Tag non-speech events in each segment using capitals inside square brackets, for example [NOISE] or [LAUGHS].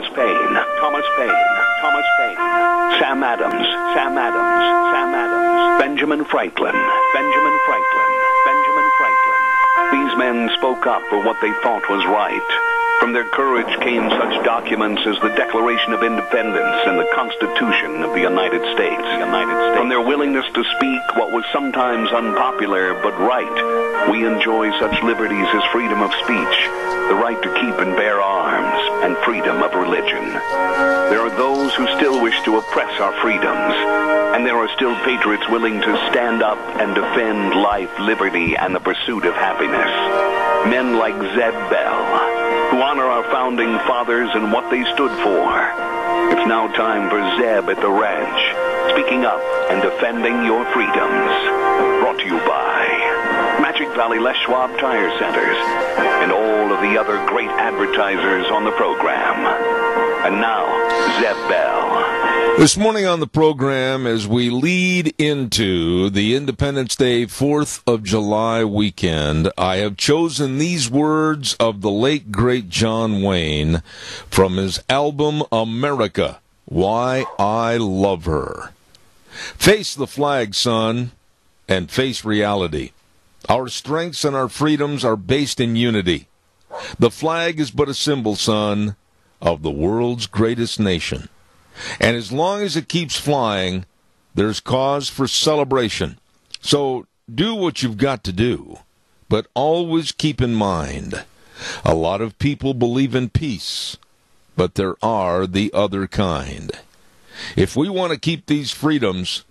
Thomas Paine, Thomas Paine, Thomas Paine, Sam Adams, Sam Adams, Sam Adams, Benjamin Franklin, Benjamin Franklin, Benjamin Franklin. These men spoke up for what they thought was right. From their courage came such documents as the Declaration of Independence and the Constitution of the United States. United States. From their willingness to speak what was sometimes unpopular but right, we enjoy such liberties as freedom of speech, the right to keep and bear arms, and freedom of religion. There are those who still wish to oppress our freedoms, and there are still patriots willing to stand up and defend life, liberty, and the pursuit of happiness. Men like Zeb Bell, who honor our founding fathers and what they stood for. It's now time for Zeb at the ranch, speaking up and defending your freedoms. Brought to you by Magic Valley Les Schwab Tire Centers and all of the other great advertisers on the program. And now, Zeb Bell. This morning on the program, as we lead into the Independence Day 4th of July weekend, I have chosen these words of the late great John Wayne from his album America Why I Love Her. Face the flag, son, and face reality. Our strengths and our freedoms are based in unity. The flag is but a symbol, son, of the world's greatest nation. And as long as it keeps flying, there's cause for celebration. So do what you've got to do, but always keep in mind a lot of people believe in peace, but there are the other kind. If we want to keep these freedoms,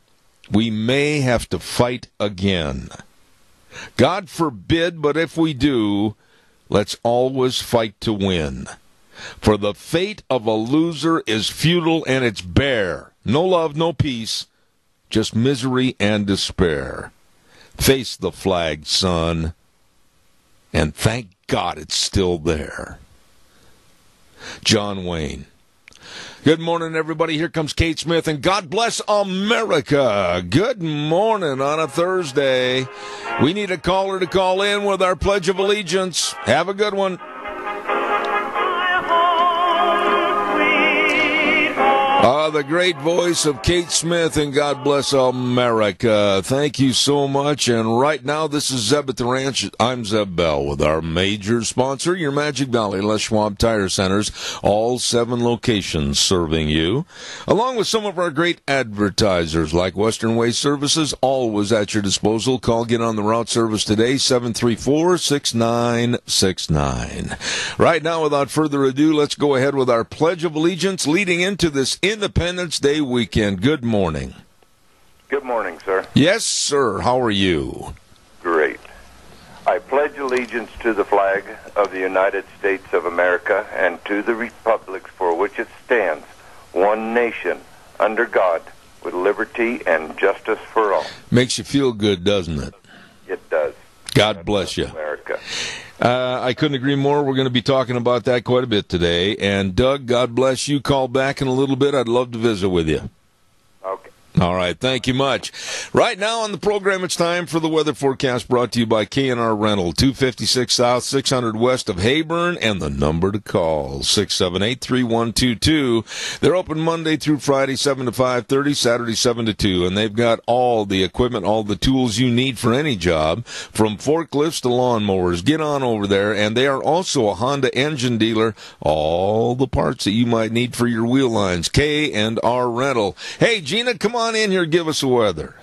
we may have to fight again. God forbid, but if we do, let's always fight to win. For the fate of a loser is futile and it's bare. No love, no peace, just misery and despair. Face the flag, son, and thank God it's still there. John Wayne. Good morning, everybody. Here comes Kate Smith, and God bless America. Good morning on a Thursday. We need a caller to call in with our Pledge of Allegiance. Have a good one. The great voice of Kate Smith, and God bless America. Thank you so much. And right now, this is Zeb at the Ranch. I'm Zeb Bell with our major sponsor, your Magic Valley Les Schwab Tire Centers, all seven locations serving you, along with some of our great advertisers like Western Way Services, always at your disposal. Call get on the route service today, 734-6969. Right now, without further ado, let's go ahead with our Pledge of Allegiance leading into this Independence Day weekend. Good morning. Good morning, sir. Yes, sir. How are you? Great. I pledge allegiance to the flag of the United States of America and to the republic for which it stands, one nation, under God, with liberty and justice for all. Makes you feel good, doesn't it? It does. God bless you. America. Uh, I couldn't agree more. We're going to be talking about that quite a bit today. And Doug, God bless you. Call back in a little bit. I'd love to visit with you. Okay. All right, thank you much. Right now on the program, it's time for the weather forecast brought to you by K&R Rental, 256 South, 600 West of Heyburn, and the number to call, 678-3122. They're open Monday through Friday, 7 to 5.30, Saturday, 7 to 2, and they've got all the equipment, all the tools you need for any job, from forklifts to lawnmowers. Get on over there, and they are also a Honda engine dealer, all the parts that you might need for your wheel lines, K&R Rental. Hey, Gina, come on in here, give us the weather.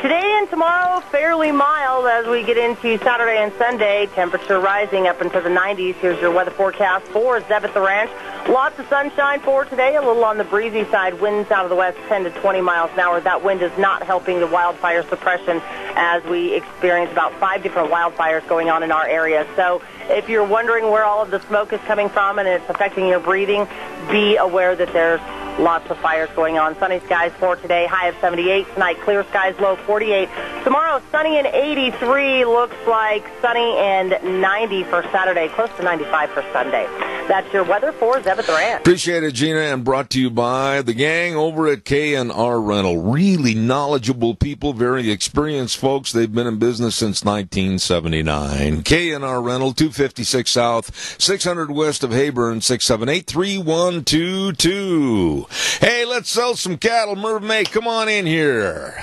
Today and tomorrow, fairly mild as we get into Saturday and Sunday. Temperature rising up into the 90s. Here's your weather forecast for Zeb at the Ranch. Lots of sunshine for today, a little on the breezy side. Winds out of the west 10 to 20 miles an hour. That wind is not helping the wildfire suppression as we experience about five different wildfires going on in our area. So if you're wondering where all of the smoke is coming from and it's affecting your breathing, be aware that there's Lots of fires going on. Sunny skies for today. High of 78 tonight. Clear skies. Low 48. Tomorrow, sunny and 83. Looks like sunny and 90 for Saturday. Close to 95 for Sunday. That's your weather for Zeb at the Ranch. Appreciate it, Gina, and brought to you by the gang over at K&R Rental. Really knowledgeable people, very experienced folks. They've been in business since 1979. K&R Rental, 256 South, 600 West of Heyburn, 678-3122. Hey, let's sell some cattle. Merv May, come on in here.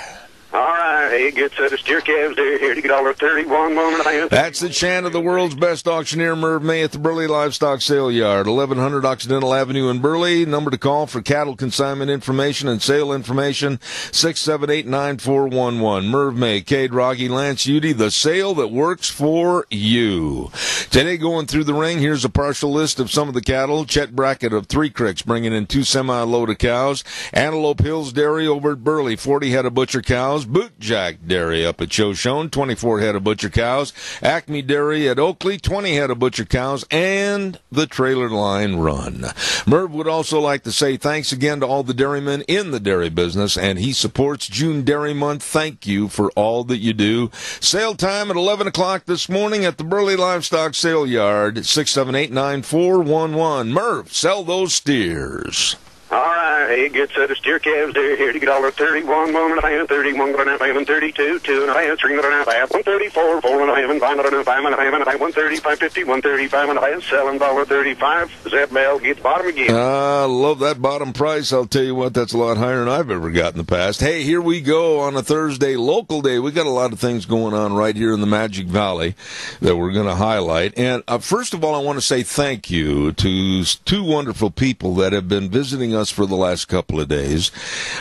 All right, hey, good set of steer calves there, here to get all the 31 moment hand. That's the chant of the world's best auctioneer, Merv May, at the Burley Livestock Sale Yard, 1100 Occidental Avenue in Burley. Number to call for cattle consignment information and sale information, 678-9411. Merv May, Cade Rocky, Lance Udy, the sale that works for you. Today going through the ring, here's a partial list of some of the cattle. Chet Brackett of Three Creeks bringing in two semi-load of cows. Antelope Hills Dairy over at Burley, 40 head of butcher cows. Bootjack Dairy up at Shoshone, 24 head of butcher cows. Acme Dairy at Oakley, 20 head of butcher cows. And the trailer line run. Merv would also like to say thanks again to all the dairymen in the dairy business, and he supports June Dairy Month. Thank you for all that you do. Sale time at 11 o'clock this morning at the Burley Livestock Sale Yard, 678 9411. Merv, sell those steers. All right, hey, good set of steer calves there, here to get all the 31 one moment hand, 31 going to have, and 32, 2 and a half, 3 and a half, 134, 4 and a half, and 5 and a half, 5 and a half, and a half, 135, 50, 135 and a half, selling dollar 35. Zeb Bell gets bottom again. I uh, love that bottom price. I'll tell you what, that's a lot higher than I've ever got in the past. Hey, here we go on a Thursday local day. We got a lot of things going on right here in the Magic Valley that we're going to highlight. And uh, first of all, I want to say thank you to two wonderful people that have been visiting us for the last couple of days.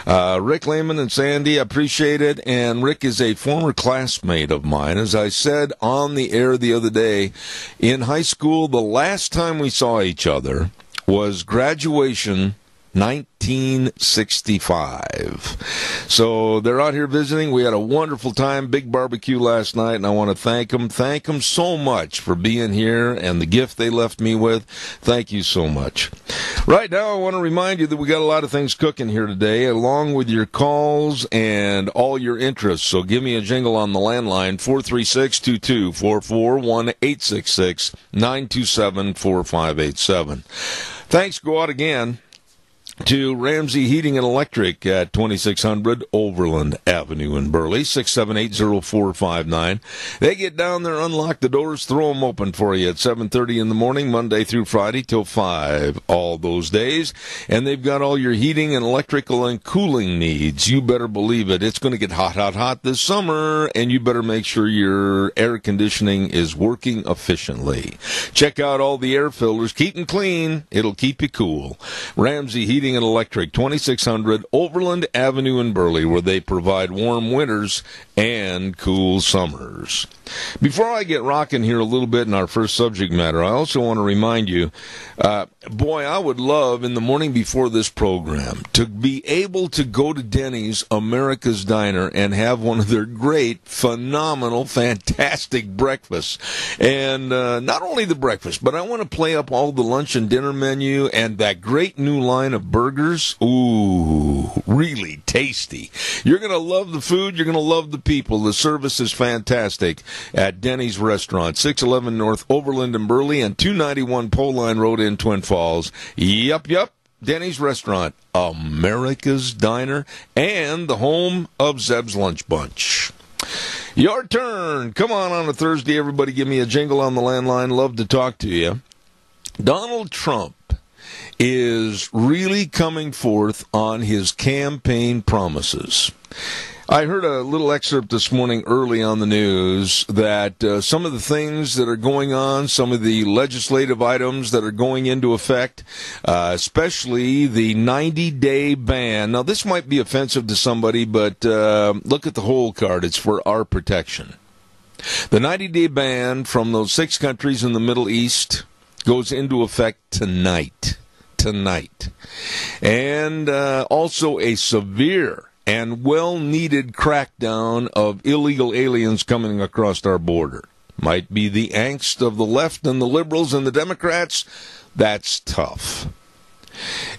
Uh, Rick Lehman and Sandy, appreciate it. And Rick is a former classmate of mine. As I said on the air the other day, in high school, the last time we saw each other was graduation 1965. So they're out here visiting. We had a wonderful time, big barbecue last night, and I want to thank them. Thank them so much for being here and the gift they left me with. Thank you so much. Right now, I want to remind you that we got a lot of things cooking here today, along with your calls and all your interests. So give me a jingle on the landline 436 2244 866 927 4587. Thanks go out again to Ramsey Heating and Electric at 2600 Overland Avenue in Burley, 6780459. They get down there, unlock the doors, throw them open for you at 7.30 in the morning, Monday through Friday till 5 all those days. And they've got all your heating and electrical and cooling needs. You better believe it. It's going to get hot, hot, hot this summer, and you better make sure your air conditioning is working efficiently. Check out all the air filters. Keep them clean. It'll keep you cool. Ramsey Heating and Electric, 2600 Overland Avenue in Burley, where they provide warm winters and cool summers. Before I get rocking here a little bit in our first subject matter, I also want to remind you, uh, boy, I would love in the morning before this program to be able to go to Denny's America's Diner and have one of their great, phenomenal, fantastic breakfasts. And uh, not only the breakfast, but I want to play up all the lunch and dinner menu and that great new line of burgers. Ooh, really tasty. You're going to love the food. You're going to love the people. The service is fantastic at Denny's Restaurant, 611 North Overland and Burley and 291 Pole Line Road in Twin Falls. Yup, yup. Denny's Restaurant, America's Diner, and the home of Zeb's Lunch Bunch. Your turn. Come on on a Thursday, everybody. Give me a jingle on the landline. Love to talk to you. Donald Trump is really coming forth on his campaign promises. I heard a little excerpt this morning early on the news that uh, some of the things that are going on, some of the legislative items that are going into effect, uh, especially the 90 day ban. Now, this might be offensive to somebody, but uh, look at the whole card. It's for our protection. The 90 day ban from those six countries in the Middle East goes into effect tonight. Tonight. And uh, also a severe and well needed crackdown of illegal aliens coming across our border. Might be the angst of the left and the liberals and the Democrats. That's tough.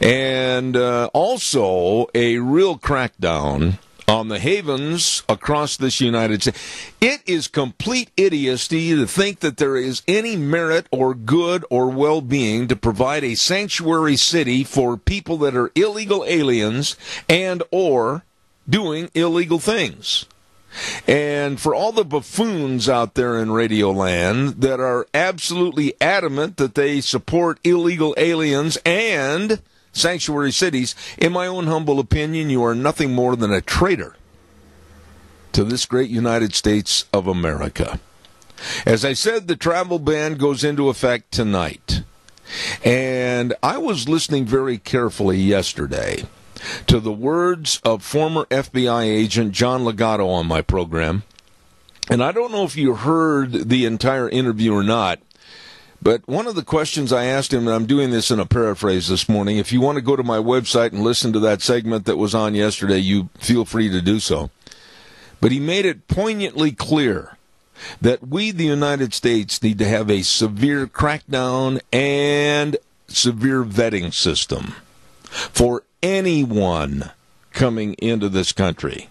And uh, also a real crackdown on the havens across this United States. It is complete idiocy to think that there is any merit or good or well being to provide a sanctuary city for people that are illegal aliens and or doing illegal things. And for all the buffoons out there in Radio Land that are absolutely adamant that they support illegal aliens and sanctuary cities, in my own humble opinion, you are nothing more than a traitor to this great United States of America. As I said, the travel ban goes into effect tonight. And I was listening very carefully yesterday to the words of former FBI agent John Legato on my program. And I don't know if you heard the entire interview or not, but one of the questions I asked him, and I'm doing this in a paraphrase this morning, if you want to go to my website and listen to that segment that was on yesterday, you feel free to do so. But he made it poignantly clear that we, the United States, need to have a severe crackdown and severe vetting system for anyone coming into this country.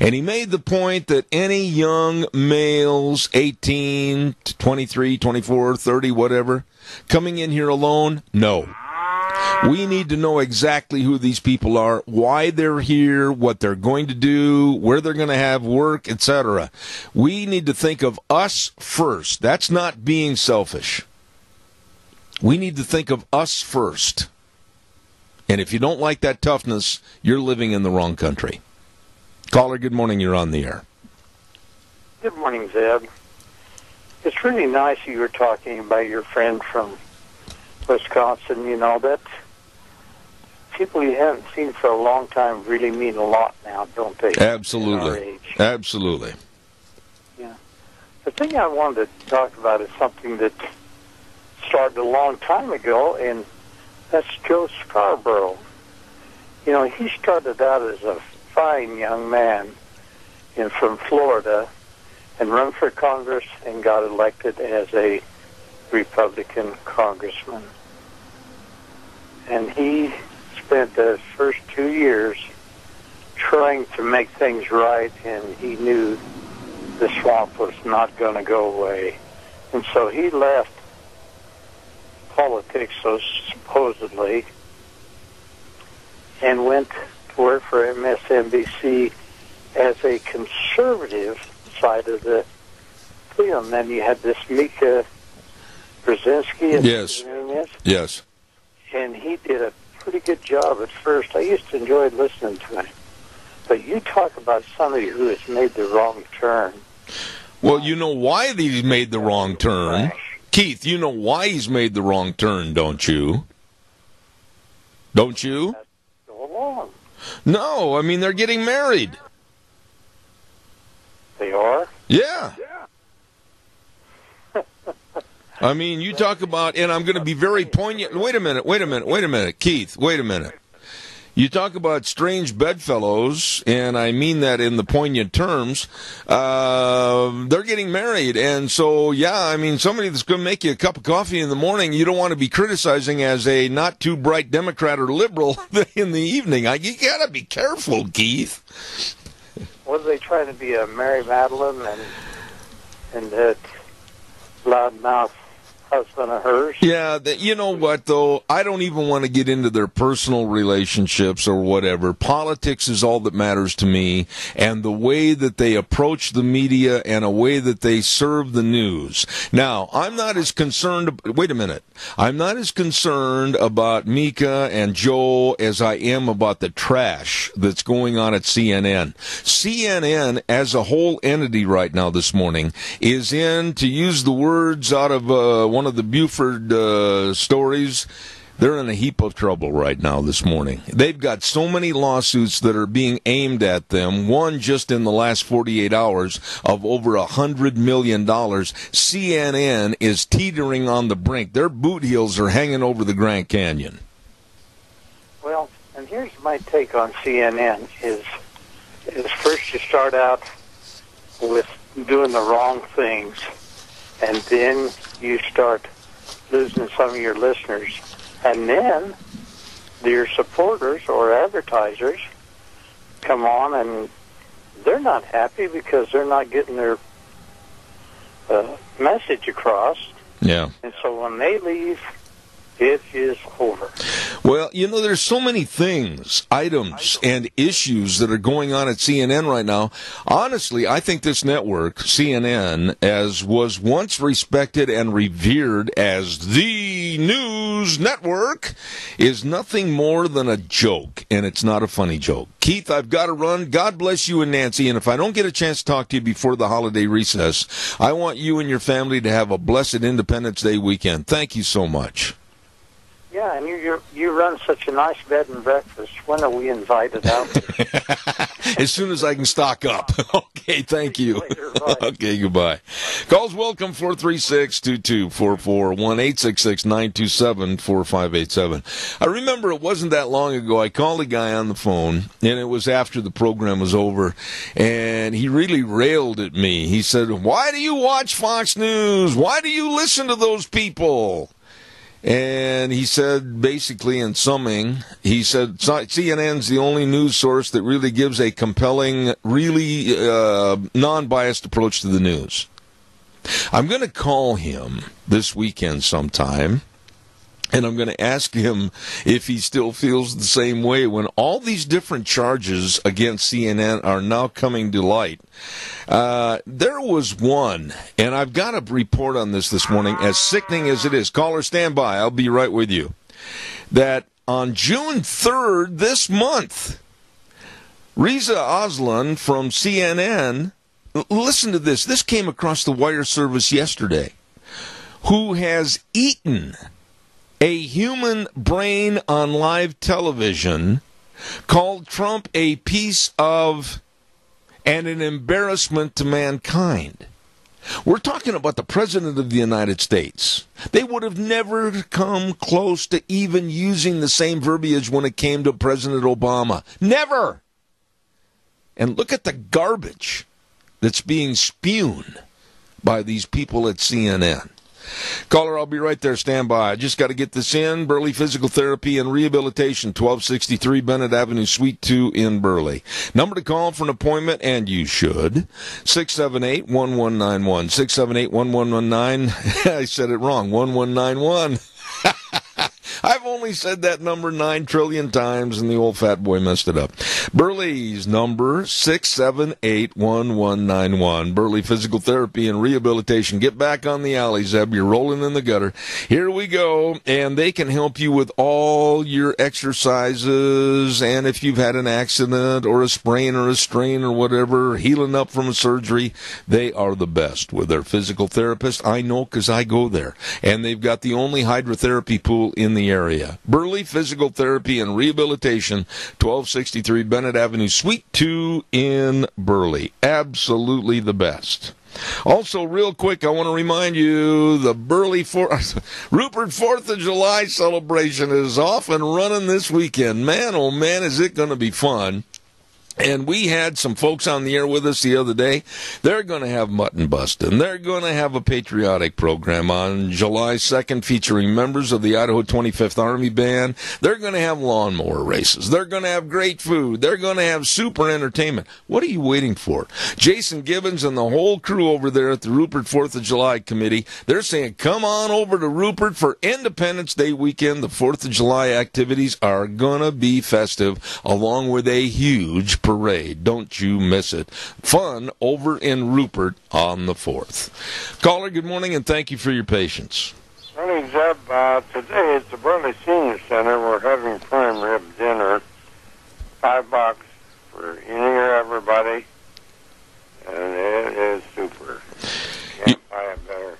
And he made the point that any young males, 18, 23, 24, 30, whatever, coming in here alone, no. We need to know exactly who these people are, why they're here, what they're going to do, where they're going to have work, etc. We need to think of us first. That's not being selfish. We need to think of us first. And if you don't like that toughness, you're living in the wrong country. Caller, good morning. You're on the air. Good morning, Zeb. It's really nice you were talking about your friend from Wisconsin. You know, that people you haven't seen for a long time really mean a lot now, don't they? Absolutely. Absolutely. Yeah. The thing I wanted to talk about is something that started a long time ago, and that's Joe Scarborough. You know, he started out as a fine young man in from Florida and run for Congress and got elected as a Republican congressman. And he spent the first two years trying to make things right, and he knew the swamp was not going to go away. And so he left politics, so supposedly, and went to work for MSNBC as a conservative side of the film. Then you had this Mika Brzezinski. Yes. Yes. And he did a pretty good job at first. I used to enjoy listening to him. But you talk about somebody who has made the wrong turn. Well, you know why he's made the wrong turn. Keith, you know why he's made the wrong turn, don't you? Don't you? Go along. No, I mean they're getting married. They are? Yeah. yeah. [LAUGHS] I mean, you talk about, and I'm going to be very poignant. Wait a minute, wait a minute, wait a minute, Keith, wait a minute. You talk about strange bedfellows, and I mean that in the poignant terms. Uh, they're getting married, and so yeah, I mean somebody that's going to make you a cup of coffee in the morning, you don't want to be criticizing as a not too bright Democrat or liberal [LAUGHS] in the evening. You got to be careful, Keith. Was they trying to be a Mary Matalin and and that loudmouth husband of hers. Yeah, you know what though? I don't even want to get into their personal relationships or whatever. Politics is all that matters to me, and the way that they approach the media and a way that they serve the news. Now, I'm not as concerned. Wait a minute. I'm not as concerned about Mika and Joel as I am about the trash that's going on at CNN. CNN, as a whole entity right now this morning, is in, to use the words out of uh, one of the Buford uh, stories. They're in a heap of trouble right now this morning. They've got so many lawsuits that are being aimed at them. One just in the last 48 hours of over a hundred million dollars. CNN is teetering on the brink. Their boot heels are hanging over the Grand Canyon. Well, and here's my take on CNN is, is first you start out with doing the wrong things, and then you start losing some of your listeners. And then your supporters or advertisers come on and they're not happy because they're not getting their uh, message across. Yeah. And so when they leave, it is over. Well, you know, there's so many things, items, and issues that are going on at CNN right now. Honestly, I think this network, CNN, as was once respected and revered as the news network, is nothing more than a joke, and it's not a funny joke. Keith, I've got to run. God bless you and Nancy, and if I don't get a chance to talk to you before the holiday recess, I want you and your family to have a blessed Independence Day weekend. Thank you so much. Yeah, and you you you run such a nice bed and breakfast. When are we invited out? [LAUGHS] as soon as I can stock up. [LAUGHS] okay, thank you. Later, [LAUGHS] okay, goodbye. Calls welcome 436-2244-1-866-927-4587. I remember it wasn't that long ago. I called a guy on the phone, and it was after the program was over, and he really railed at me. He said, why do you watch Fox News? Why do you listen to those people? And he said, basically, in summing, he said CNN's the only news source that really gives a compelling, really uh, non biased approach to the news. I'm going to call him this weekend sometime. And I'm going to ask him if he still feels the same way when all these different charges against CNN are now coming to light. Uh, there was one, and I've got a report on this this morning, as sickening as it is. Caller, stand by. I'll be right with you. That on June 3rd this month, Reza Aslan from CNN, listen to this. This came across the wire service yesterday, who has eaten a human brain on live television called Trump a piece of and an embarrassment to mankind. We're talking about the President of the United States. They would have never come close to even using the same verbiage when it came to President Obama. Never! And look at the garbage that's being spewed by these people at CNN. Caller, I'll be right there. Stand by. I just got to get this in. Burley Physical Therapy and Rehabilitation, 1263 Bennett Avenue, Suite 2 in Burley. Number to call for an appointment, and you should, 678 1191. 678 1119. [LAUGHS] I said it wrong. 1191. I've only said that number nine trillion times, and the old fat boy messed it up. Burley's number six seven eight one one nine one. Burley Physical Therapy and Rehabilitation. Get back on the alley, Zeb. You're rolling in the gutter. Here we go, and they can help you with all your exercises, and if you've had an accident or a sprain or a strain or whatever, healing up from a surgery, they are the best with their physical therapist. I know because I go there, and they've got the only hydrotherapy pool in the area. Burley Physical Therapy and Rehabilitation, 1263 Bennett Avenue, Suite 2 in Burley. Absolutely the best. Also, real quick, I want to remind you the Burley for- [LAUGHS] Rupert Fourth of July celebration is off and running this weekend. Man, oh man, is it going to be fun! And we had some folks on the air with us the other day. They're going to have mutton busting. They're going to have a patriotic program on July 2nd featuring members of the Idaho 25th Army Band. They're going to have lawnmower races. They're going to have great food. They're going to have super entertainment. What are you waiting for? Jason Gibbons and the whole crew over there at the Rupert 4th of July Committee, they're saying, come on over to Rupert for Independence Day weekend. The 4th of July activities are going to be festive along with a huge parade. Don't you miss it. Fun over in Rupert on the 4th. Caller, good morning and thank you for your patience. Morning, Zeb. Uh, today at the Burley Senior Center, we're having prime rib dinner. Five bucks for any or everybody, and it is super. Can't buy a better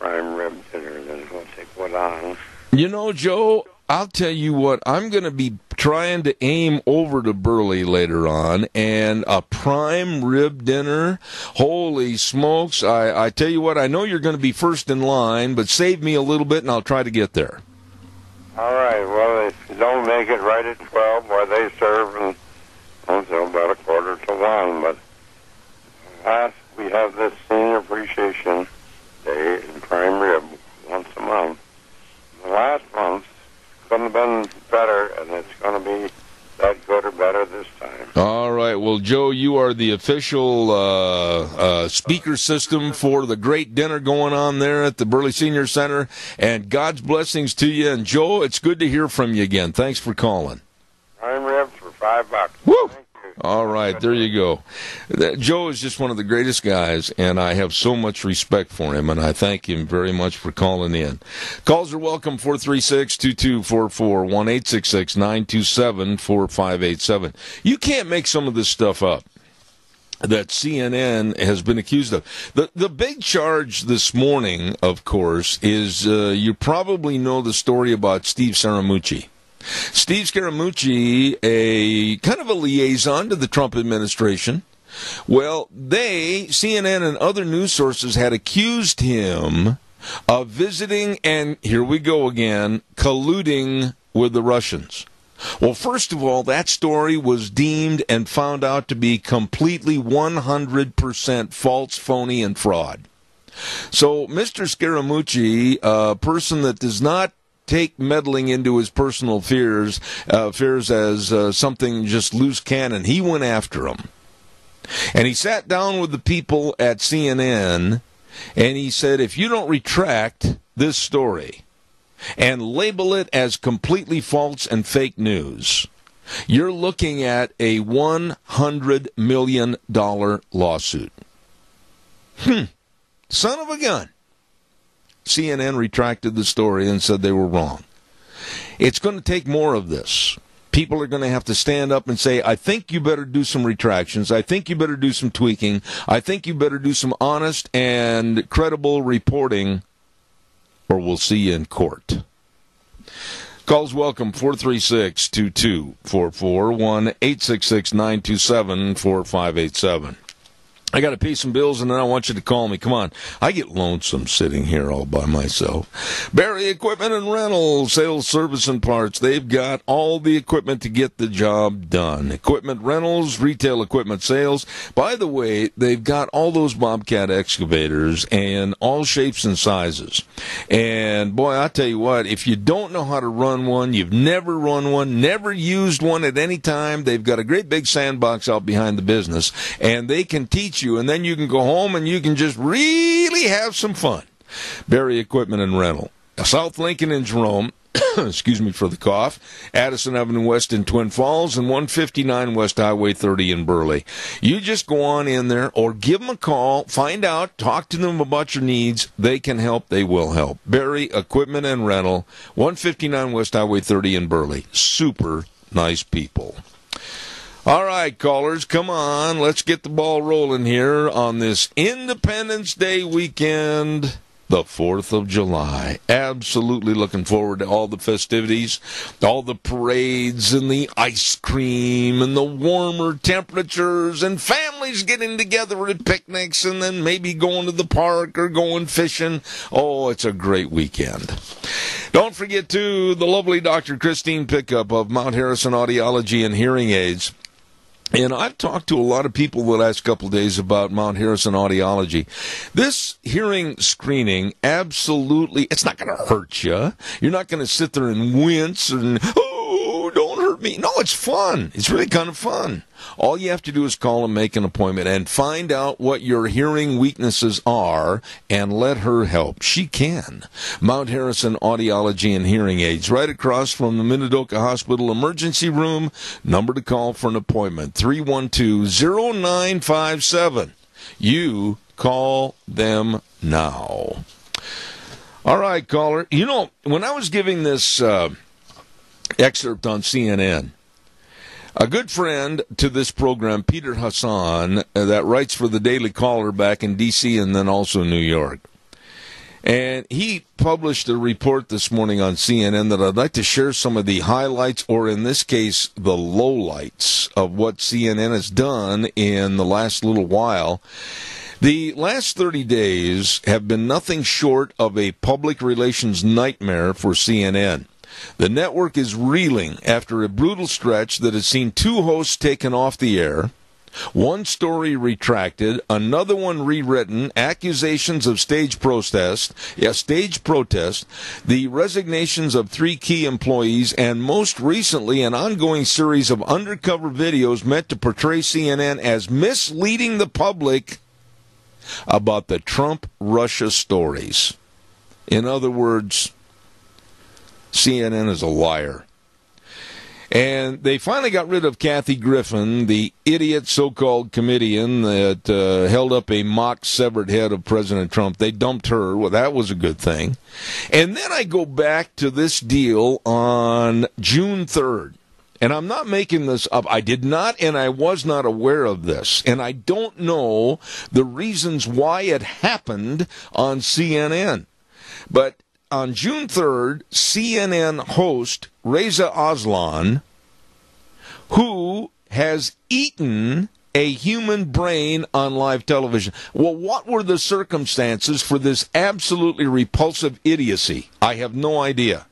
prime rib dinner than what they put on. You know, Joe, I'll tell you what, I'm going to be trying to aim over to Burley later on and a prime rib dinner. Holy smokes. I, I tell you what, I know you're going to be first in line, but save me a little bit and I'll try to get there. All right. Well, if you don't make it right at twelve, why they serve and until about a quarter to one. But last we have this senior appreciation day in prime rib once a month. The last couldn't have been better, and it's going to be that good or better this time. All right. Well, Joe, you are the official uh, uh, speaker system for the great dinner going on there at the Burley Senior Center. And God's blessings to you. And Joe, it's good to hear from you again. Thanks for calling. Prime ribs for five bucks. Woo! Thank you. All right, there you go. That, Joe is just one of the greatest guys, and I have so much respect for him, and I thank him very much for calling in. Calls are welcome 436 2244 1 927 4587. You can't make some of this stuff up that CNN has been accused of. The the big charge this morning, of course, is uh, you probably know the story about Steve Scaramucci. Steve Scaramucci, a kind of a liaison to the Trump administration. Well, they, CNN and other news sources had accused him of visiting and here we go again, colluding with the Russians. Well, first of all, that story was deemed and found out to be completely 100% false, phony, and fraud. So, Mr. Scaramucci, a person that does not take meddling into his personal fears, uh, fears as uh, something just loose cannon, he went after him. And he sat down with the people at CNN and he said, if you don't retract this story, and label it as completely false and fake news, you're looking at a $100 million lawsuit. Hmm. Son of a gun. CNN retracted the story and said they were wrong. It's going to take more of this. People are going to have to stand up and say, I think you better do some retractions. I think you better do some tweaking. I think you better do some honest and credible reporting or we'll see you in court. Calls welcome 436 2244 1 866 927 4587. I got to pay some bills and then I want you to call me. Come on. I get lonesome sitting here all by myself. Barry Equipment and Rental, sales, service, and parts. They've got all the equipment to get the job done. Equipment rentals, retail equipment sales. By the way, they've got all those Bobcat excavators and all shapes and sizes. And boy, I tell you what, if you don't know how to run one, you've never run one, never used one at any time, they've got a great big sandbox out behind the business and they can teach you, and then you can go home and you can just really have some fun. Barry Equipment and Rental. South Lincoln and Jerome, [COUGHS] excuse me for the cough, Addison Avenue West in Twin Falls, and 159 West Highway 30 in Burley. You just go on in there or give them a call, find out, talk to them about your needs. They can help, they will help. Barry Equipment and Rental, 159 West Highway 30 in Burley. Super nice people. All right, callers, come on. Let's get the ball rolling here on this Independence Day weekend, the 4th of July. Absolutely looking forward to all the festivities, all the parades and the ice cream and the warmer temperatures and families getting together at picnics and then maybe going to the park or going fishing. Oh, it's a great weekend. Don't forget, too, the lovely Dr. Christine Pickup of Mount Harrison Audiology and Hearing Aids. And I've talked to a lot of people the last couple days about Mount Harrison audiology. This hearing screening absolutely, it's not going to hurt you. You're not going to sit there and wince and, oh, hurt me. No, it's fun. It's really kind of fun. All you have to do is call and make an appointment and find out what your hearing weaknesses are and let her help. She can. Mount Harrison Audiology and Hearing Aids, right across from the Minidoka Hospital Emergency Room. Number to call for an appointment 312 0957. You call them now. All right, caller. You know, when I was giving this uh, excerpt on CNN, a good friend to this program, Peter Hasson, uh, that writes for the Daily Caller back in D.C. and then also New York. And he published a report this morning on CNN that I'd like to share some of the highlights, or in this case, the lowlights of what CNN has done in the last little while. The last 30 days have been nothing short of a public relations nightmare for CNN. The network is reeling after a brutal stretch that has seen two hosts taken off the air, One story retracted, another one rewritten, accusations of stage protest, yeah, stage protest, the resignations of three key employees, and most recently an ongoing series of undercover videos meant to portray CNN as misleading the public about the Trump Russia stories. In other words, CNN is a liar. And they finally got rid of Kathy Griffin, the idiot so called comedian that uh, held up a mock severed head of President Trump. They dumped her. Well, that was a good thing. And then I go back to this deal on June 3rd. And I'm not making this up. I did not, and I was not aware of this. And I don't know the reasons why it happened on CNN. But on June 3rd, CNN host Reza Aslan, who has eaten a human brain on live television. Well, what were the circumstances for this absolutely repulsive idiocy? I have no idea.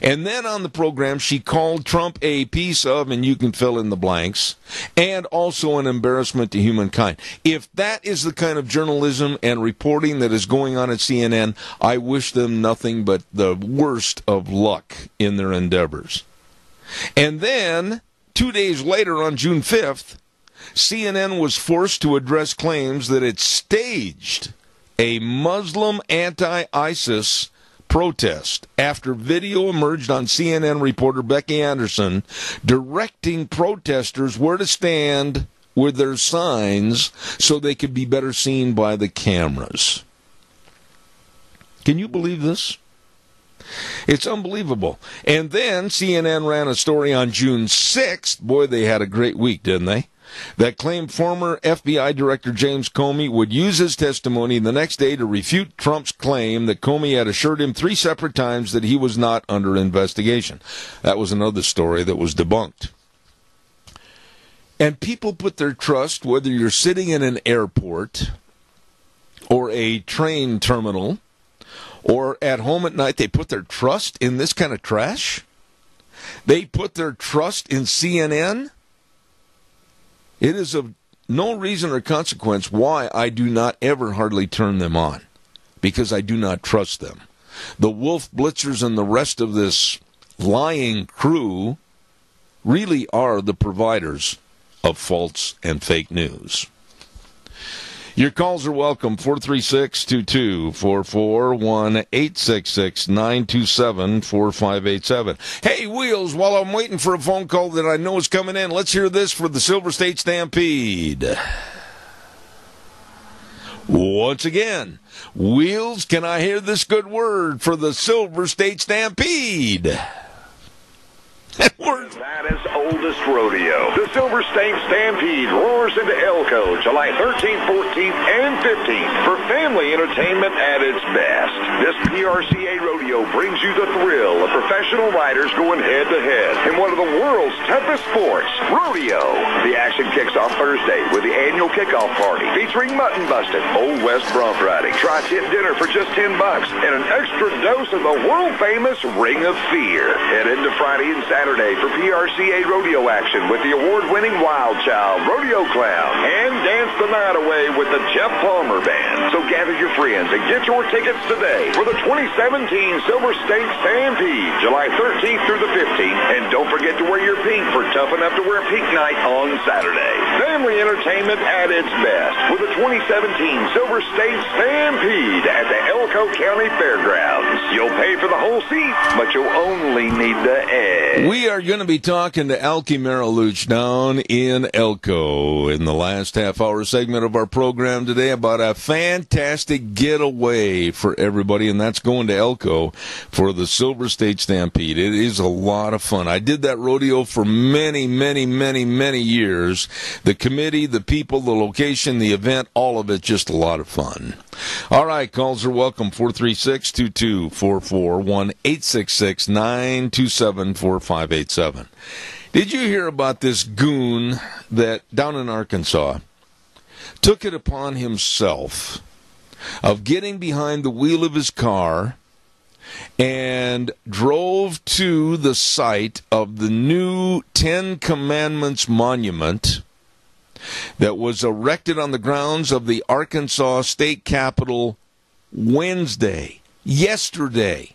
And then on the program, she called Trump a piece of, and you can fill in the blanks, and also an embarrassment to humankind. If that is the kind of journalism and reporting that is going on at CNN, I wish them nothing but the worst of luck in their endeavors. And then, two days later on June 5th, CNN was forced to address claims that it staged a Muslim anti ISIS protest after video emerged on CNN reporter Becky Anderson directing protesters where to stand with their signs so they could be better seen by the cameras. Can you believe this? It's unbelievable. And then CNN ran a story on June 6th. Boy, they had a great week, didn't they? That claimed former FBI Director James Comey would use his testimony the next day to refute Trump's claim that Comey had assured him three separate times that he was not under investigation. That was another story that was debunked. And people put their trust, whether you're sitting in an airport or a train terminal or at home at night, they put their trust in this kind of trash. They put their trust in CNN it is of no reason or consequence why I do not ever hardly turn them on, because I do not trust them. The Wolf Blitzers and the rest of this lying crew really are the providers of false and fake news. Your calls are welcome. 436 2244 1 866 927 4587. Hey, Wheels, while I'm waiting for a phone call that I know is coming in, let's hear this for the Silver State Stampede. Once again, Wheels, can I hear this good word for the Silver State Stampede? Nevada's oldest rodeo. The Silver State Stampede roars into Elko July 13th, 14th, and 15th for family entertainment at its best. This PRCA rodeo brings you the thrill of professional riders going head to head in one of the world's toughest sports, rodeo. The action kicks off Thursday with the annual kickoff party featuring mutton busting, Old West bronc riding, tri-tip dinner for just 10 bucks, and an extra dose of the world famous Ring of Fear. Head into Friday and Saturday Saturday for PRCA rodeo action with the award-winning Wild Child Rodeo Clown and dance the night away with the Jeff Palmer Band. Gather your friends and get your tickets today for the 2017 Silver State Stampede, July 13th through the 15th. And don't forget to wear your pink for Tough Enough to Wear Pink Night on Saturday. Family entertainment at its best with the 2017 Silver State Stampede at the Elko County Fairgrounds. You'll pay for the whole seat, but you'll only need the edge. We are going to be talking to Alki Mariluch down in Elko in the last half hour segment of our program today about a fantastic getaway for everybody, and that's going to Elko for the Silver State Stampede. It is a lot of fun. I did that rodeo for many, many, many, many years. The committee, the people, the location, the event, all of it, just a lot of fun. All right, calls are welcome 436 2244 1 866 927 587. Did you hear about this goon that down in Arkansas took it upon himself of getting behind the wheel of his car and drove to the site of the new Ten Commandments monument that was erected on the grounds of the Arkansas State Capitol Wednesday, yesterday.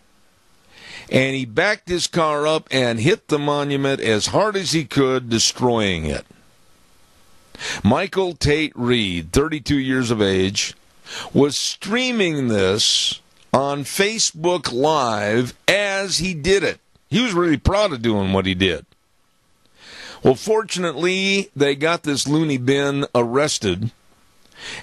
And he backed his car up and hit the monument as hard as he could, destroying it. Michael Tate Reed, 32 years of age, was streaming this on Facebook Live as he did it. He was really proud of doing what he did. Well, fortunately, they got this loony bin arrested.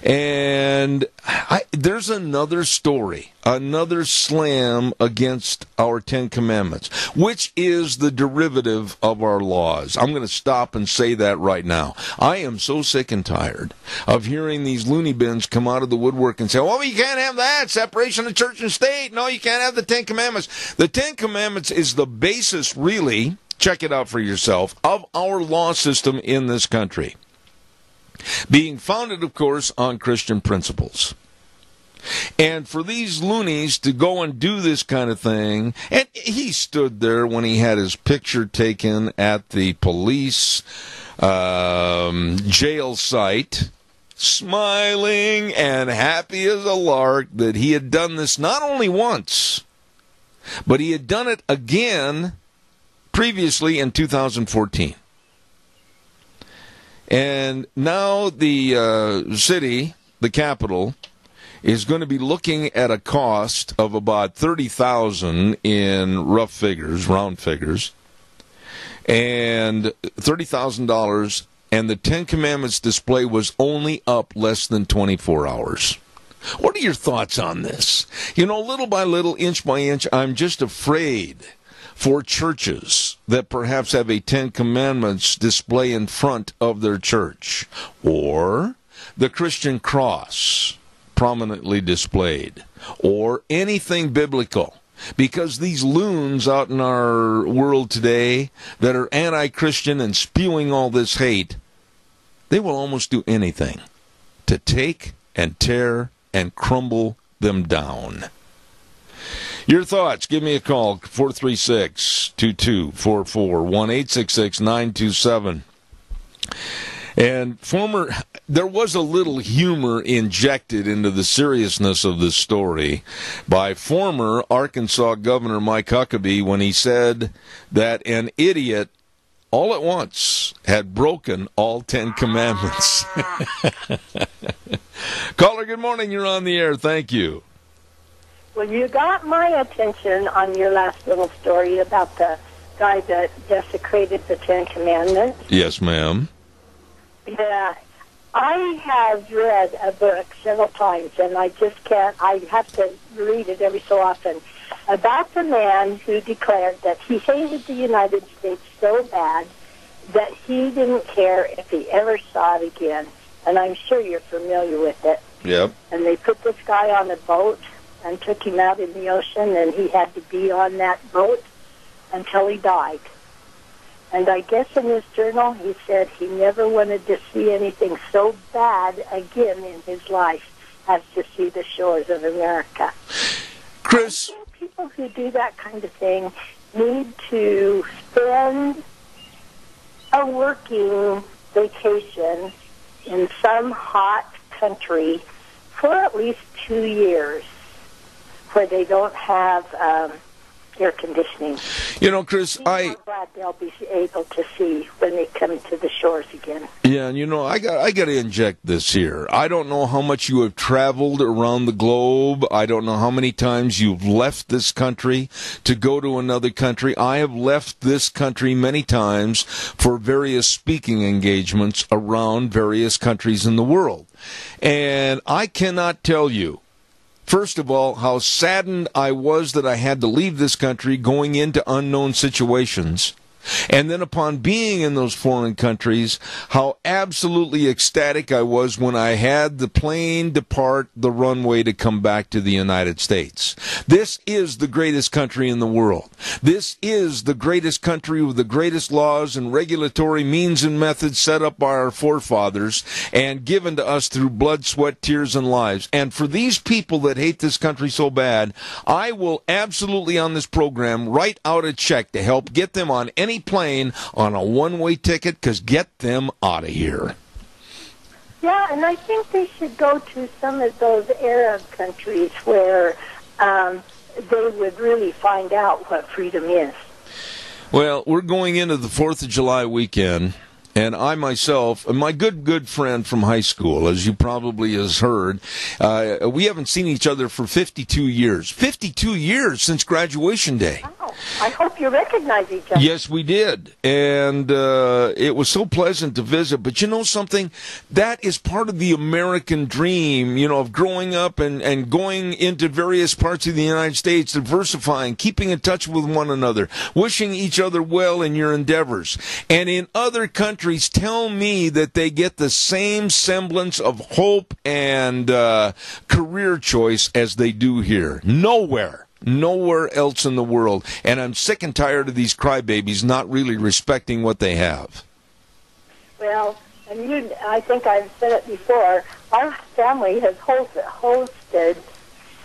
And I, there's another story, another slam against our Ten Commandments, which is the derivative of our laws. I'm going to stop and say that right now. I am so sick and tired of hearing these loony bins come out of the woodwork and say, "Oh, you can't have that separation of church and state. No, you can't have the Ten Commandments." The Ten Commandments is the basis, really check it out for yourself, of our law system in this country. Being founded, of course, on Christian principles. And for these loonies to go and do this kind of thing, and he stood there when he had his picture taken at the police um, jail site, smiling and happy as a lark that he had done this not only once, but he had done it again previously in 2014. And now the uh, city, the capital, is going to be looking at a cost of about 30,000 in rough figures, round figures, and $30,000 and the 10 commandments display was only up less than 24 hours. What are your thoughts on this? You know, little by little, inch by inch, I'm just afraid for churches that perhaps have a Ten Commandments display in front of their church, or the Christian cross prominently displayed, or anything biblical. Because these loons out in our world today that are anti Christian and spewing all this hate, they will almost do anything to take and tear and crumble them down. Your thoughts, give me a call, 436 2244 1 927. And former, there was a little humor injected into the seriousness of this story by former Arkansas Governor Mike Huckabee when he said that an idiot all at once had broken all Ten Commandments. [LAUGHS] Caller, good morning. You're on the air. Thank you. Well, you got my attention on your last little story about the guy that desecrated the Ten Commandments. Yes, ma'am. Yeah. I have read a book several times, and I just can't, I have to read it every so often, about the man who declared that he hated the United States so bad that he didn't care if he ever saw it again. And I'm sure you're familiar with it. Yep. And they put this guy on a boat and took him out in the ocean, and he had to be on that boat until he died. And I guess in his journal, he said he never wanted to see anything so bad again in his life as to see the shores of America. Chris. people who do that kind of thing need to spend a working vacation in some hot country for at least two years where they don't have um, air conditioning. You know, Chris, I I'm glad they'll be able to see when they come to the shores again. Yeah, and you know, I got I got to inject this here. I don't know how much you have traveled around the globe. I don't know how many times you've left this country to go to another country. I have left this country many times for various speaking engagements around various countries in the world. And I cannot tell you First of all, how saddened I was that I had to leave this country going into unknown situations. And then upon being in those foreign countries, how absolutely ecstatic I was when I had the plane depart the runway to come back to the United States. This is the greatest country in the world. This is the greatest country with the greatest laws and regulatory means and methods set up by our forefathers and given to us through blood, sweat, tears, and lives. And for these people that hate this country so bad, I will absolutely on this program write out a check to help get them on any plane on a one way ticket because get them out of here. Yeah, and I think they should go to some of those Arab countries where um, they would really find out what freedom is. Well, we're going into the 4th of July weekend. And I myself, my good, good friend from high school, as you probably has heard, uh, we haven't seen each other for 52 years. 52 years since graduation day. Wow. I hope you recognize each other. Yes, we did. And uh, it was so pleasant to visit. But you know something? That is part of the American dream, you know, of growing up and, and going into various parts of the United States, diversifying, keeping in touch with one another, wishing each other well in your endeavors. And in other countries, tell me that they get the same semblance of hope and uh, career choice as they do here. Nowhere. Nowhere else in the world. And I'm sick and tired of these crybabies not really respecting what they have. Well, and you, I think I've said it before. Our family has host, hosted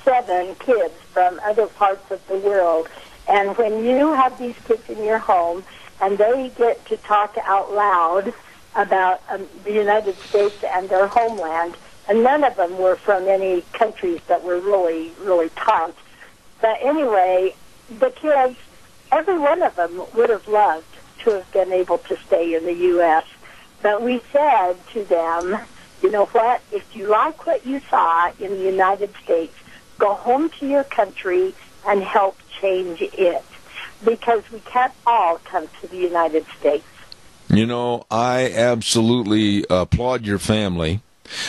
seven kids from other parts of the world, and when you have these kids in your home, and they get to talk out loud about um, the United States and their homeland, and none of them were from any countries that were really, really tight. But anyway, the kids, every one of them would have loved to have been able to stay in the U.S. But we said to them, you know what, if you like what you saw in the United States, go home to your country and help change it. Because we can't all come to the United States. You know, I absolutely applaud your family.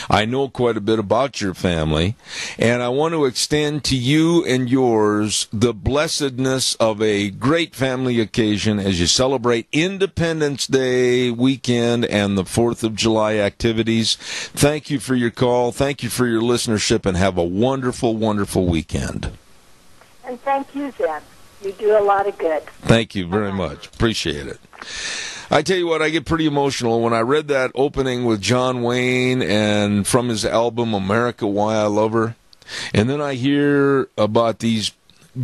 I know quite a bit about your family, and I want to extend to you and yours the blessedness of a great family occasion as you celebrate Independence Day weekend and the 4th of July activities. Thank you for your call. Thank you for your listenership, and have a wonderful, wonderful weekend. And thank you, Zeb. You do a lot of good. Thank you very uh-huh. much. Appreciate it. I tell you what, I get pretty emotional when I read that opening with John Wayne and from his album America Why I Love Her. And then I hear about these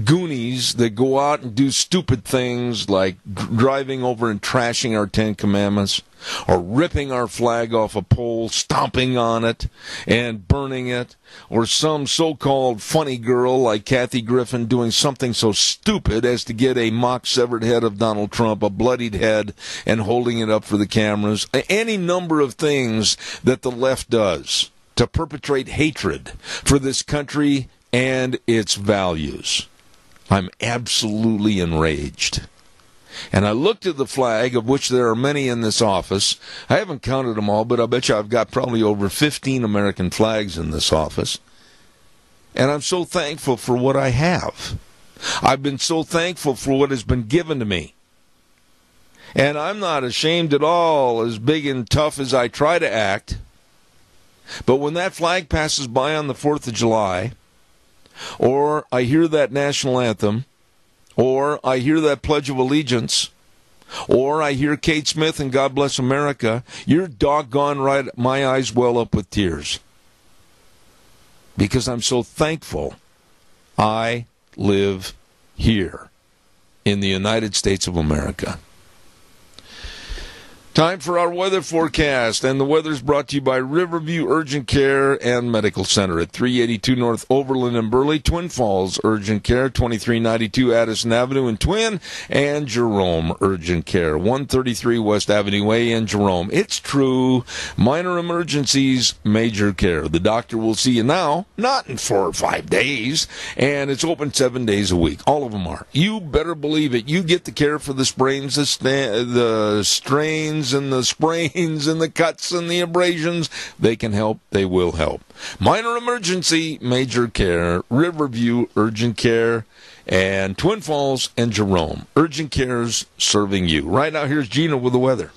Goonies that go out and do stupid things like driving over and trashing our Ten Commandments, or ripping our flag off a pole, stomping on it, and burning it, or some so called funny girl like Kathy Griffin doing something so stupid as to get a mock severed head of Donald Trump, a bloodied head, and holding it up for the cameras. Any number of things that the left does to perpetrate hatred for this country and its values. I'm absolutely enraged. And I looked at the flag, of which there are many in this office. I haven't counted them all, but I bet you I've got probably over 15 American flags in this office. And I'm so thankful for what I have. I've been so thankful for what has been given to me. And I'm not ashamed at all, as big and tough as I try to act. But when that flag passes by on the 4th of July, or I hear that national anthem, or I hear that Pledge of Allegiance, or I hear Kate Smith and God Bless America, you're doggone right, my eyes well up with tears. Because I'm so thankful I live here in the United States of America. Time for our weather forecast, and the weather's brought to you by Riverview Urgent Care and Medical Center at 382 North Overland and Burley, Twin Falls Urgent Care, 2392 Addison Avenue in Twin, and Jerome Urgent Care, 133 West Avenue A in Jerome. It's true. Minor emergencies, major care. The doctor will see you now, not in four or five days, and it's open seven days a week. All of them are. You better believe it. You get the care for the sprains, the, the strains, and the sprains and the cuts and the abrasions, they can help. They will help. Minor emergency, major care, Riverview Urgent Care, and Twin Falls and Jerome. Urgent Cares serving you. Right now, here's Gina with the weather.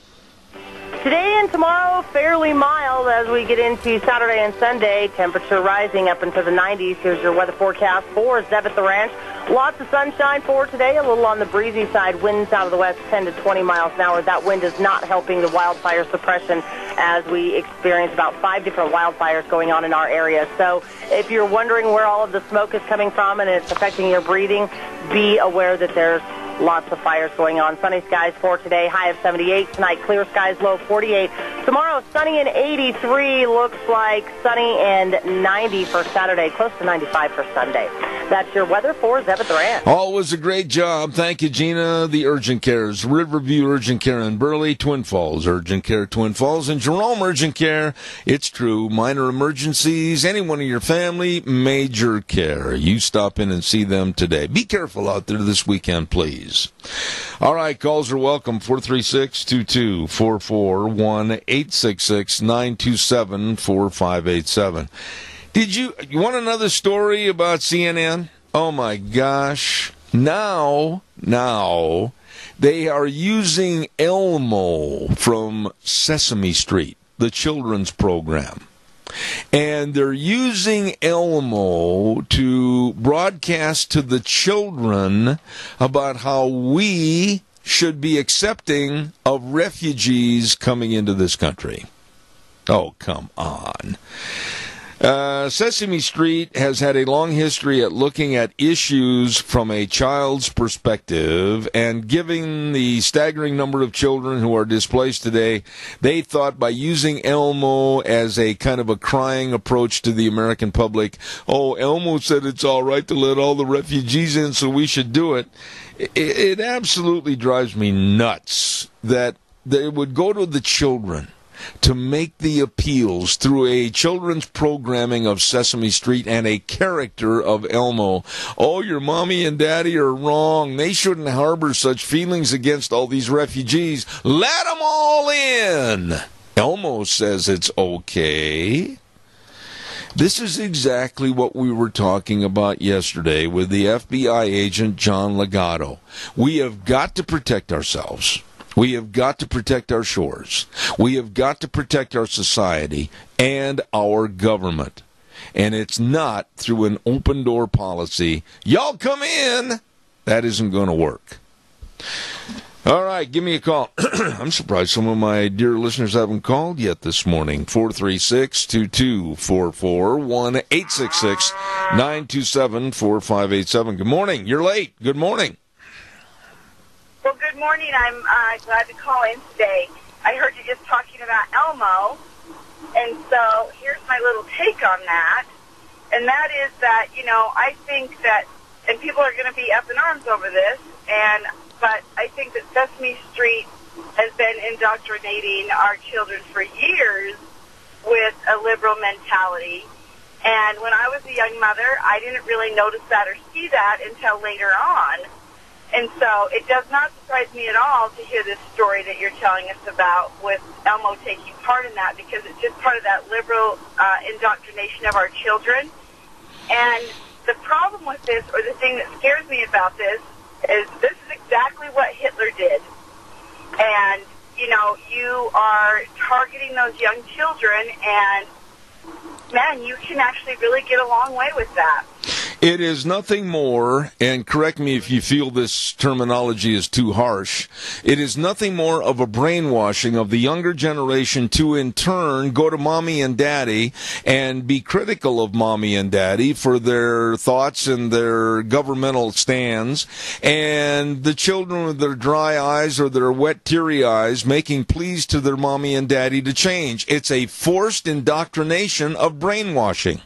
Today tomorrow, fairly mild as we get into Saturday and Sunday. Temperature rising up into the 90s. Here's your weather forecast for Zeb at the Ranch. Lots of sunshine for today, a little on the breezy side. Winds out of the west 10 to 20 miles an hour. That wind is not helping the wildfire suppression as we experience about five different wildfires going on in our area. So if you're wondering where all of the smoke is coming from and it's affecting your breathing, be aware that there's Lots of fires going on. Sunny skies for today, high of 78. Tonight, clear skies, low 48. Tomorrow, sunny and 83. Looks like sunny and 90 for Saturday, close to 95 for Sunday. That's your weather for Zebeth Ranch. Always a great job. Thank you, Gina. The Urgent Cares, Riverview Urgent Care in Burley, Twin Falls Urgent Care, Twin Falls, and Jerome Urgent Care. It's true. Minor emergencies, anyone in your family, major care. You stop in and see them today. Be careful out there this weekend, please. All right, calls are welcome. 436 2244 1 866 927 4587. Did you you want another story about CNN? Oh my gosh. Now, now they are using Elmo from Sesame Street, the children's program. And they're using Elmo to broadcast to the children about how we should be accepting of refugees coming into this country. Oh, come on. Uh, Sesame Street has had a long history at looking at issues from a child's perspective, and given the staggering number of children who are displaced today, they thought by using Elmo as a kind of a crying approach to the American public, oh, Elmo said it's all right to let all the refugees in, so we should do it. It, it absolutely drives me nuts that they would go to the children to make the appeals through a children's programming of Sesame Street and a character of Elmo. Oh, your mommy and daddy are wrong. They shouldn't harbor such feelings against all these refugees. Let them all in. Elmo says it's okay. This is exactly what we were talking about yesterday with the FBI agent John Legato. We have got to protect ourselves. We have got to protect our shores. We have got to protect our society and our government. And it's not through an open door policy. Y'all come in. That isn't going to work. All right, give me a call. [CLEARS THROAT] I'm surprised some of my dear listeners haven't called yet this morning. 436 2244 1 866 927 4587. Good morning. You're late. Good morning. Well, good morning. I'm uh, glad to call in today. I heard you just talking about Elmo, and so here's my little take on that. And that is that you know I think that, and people are going to be up in arms over this, and but I think that Sesame Street has been indoctrinating our children for years with a liberal mentality. And when I was a young mother, I didn't really notice that or see that until later on. And so it does not surprise me at all to hear this story that you're telling us about with Elmo taking part in that because it's just part of that liberal uh, indoctrination of our children. And the problem with this, or the thing that scares me about this, is this is exactly what Hitler did. And, you know, you are targeting those young children, and man, you can actually really get a long way with that. It is nothing more, and correct me if you feel this terminology is too harsh, it is nothing more of a brainwashing of the younger generation to in turn go to mommy and daddy and be critical of mommy and daddy for their thoughts and their governmental stands, and the children with their dry eyes or their wet teary eyes making pleas to their mommy and daddy to change. It's a forced indoctrination of brainwashing.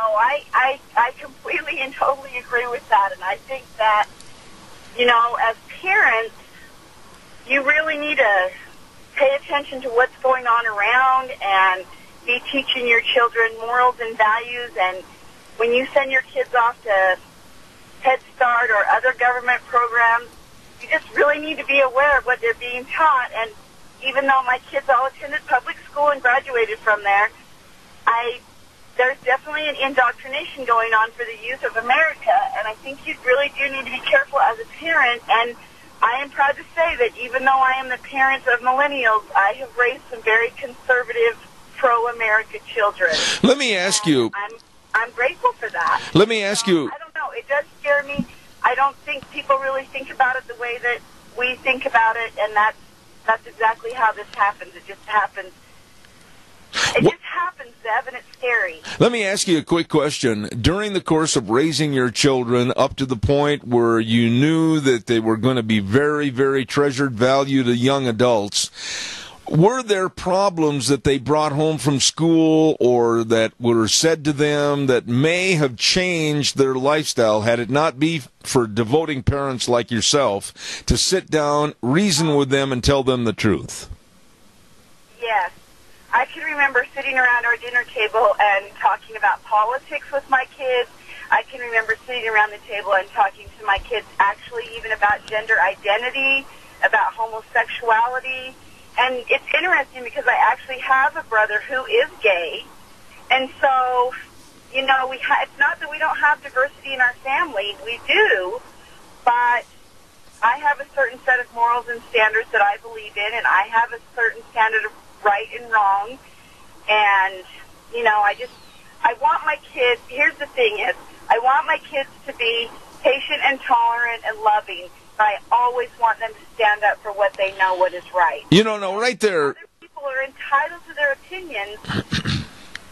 Oh, I, I, I completely and totally agree with that. And I think that, you know, as parents, you really need to pay attention to what's going on around and be teaching your children morals and values. And when you send your kids off to Head Start or other government programs, you just really need to be aware of what they're being taught. And even though my kids all attended public school and graduated from there, I there's definitely an indoctrination going on for the youth of America, and I think you really do need to be careful as a parent. And I am proud to say that even though I am the parent of millennials, I have raised some very conservative, pro-America children. Let me ask And you. I'm I'm grateful for that. Let me ask you. I don't know. It does scare me. I don't think people really think about it the way that we think about it, and that's that's exactly how this happens. It just happens. It What- just happens, Zeb, and it's scary. Let me ask you a quick question. During the course of raising your children up to the point where you knew that they were going to be very, very treasured, valued young adults, were there problems that they brought home from school or that were said to them that may have changed their lifestyle had it not be for devoting parents like yourself to sit down, reason with them, and tell them the truth? Yes. I can remember sitting around our dinner table and talking about politics with my kids. I can remember sitting around the table and talking to my kids actually even about gender identity, about homosexuality. And it's interesting because I actually have a brother who is gay. And so, you know, we ha- it's not that we don't have diversity in our family. We do. But I have a certain set of morals and standards that I believe in, and I have a certain standard of right and wrong. And, you know, I just, I want my kids, here's the thing is, I want my kids to be patient and tolerant and loving, but I always want them to stand up for what they know what is right. You don't know, right there. Other people are entitled to their opinions,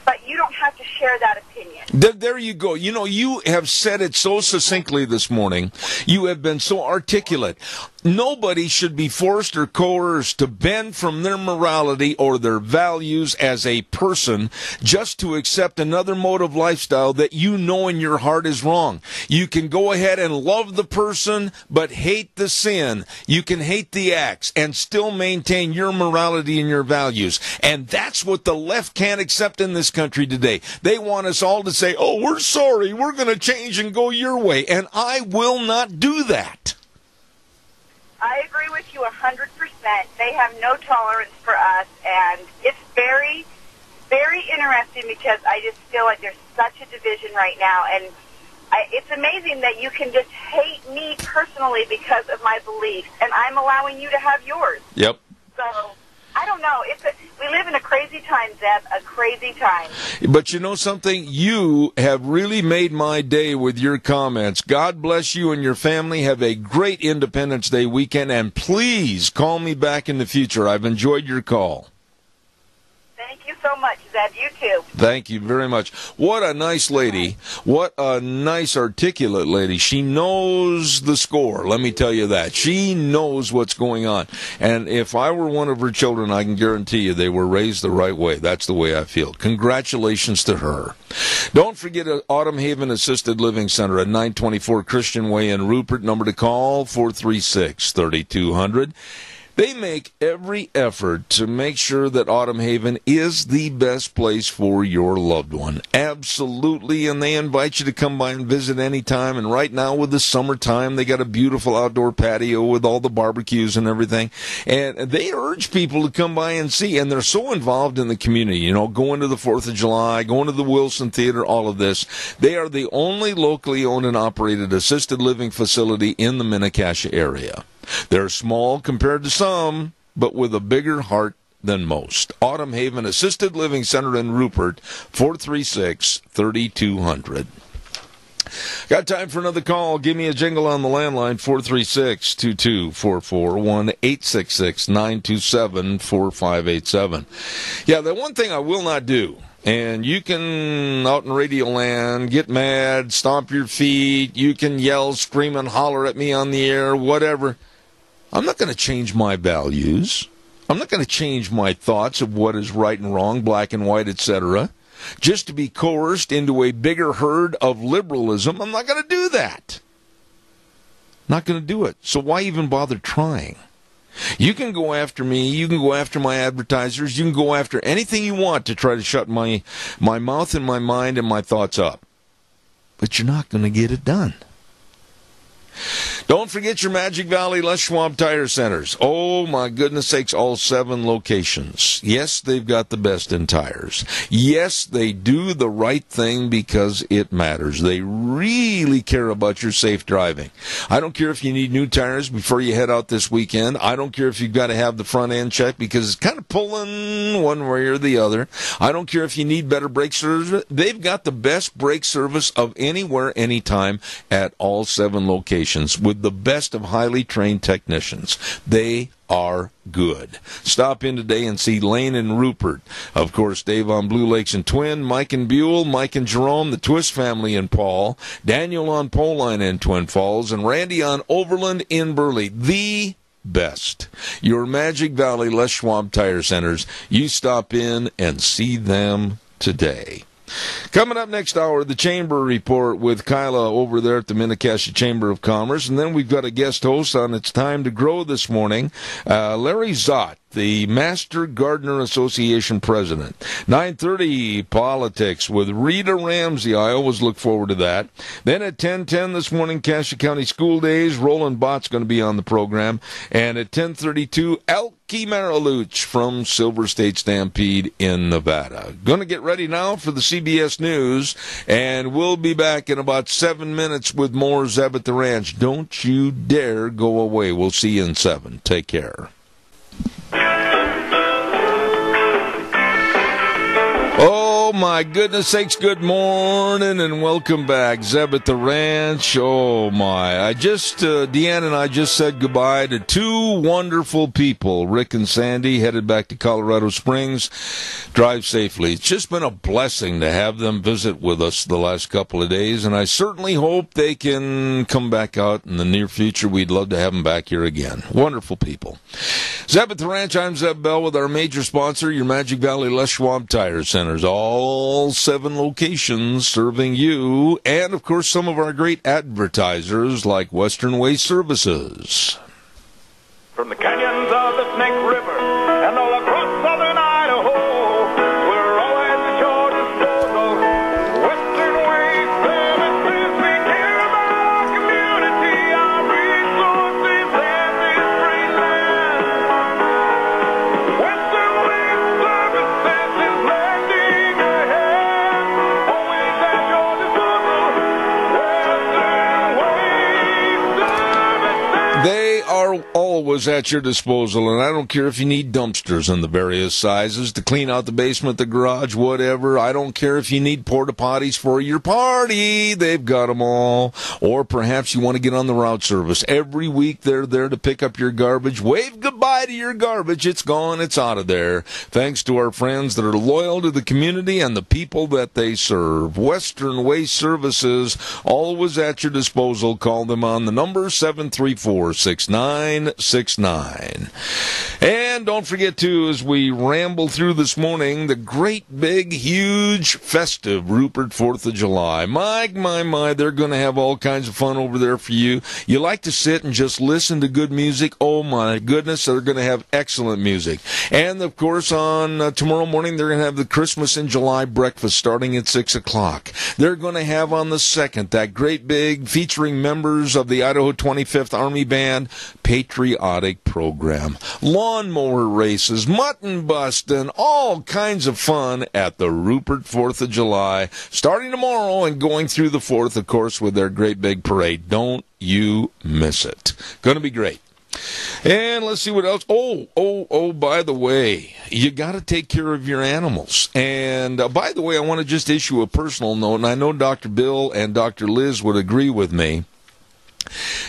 but you don't have to share that opinion. There, there you go. You know, you have said it so succinctly this morning. You have been so articulate. Nobody should be forced or coerced to bend from their morality or their values as a person just to accept another mode of lifestyle that you know in your heart is wrong. You can go ahead and love the person, but hate the sin. You can hate the acts and still maintain your morality and your values. And that's what the left can't accept in this country today. They want us all to say, oh, we're sorry, we're going to change and go your way. And I will not do that. I agree with you a 100%. They have no tolerance for us, and it's very, very interesting because I just feel like there's such a division right now, and I, it's amazing that you can just hate me personally because of my beliefs, and I'm allowing you to have yours. Yep. So I don't know. It's a, we live in a crazy time, Zeb. A crazy time. But you know something? You have really made my day with your comments. God bless you and your family. Have a great Independence Day weekend, and please call me back in the future. I've enjoyed your call. So much, Zeb. You too. Thank you very much. What a nice lady. What a nice, articulate lady. She knows the score. Let me tell you that. She knows what's going on. And if I were one of her children, I can guarantee you they were raised the right way. That's the way I feel. Congratulations to her. Don't forget uh, Autumn Haven Assisted Living Center at 924 Christian Way in Rupert. Number to call 436 3200. They make every effort to make sure that Autumn Haven is the best place for your loved one. Absolutely. And they invite you to come by and visit anytime. And right now, with the summertime, they got a beautiful outdoor patio with all the barbecues and everything. And they urge people to come by and see. And they're so involved in the community, you know, going to the 4th of July, going to the Wilson Theater, all of this. They are the only locally owned and operated assisted living facility in the Mini-Cassia area. They're small compared to some, but with a bigger heart than most. Autumn Haven Assisted Living Center in Rupert, 436 3200. Got time for another call? Give me a jingle on the landline, 436 2244 1 866 927 4587. Yeah, the one thing I will not do and you can out in radio land get mad stomp your feet you can yell scream and holler at me on the air whatever i'm not going to change my values i'm not going to change my thoughts of what is right and wrong black and white etc just to be coerced into a bigger herd of liberalism i'm not going to do that not going to do it so why even bother trying you can go after me. You can go after my advertisers. You can go after anything you want to try to shut my my mouth and my mind and my thoughts up. But you're not going to get it done. Don't forget your Magic Valley Les Schwab Tire Centers. Oh my goodness sakes, all seven locations. Yes, they've got the best in tires. Yes, they do the right thing because it matters. They really care about your safe driving. I don't care if you need new tires before you head out this weekend. I don't care if you've got to have the front end checked because it's kind of pulling one way or the other. I don't care if you need better brake service. They've got the best brake service of anywhere, anytime at all seven locations with with the best of highly trained technicians. They are good. Stop in today and see Lane and Rupert. Of course, Dave on Blue Lakes and Twin, Mike and Buhl, Mike and Jerome, the Twist family in Paul, Daniel on Pole Line in Twin Falls, and Randy on Overland in Burley. The best. Your Magic Valley Les Schwab Tire Centers. You stop in and see them today. Coming up next hour, the Chamber Report with Kyla over there at the Mini-Cassia Chamber of Commerce. And then we've got a guest host on It's Time to Grow this morning, uh, Larry Zott the Master Gardener Association president. 9:30 politics with Rita Ramsey. I always look forward to that. Then at 10:10 this morning, Cassia County School Days. Roland Bott's going to be on the program, and at 10:32, Elkie Mariluch from Silver State Stampede in Nevada. Going to get ready now for the CBS News, and we'll be back in about seven minutes with more Zeb at the Ranch. Don't you dare go away. We'll see you in seven. Take care. Oh my goodness sakes, good morning and welcome back. Zeb at the Ranch. Oh my. I just, uh, Deanne and I just said goodbye to two wonderful people. Rick and Sandy headed back to Colorado Springs. Drive safely. It's just been a blessing to have them visit with us the last couple of days and I certainly hope they can come back out in the near future. We'd love to have them back here again. Wonderful people. Zeb at the Ranch, I'm Zeb Bell with our major sponsor, your Magic Valley Les Schwab Tire centers, all seven locations serving you, and of course some of our great advertisers like Western Waste Services. From the canyons always at your disposal, and I don't care if you need dumpsters in the various sizes to clean out the basement, the garage, whatever. I don't care if you need porta potties for your party. They've got them all. Or perhaps you want to get on the route service. Every week they're there to pick up your garbage. Wave goodbye to your garbage. It's gone. It's out of there. Thanks to our friends that are loyal to the community and the people that they serve. Western Waste Services, always at your disposal. Call them on the number 734 6969. And don't forget to, as we ramble through this morning, the great big huge festive Rupert 4th of July. My, my, my, they're going to have all kinds of fun over there for you. You like to sit and just listen to good music? Oh my goodness, they're going to have excellent music. And of course, on uh, tomorrow morning, they're going to have the Christmas in July breakfast starting at 6 o'clock. They're going to have on the 2nd that great big featuring members of the Idaho 25th Army Band patriotic program. Lawnmower races, mutton busting, all kinds of fun at the Rupert 4th of July, starting tomorrow and going through the 4th, of course, with their great big parade. Don't you miss it. Going to be great. And let's see what else. Oh, oh, oh, by the way, you got to take care of your animals. And uh, by the way, I want to just issue a personal note, and I know Dr. Bill and Dr. Liz would agree with me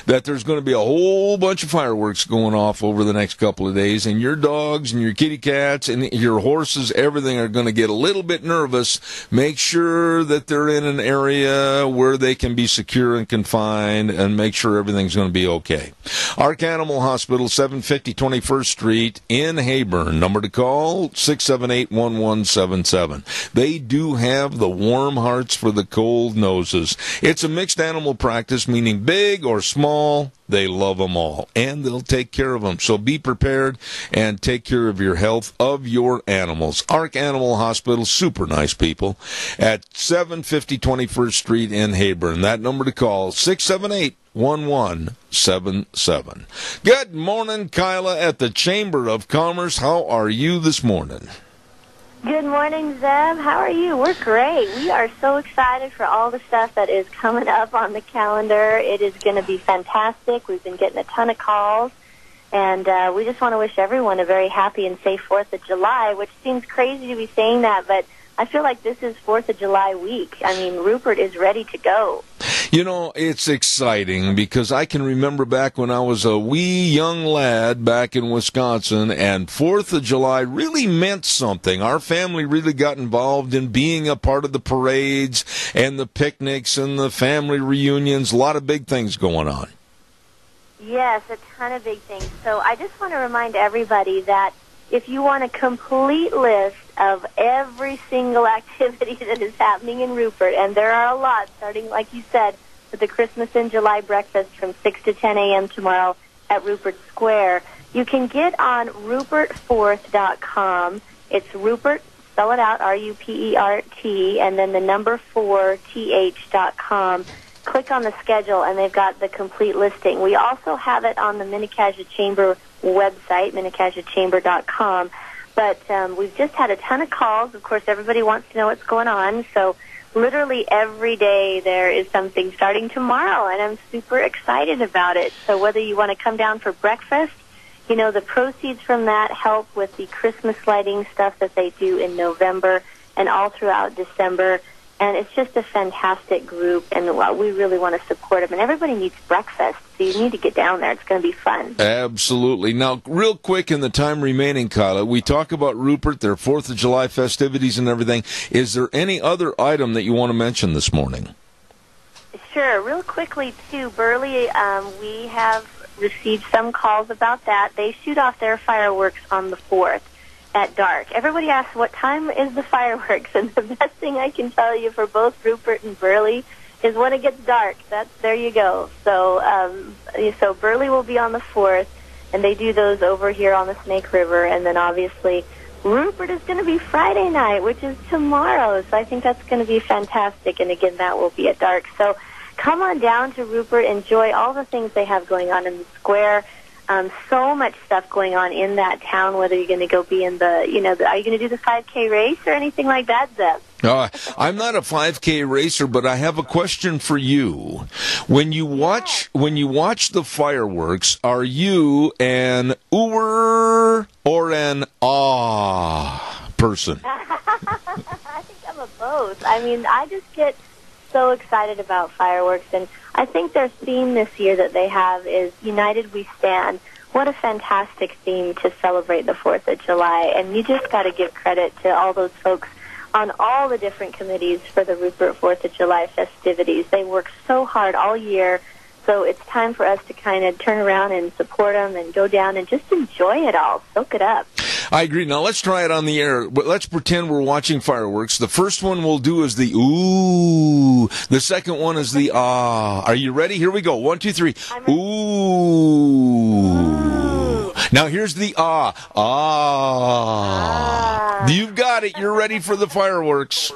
that there's going to be a whole bunch of fireworks going off over the next couple of days, and your dogs and your kitty cats and your horses, everything are going to get a little bit nervous. Make sure that they're in an area where they can be secure and confined, and make sure everything's going to be okay. Ark Animal Hospital, 750 21st Street in Heyburn. Number to call 678 1177. They do have the warm hearts for the cold noses. It's a mixed animal practice, meaning big or small, they love them all and they'll take care of them. So be prepared and take care of your health of your animals. Ark Animal Hospital, super nice people at 750 21st Street in Heyburn. That number to call 678 1177. Good morning, Kyla at the Chamber of Commerce. How are you this morning? Good morning, Zeb. How are you? We're great. We are so excited for all the stuff that is coming up on the calendar. It is going to be fantastic. We've been getting a ton of calls, and uh, we just want to wish everyone a very happy and safe 4th of July, which seems crazy to be saying that, but I feel like this is 4th of July week. I mean, Rupert is ready to go. You know, it's exciting because I can remember back when I was a wee young lad back in Wisconsin, and Fourth of July really meant something. Our family really got involved in being a part of the parades and the picnics and the family reunions. A lot of big things going on. Yes, a ton of big things. So I just want to remind everybody that if you want a complete list of every single [LAUGHS] activity that is happening in Rupert, and there are a lot, starting, like you said, with the Christmas in July breakfast from 6 to 10 a.m. tomorrow at Rupert Square, you can get on rupertforth.com. It's Rupert, spell it out, R-U-P-E-R-T, and then the number 4, T-H dot com. Click on the schedule, and they've got the complete listing. We also have it on the Mini-Cassia Chamber website, minicassiachamber.com. But um, we've just had a ton of calls. Of course, everybody wants to know what's going on. So literally every day there is something starting tomorrow, and I'm super excited about it. So whether you want to come down for breakfast, you know, the proceeds from that help with the Christmas lighting stuff that they do in November and all throughout December and it's just a fantastic group, and we really want to support them. And everybody needs breakfast, so you need to get down there. It's going to be fun. Absolutely. Now, real quick in the time remaining, Kyla, we talk about Rupert, their Fourth of July festivities, and everything. Is there any other item that you want to mention this morning? Sure. Real quickly, too, Burley, um, we have received some calls about that. They shoot off their fireworks on the fourth at dark. Everybody asks what time is the fireworks, [LAUGHS] and the best thing I can tell you for both Rupert and Burley is when it gets dark. That's there you go. So um, so Burley will be on the fourth, and they do those over here on the Snake River, and then obviously Rupert is going to be Friday night, which is tomorrow. So I think that's going to be fantastic, and again that will be at dark. So come on down to Rupert, enjoy all the things they have going on in the square um, so much stuff going on in that town. Whether you're going to go be in the, you know, the, are you going to do the 5K race or anything like that, Zeb? Uh, I'm not a 5K racer, but I have a question for you. When you watch when you watch the fireworks, are you an ooer or an ah person? [LAUGHS] I think I'm a both. I mean, I just get so excited about fireworks and I think their theme this year that they have is United We Stand. What a fantastic theme to celebrate the 4th of July. And you just got to give credit to all those folks on all the different committees for the Rupert 4th of July festivities. They work so hard all year. So it's time for us to kind of turn around and support them and go down and just enjoy it all. Soak it up. I agree. Now let's try it on the air. Let's pretend we're watching fireworks. The first one we'll do is the ooh. The second one is the ah. Are you ready? Here we go. One, two, three. Ooh. Now here's the ah. Ah. You've got it. You're ready for the fireworks.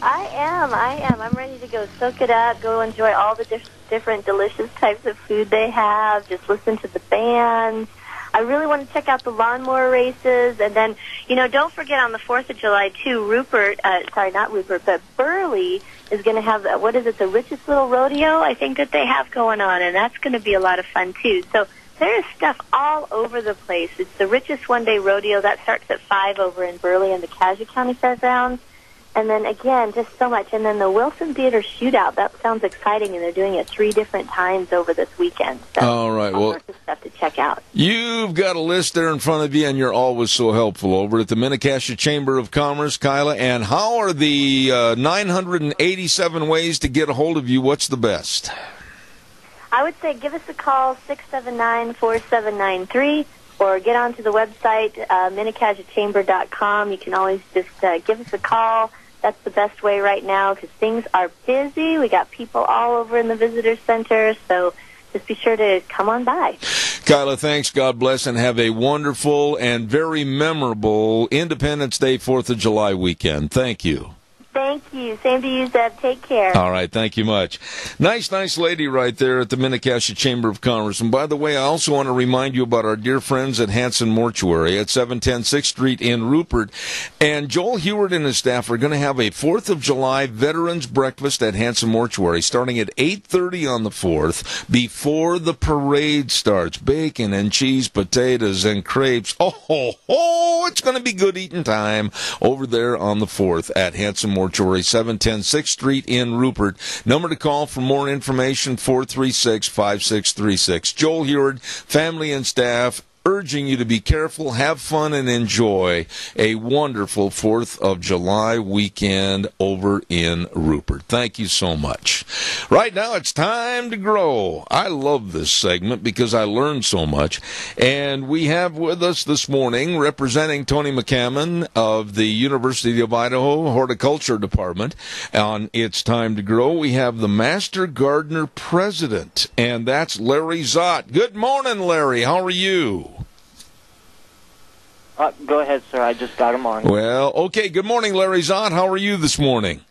I am. I am. I'm ready to go soak it up, go enjoy all the diff- different delicious types of food they have, just listen to the bands. I really want to check out the lawnmower races, and then you know, don't forget on the Fourth of July too. Rupert, uh, sorry, not Rupert, but Burley is going to have uh, what is it, the richest little rodeo? I think that they have going on, and that's going to be a lot of fun too. So there is stuff all over the place. It's the richest one day rodeo that starts at five over in Burley in the Cassia County Fairgrounds. And then again, just so much. And then the Wilson Theater Shootout. That sounds exciting, and they're doing it three different times over this weekend. So All right. all Well, stuff to check out. You've got a list there in front of you, and you're always so helpful over at the Mini-Cassia Chamber of Commerce, Kyla. And how are the uh, 987 ways to get a hold of you? What's the best? I would say give us a call six seven nine four seven nine three, or get onto the website uh, minicassiachamber.com. You can always just uh, give us a call. That's the best way right now because things are busy. We got people all over in the visitor center, so just be sure to come on by. Kyla, thanks. God bless, and have a wonderful and very memorable Independence Day, 4th of July weekend. Thank you. Thank you. Same to you, Zeb. Take care. All right, thank you much. Nice, nice lady right there at the Mini-Cassia Chamber of Commerce. And by the way, I also want to remind you about our dear friends at Hanson Mortuary at 710 6th Street in Rupert. And Joel Heward and his staff are going to have a 4th of July Veterans Breakfast at Hanson Mortuary starting at 8.30 on the 4th before the parade starts. Bacon and cheese, potatoes and crepes. Oh, ho, ho, it's going to be good eating time over there on the 4th at Hanson Mortuary Laboratory, 710 6th Street in Rupert. Number to call for more information, 436 5636. Joel Heward, family and staff, urging you to be careful, have fun, and enjoy a wonderful 4th of July weekend over in Rupert. Thank you so much. Right now, it's time to grow. I love this segment because I learn so much. And we have with us this morning, representing Tony McCammon of the University of Idaho Horticulture Department on It's Time to Grow, we have the Master Gardener President, and that's Larry Zott. Good morning, Larry. How are you? Uh, go ahead, sir. I just got him on. Well, okay. Good morning, Larry Zott. How are you this morning?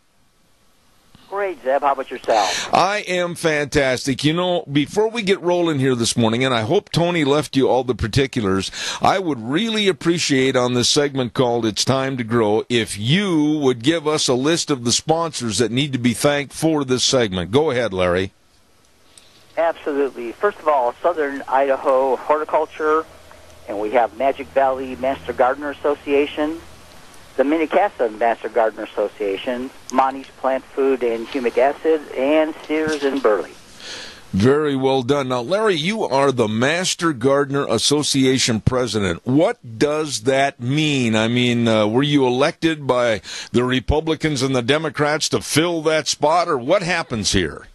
Great, Zeb. How about yourself? I am fantastic. You know, before we get rolling here this morning, and I hope Tony left you all the particulars, I would really appreciate on this segment called It's Time to Grow if you would give us a list of the sponsors that need to be thanked for this segment. Go ahead, Larry. Absolutely. First of all, Southern Idaho Horticulture, and we have Magic Valley Master Gardener Association, the Mini-Cassia Master Gardener Association, Monty's Plant Food and Humic Acid, and Sears and Burley. Very well done. Now, Larry, you are the Master Gardener Association president. What does that mean? I mean, uh, were you elected by the Republicans and the Democrats to fill that spot, or what happens here?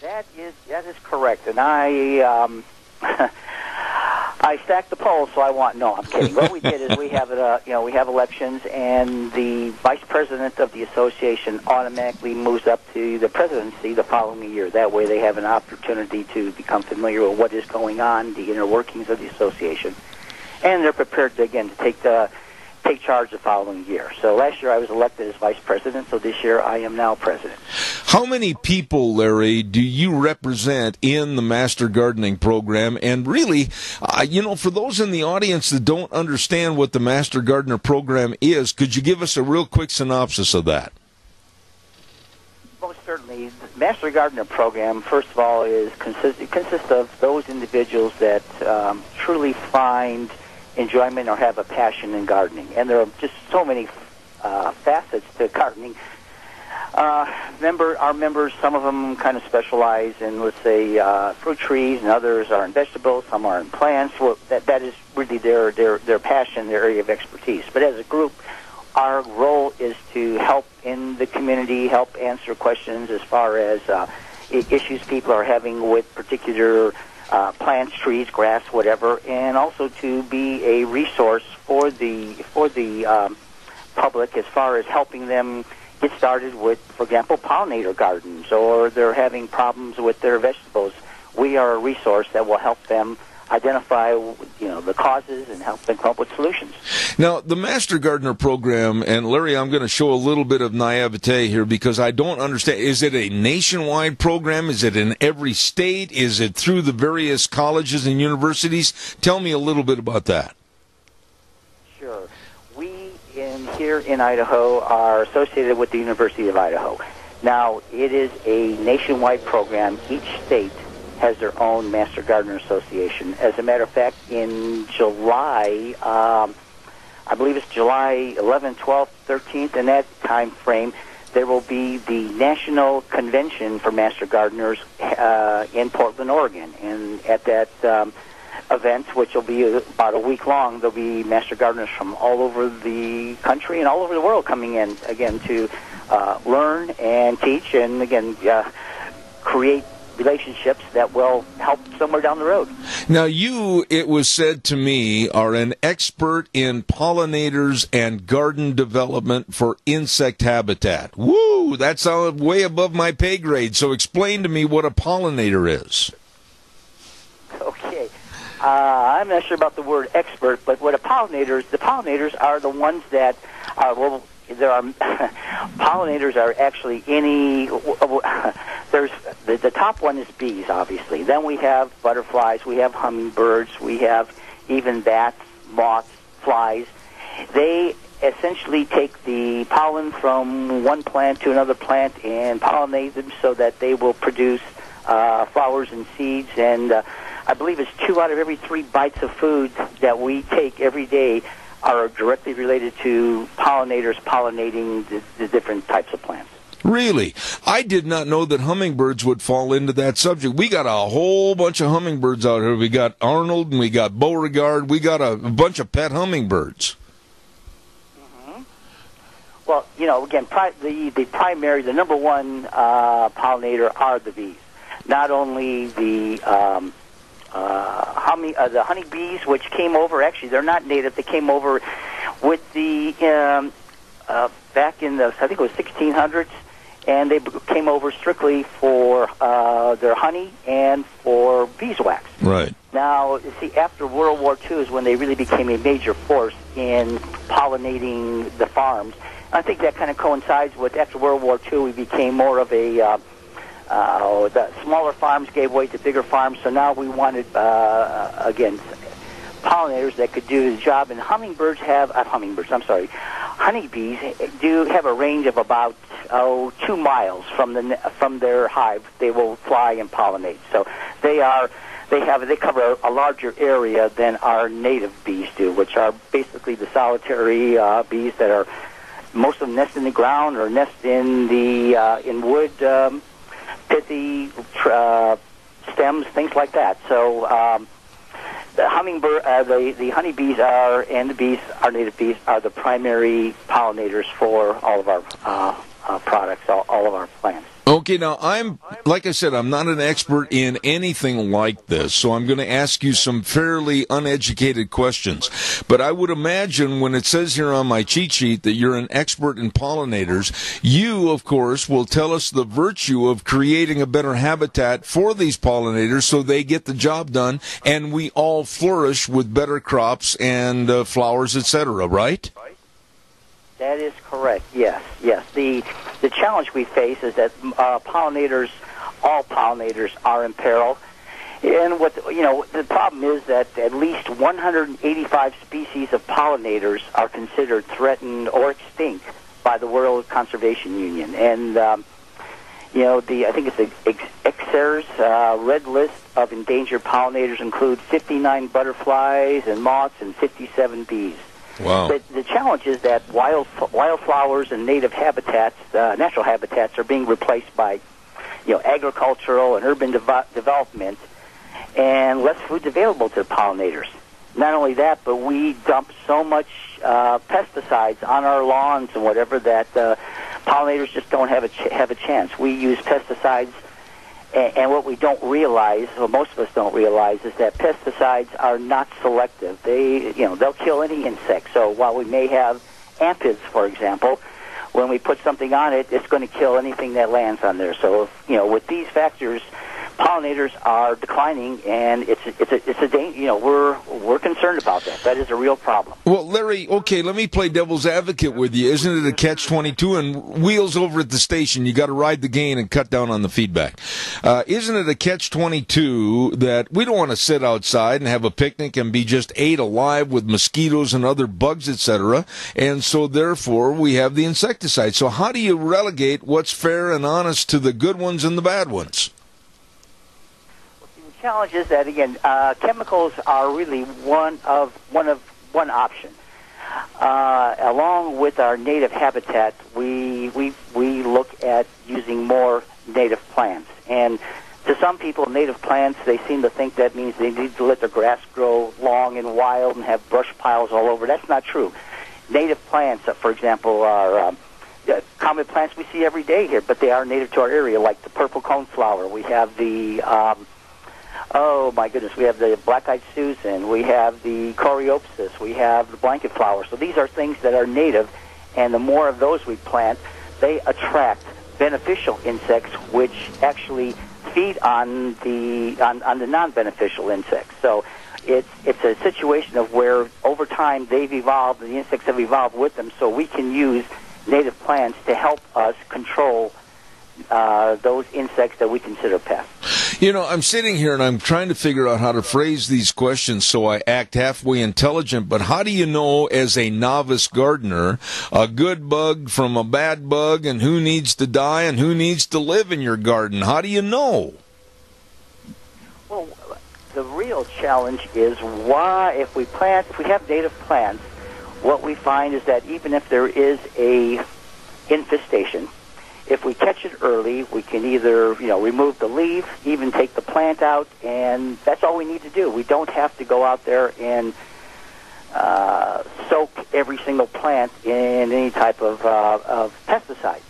That is that is correct, and I um, [LAUGHS] I stacked the polls, so I want no. I'm kidding. what we did is we have a you know we have elections, and the vice president of the association automatically moves up to the presidency the following year. That way, they have an opportunity to become familiar with what is going on, the inner workings of the association, and they're prepared to again to take the take charge the following year. So last year I was elected as vice president, so this year I am now president. How many people, Larry, do you represent in the Master Gardening Program? And really, uh, you know, for those in the audience that don't understand what the Master Gardener Program is, could you give us a real quick synopsis of that? Most certainly, the Master Gardener Program, first of all, is consist, it consists of those individuals that um, truly find enjoyment or have a passion in gardening. And there are just so many uh, facets to gardening. Uh, member, our members, some of them kind of specialize in, let's say, uh, fruit trees, and others are in vegetables. Some are in plants. Well, that that is really their their their passion, their area of expertise. But as a group, our role is to help in the community, help answer questions as far as uh, issues people are having with particular uh, plants, trees, grass, whatever, and also to be a resource for the for the um, public as far as helping them get started with, for example, pollinator gardens, or they're having problems with their vegetables. We are a resource that will help them identify you know the causes and help them come up with solutions. Now, the Master Gardener program, and Larry, I'm going to show a little bit of naivete here because I don't understand. Is it a nationwide program? Is it in every state? Is it through the various colleges and universities? Tell me a little bit about that. Sure. We in here in Idaho are associated with the University of Idaho. Now, it is a nationwide program. Each state has their own Master Gardener Association. As a matter of fact, in July, um, I believe it's July 11th, 12th, 13th, in that time frame, there will be the National Convention for Master Gardeners uh, in Portland, Oregon. And at that um, event, which will be about a week long, there'll be Master Gardeners from all over the country and all over the world coming in, again, to uh, learn and teach and, again, uh, create relationships that will help somewhere down the road. Now, you, it was said to me, are an expert in pollinators and garden development for insect habitat. Woo! That's uh, way above my pay grade. So, explain to me what a pollinator is. Okay. Uh, I'm not sure about the word expert, but what a pollinator is, the pollinators are the ones that are, well, there are [LAUGHS] pollinators are actually any [LAUGHS] there's the, the top one is bees obviously. Then we have butterflies we have hummingbirds we have even bats moths flies. They essentially take the pollen from one plant to another plant and pollinate them so that they will produce uh, flowers and seeds. And uh, I believe it's two out of every three bites of food that we take every day are directly related to pollinators pollinating the, the different types of plants. Really? I did not know that hummingbirds would fall into that subject. We got a whole bunch of hummingbirds out here. We got Arnold and we got Beauregard. We got a, bunch of pet hummingbirds. Well, you know, again, pri- the the primary, the number one uh, pollinator are the bees. Not only the um, uh, honey, uh, the honeybees, which came over. Actually, they're not native. They came over with the um, uh, back in the I think it was 1600s, and they came over strictly for uh, their honey and for beeswax. Right. Now, you see, after World War II is when they really became a major force in pollinating the farms. I think that kind of coincides with after World War II, we became more of a uh, uh, the smaller farms gave way to bigger farms. So now we wanted uh, again pollinators that could do the job. And hummingbirds have uh, hummingbirds. I'm sorry, honeybees do have a range of about oh two miles from the from their hive. They will fly and pollinate. So they are they have they cover a, larger area than our native bees do, which are basically the solitary uh, bees that are most of them nest in the ground or nest in the uh, in wood um, pithy uh, stems, things like that. So um, the hummingbird, uh, the the honeybees are and the bees, our native bees, are the primary pollinators for all of our uh, uh, products, all, all of our plants. Okay, now I'm, like I said, I'm not an expert in anything like this, so I'm going to ask you some fairly uneducated questions. But I would imagine when it says here on my cheat sheet that you're an expert in pollinators, you, of course, will tell us the virtue of creating a better habitat for these pollinators so they get the job done and we all flourish with better crops and uh, flowers, etc., right? That is correct. Yes, yes. The the challenge we face is that uh, pollinators, all pollinators, are in peril. And what you know, the problem is that at least 185 species of pollinators are considered threatened or extinct by the World Conservation Union. And um, you know, the I think it's the Ex- Xerces uh, red list of endangered pollinators include 59 butterflies and moths and 57 bees. Wow. The, the challenge is that wild wildflowers and native habitats, uh, natural habitats, are being replaced by, you know, agricultural and urban devo- development, and less food available to the pollinators. Not only that, but we dump so much uh, pesticides on our lawns and whatever that uh, pollinators just don't have a ch- have a chance. We use pesticides and, and what we don't realize, or most of us don't realize, is that pesticides are not selective. They, you know, they'll kill any insect. So while we may have aphids, for example, when we put something on it, it's going to kill anything that lands on there. So, if, you know, with these factors, pollinators are declining, and it's a, it's a it's a danger. You know, we're we're concerned about that. That is a real problem. Well, Larry, okay, let me play devil's advocate with you. Isn't it a catch 22? And wheels over at the station, you got to ride the gain and cut down on the feedback. Uh, isn't it a catch 22 that we don't want to sit outside and have a picnic and be just ate alive with mosquitoes and other bugs, etc.? And so, therefore, we have the insecticide. So, how do you relegate what's fair and honest to the good ones and the bad ones? Challenge is that again, uh, chemicals are really one of one of one option. Uh, along with our native habitat, we we we look at using more native plants. And to some people, native plants they seem to think that means they need to let their grass grow long and wild and have brush piles all over. That's not true. Native plants, uh, for example, are um, common plants we see every day here, but they are native to our area, like the purple coneflower. We have the um, Oh my goodness, we have the black-eyed Susan, we have the coreopsis, we have the blanket flower. So these are things that are native, and the more of those we plant, they attract beneficial insects, which actually feed on the on, on the non-beneficial insects. So it's it's a situation of where over time they've evolved, the insects have evolved with them, so we can use native plants to help us control uh, those insects that we consider pests. You know, I'm sitting here and I'm trying to figure out how to phrase these questions so I act halfway intelligent, but how do you know as a novice gardener a good bug from a bad bug and who needs to die and who needs to live in your garden? How do you know? Well, the real challenge is why, if we plant, if we have native plants, what we find is that even if there is a infestation, if we catch it early, we can either you know remove the leaf, even take the plant out, and that's all we need to do. We don't have to go out there and uh, soak every single plant in any type of, uh, of pesticide.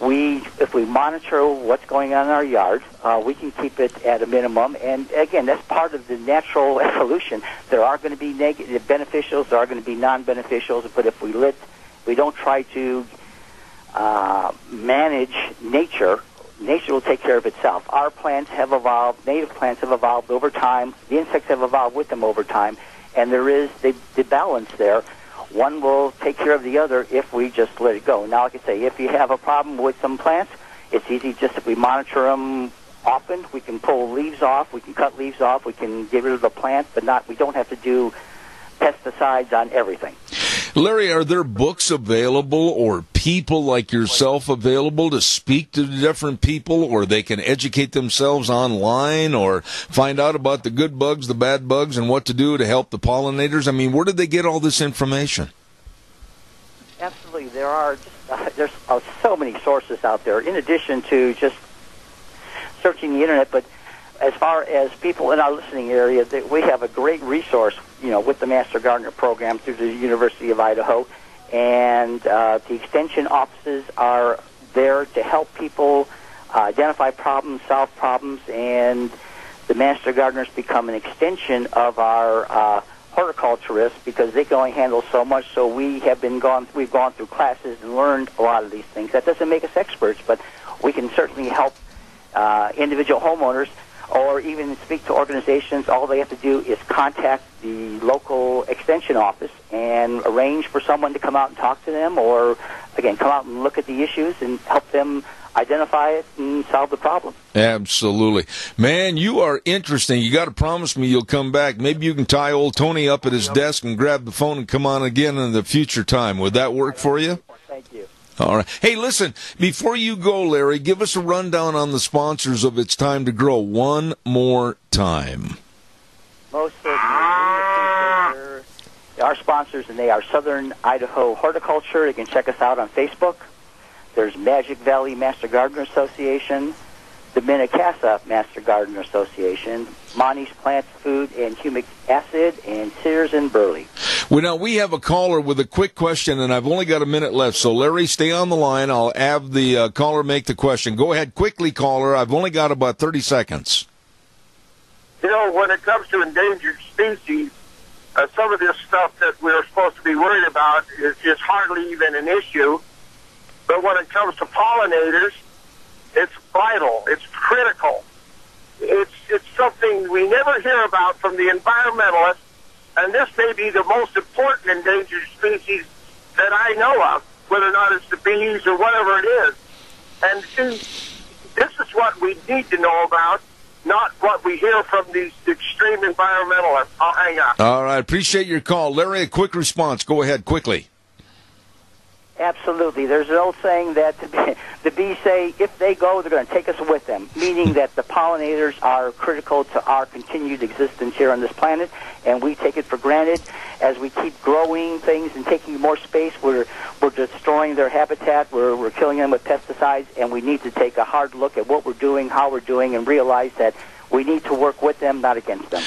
We, if we monitor what's going on in our yard, uh, we can keep it at a minimum. And again, that's part of the natural [LAUGHS] evolution. There are going to be negative beneficials, there are going to be non-beneficials. But if we let, we don't try to uh, manage nature, nature will take care of itself. Our plants have evolved, native plants have evolved over time, the insects have evolved with them over time, and there is the, the balance there. One will take care of the other if we just let it go. Now, like I say, if you have a problem with some plants, it's easy just if we monitor them often, we can pull leaves off, we can cut leaves off, we can get rid of the plant, but not we don't have to do pesticides on everything. Larry, are there books available or people like yourself available to speak to different people or they can educate themselves online or find out about the good bugs, the bad bugs, and what to do to help the pollinators? I mean, where did they get all this information? Absolutely. There are just, uh, there's uh, so many sources out there in addition to just searching the internet, but as far as people in our listening area, that we have a great resource, you know, with the Master Gardener program through the University of Idaho, and uh, the extension offices are there to help people uh, identify problems, solve problems, and the Master Gardeners become an extension of our uh, horticulturists because they can only handle so much. So we have been gone, we've gone through classes and learned a lot of these things. That doesn't make us experts, but we can certainly help uh, individual homeowners or even speak to organizations, all they have to do is contact the local extension office and arrange for someone to come out and talk to them, or again, come out and look at the issues and help them identify it and solve the problem. Absolutely. Man, you are interesting. You got to promise me you'll come back. Maybe you can tie old Tony up at his desk and grab the phone and come on again in the future time. Would that work for you? All right. Hey, listen, before you go, Larry, give us a rundown on the sponsors of It's Time to Grow one more time. Most certainly. Our sponsors, and they are Southern Idaho Horticulture. You can check us out on Facebook. There's Magic Valley Master Gardener Association, the Mini-Cassia Master Gardener Association, Monty's Plants, Food and Humic Acid, and Sears and Burley. Well, now we have a caller with a quick question, and I've only got a minute left. So, Larry, stay on the line. I'll have the uh, caller make the question. Go ahead, quickly, caller. I've only got about 30 seconds. You know, when it comes to endangered species, uh, some of this stuff that we're supposed to be worried about is, is hardly even an issue. But when it comes to pollinators, it's vital. It's critical. It's it's something we never hear about from the environmentalists, and this may be the most important endangered species that I know of, whether or not it's the bees or whatever it is. And see, this is what we need to know about, not what we hear from these extreme environmentalists. I'll hang up. All right. Appreciate your call. Larry, a quick response. Go ahead, quickly. Absolutely. There's an old saying that the, bee- [LAUGHS] the bees say if they go, they're going to take us with them, meaning that the pollinators are critical to our continued existence here on this planet, and we take it for granted. As we keep growing things and taking more space, we're, we're destroying their habitat, we're, we're killing them with pesticides, and we need to take a hard look at what we're doing, how we're doing, and realize that we need to work with them, not against them.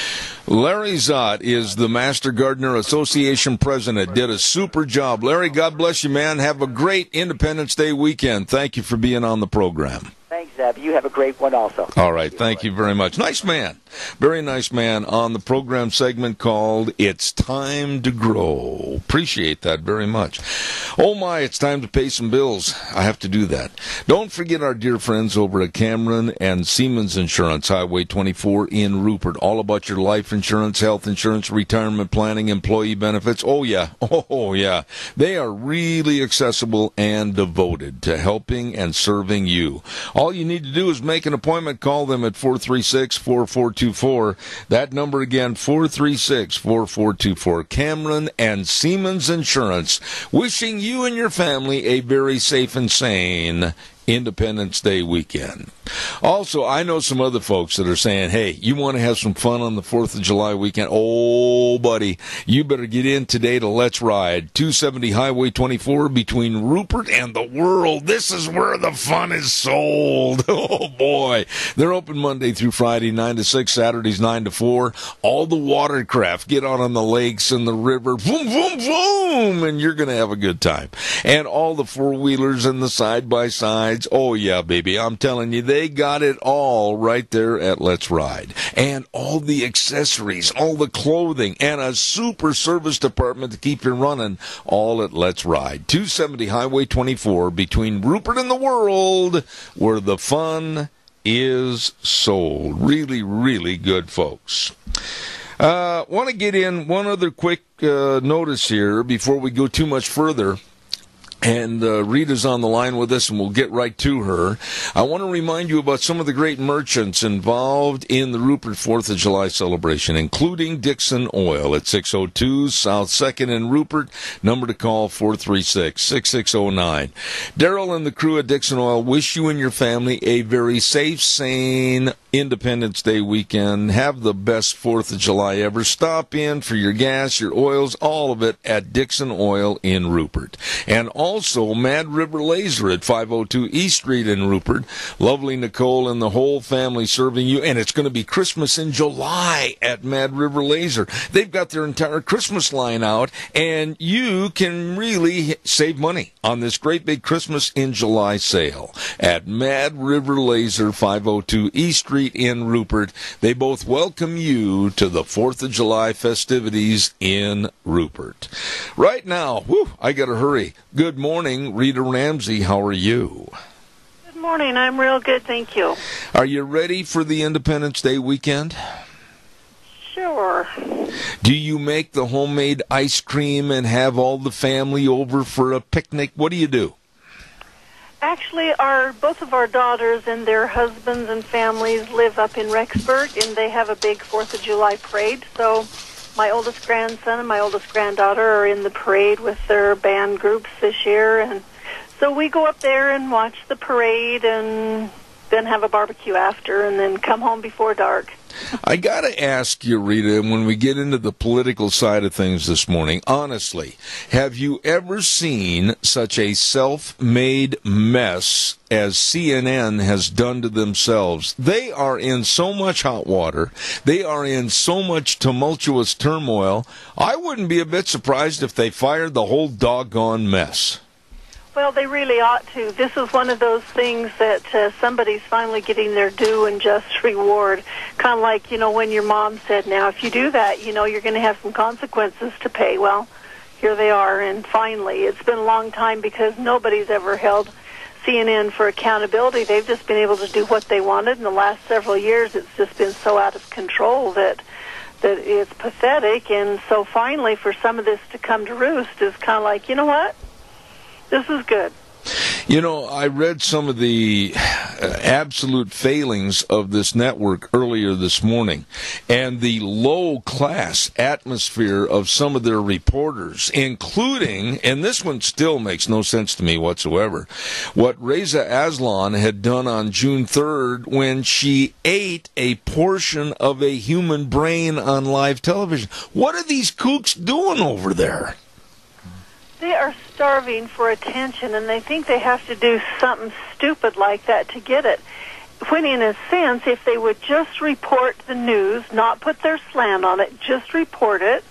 Larry Zott is the Master Gardener Association president. Did a super job. Larry, God bless you, man. Have a great Independence Day weekend. Thank you for being on the program. Thanks, Zeb. You have a great one also. All right. Thank you very much. Nice man. Very nice man on the program segment called It's Time to Grow. Appreciate that very much. Oh my, it's time to pay some bills. I have to do that. Don't forget our dear friends over at Cameron and Siemens Insurance, Highway 24 in Rupert. All about your life insurance, health insurance, retirement planning, employee benefits. Oh yeah. [LAUGHS] Oh yeah. They are really accessible and devoted to helping and serving you. All you need to do is make an appointment. Call them at 436-4424. That number again, 436-4424. Cameron and Siemens Insurance. Wishing you and your family a very safe and sane Independence Day weekend. Also, I know some other folks that are saying, hey, you want to have some fun on the 4th of July weekend? Oh, buddy, you better get in today to Let's Ride. 270 Highway 24 between Rupert and the world. This is where the fun is sold. [LAUGHS] Oh, boy. They're open Monday through Friday, 9 to 6, Saturdays, 9 to 4. All the watercraft get out on the lakes and the river. Boom, boom, boom. And you're going to have a good time. And all the four wheelers and the side by sides rides. Oh, yeah, baby. I'm telling you, they got it all right there at Let's Ride. And all the accessories, all the clothing, and a super service department to keep you running, all at Let's Ride. 270 Highway 24 between Rupert and the World, where the fun is sold. Really, really good, folks. Uh, want to get in one other quick uh, notice here before we go too much further and uh, Rita's on the line with us, and we'll get right to her. I want to remind you about some of the great merchants involved in the Rupert Fourth of July celebration, including Dixon Oil at 602 South Second and Rupert. Number to call 436-6609. Daryl and the crew at Dixon Oil wish you and your family a very safe, sane Independence Day weekend. Have the best Fourth of July ever. Stop in for your gas, your oils, all of it at Dixon Oil in Rupert, and all also Mad River Laser at 502 E Street in Rupert. Lovely Nicole and the whole family serving you. And it's going to be Christmas in July at Mad River Laser. They've got their entire Christmas line out, and you can really save money on this great big Christmas in July sale at Mad River Laser, 502 E Street in Rupert. They both welcome you to the 4th of July festivities in Rupert. Right now, whew, I got to hurry. Good morning, Rita Ramsey. How are you? Good morning. I'm real good, thank you. Are you ready for the Independence Day weekend? Sure. Do you make the homemade ice cream and have all the family over for a picnic? What do you do? Actually, our both of our daughters and their husbands and families live up in Rexburg, and they have a big Fourth of July parade. So my oldest grandson and my oldest granddaughter are in the parade with their band groups this year, and so we go up there and watch the parade and then have a barbecue after, and then come home before dark. I got to ask you, Rita, when we get into the political side of things this morning, honestly, have you ever seen such a self made mess as CNN has done to themselves? They are in so much hot water, they are in so much tumultuous turmoil. I wouldn't be a bit surprised if they fired the whole doggone mess. Well, they really ought to. This is one of those things that uh, somebody's finally getting their due and just reward. Kind of like, you know, when your mom said, now, if you do that, you know, you're going to have some consequences to pay. Well, here they are, and finally. It's been a long time because nobody's ever held CNN for accountability. They've just been able to do what they wanted. In the last several years, it's just been so out of control that that it's pathetic. And so finally, for some of this to come to roost is kind of like, you know what? This is good. You know, I read some of the uh, absolute failings of this network earlier this morning, and the low class atmosphere of some of their reporters, including, and this one still makes no sense to me whatsoever, what Reza Aslan had done on June 3rd when she ate a portion of a human brain on live television. What are these kooks doing over there? They are starving for attention and they think they have to do something stupid like that to get it. When in a sense, if they would just report the news, not put their slant on it, just report it,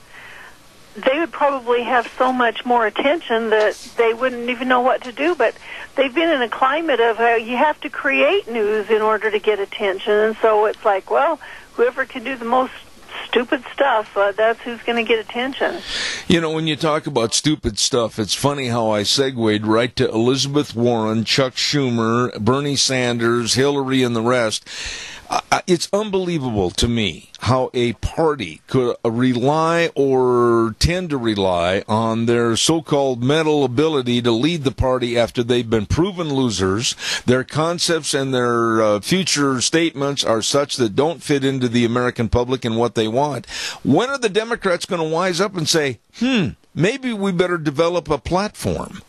they would probably have so much more attention that they wouldn't even know what to do. But they've been in a climate of uh, you have to create news in order to get attention, and so it's like, well, whoever can do the most stupid stuff, uh, that's who's going to get attention. You know, when you talk about stupid stuff, it's funny how I segued right to Elizabeth Warren, Chuck Schumer, Bernie Sanders, Hillary, and the rest it's unbelievable to me how a party could rely or tend to rely on their so-called mental ability to lead the party after they've been proven losers. Their concepts and their uh, future statements are such that don't fit into the American public and what they want. When are the Democrats going to wise up and say, "Hmm, maybe we better develop a platform"?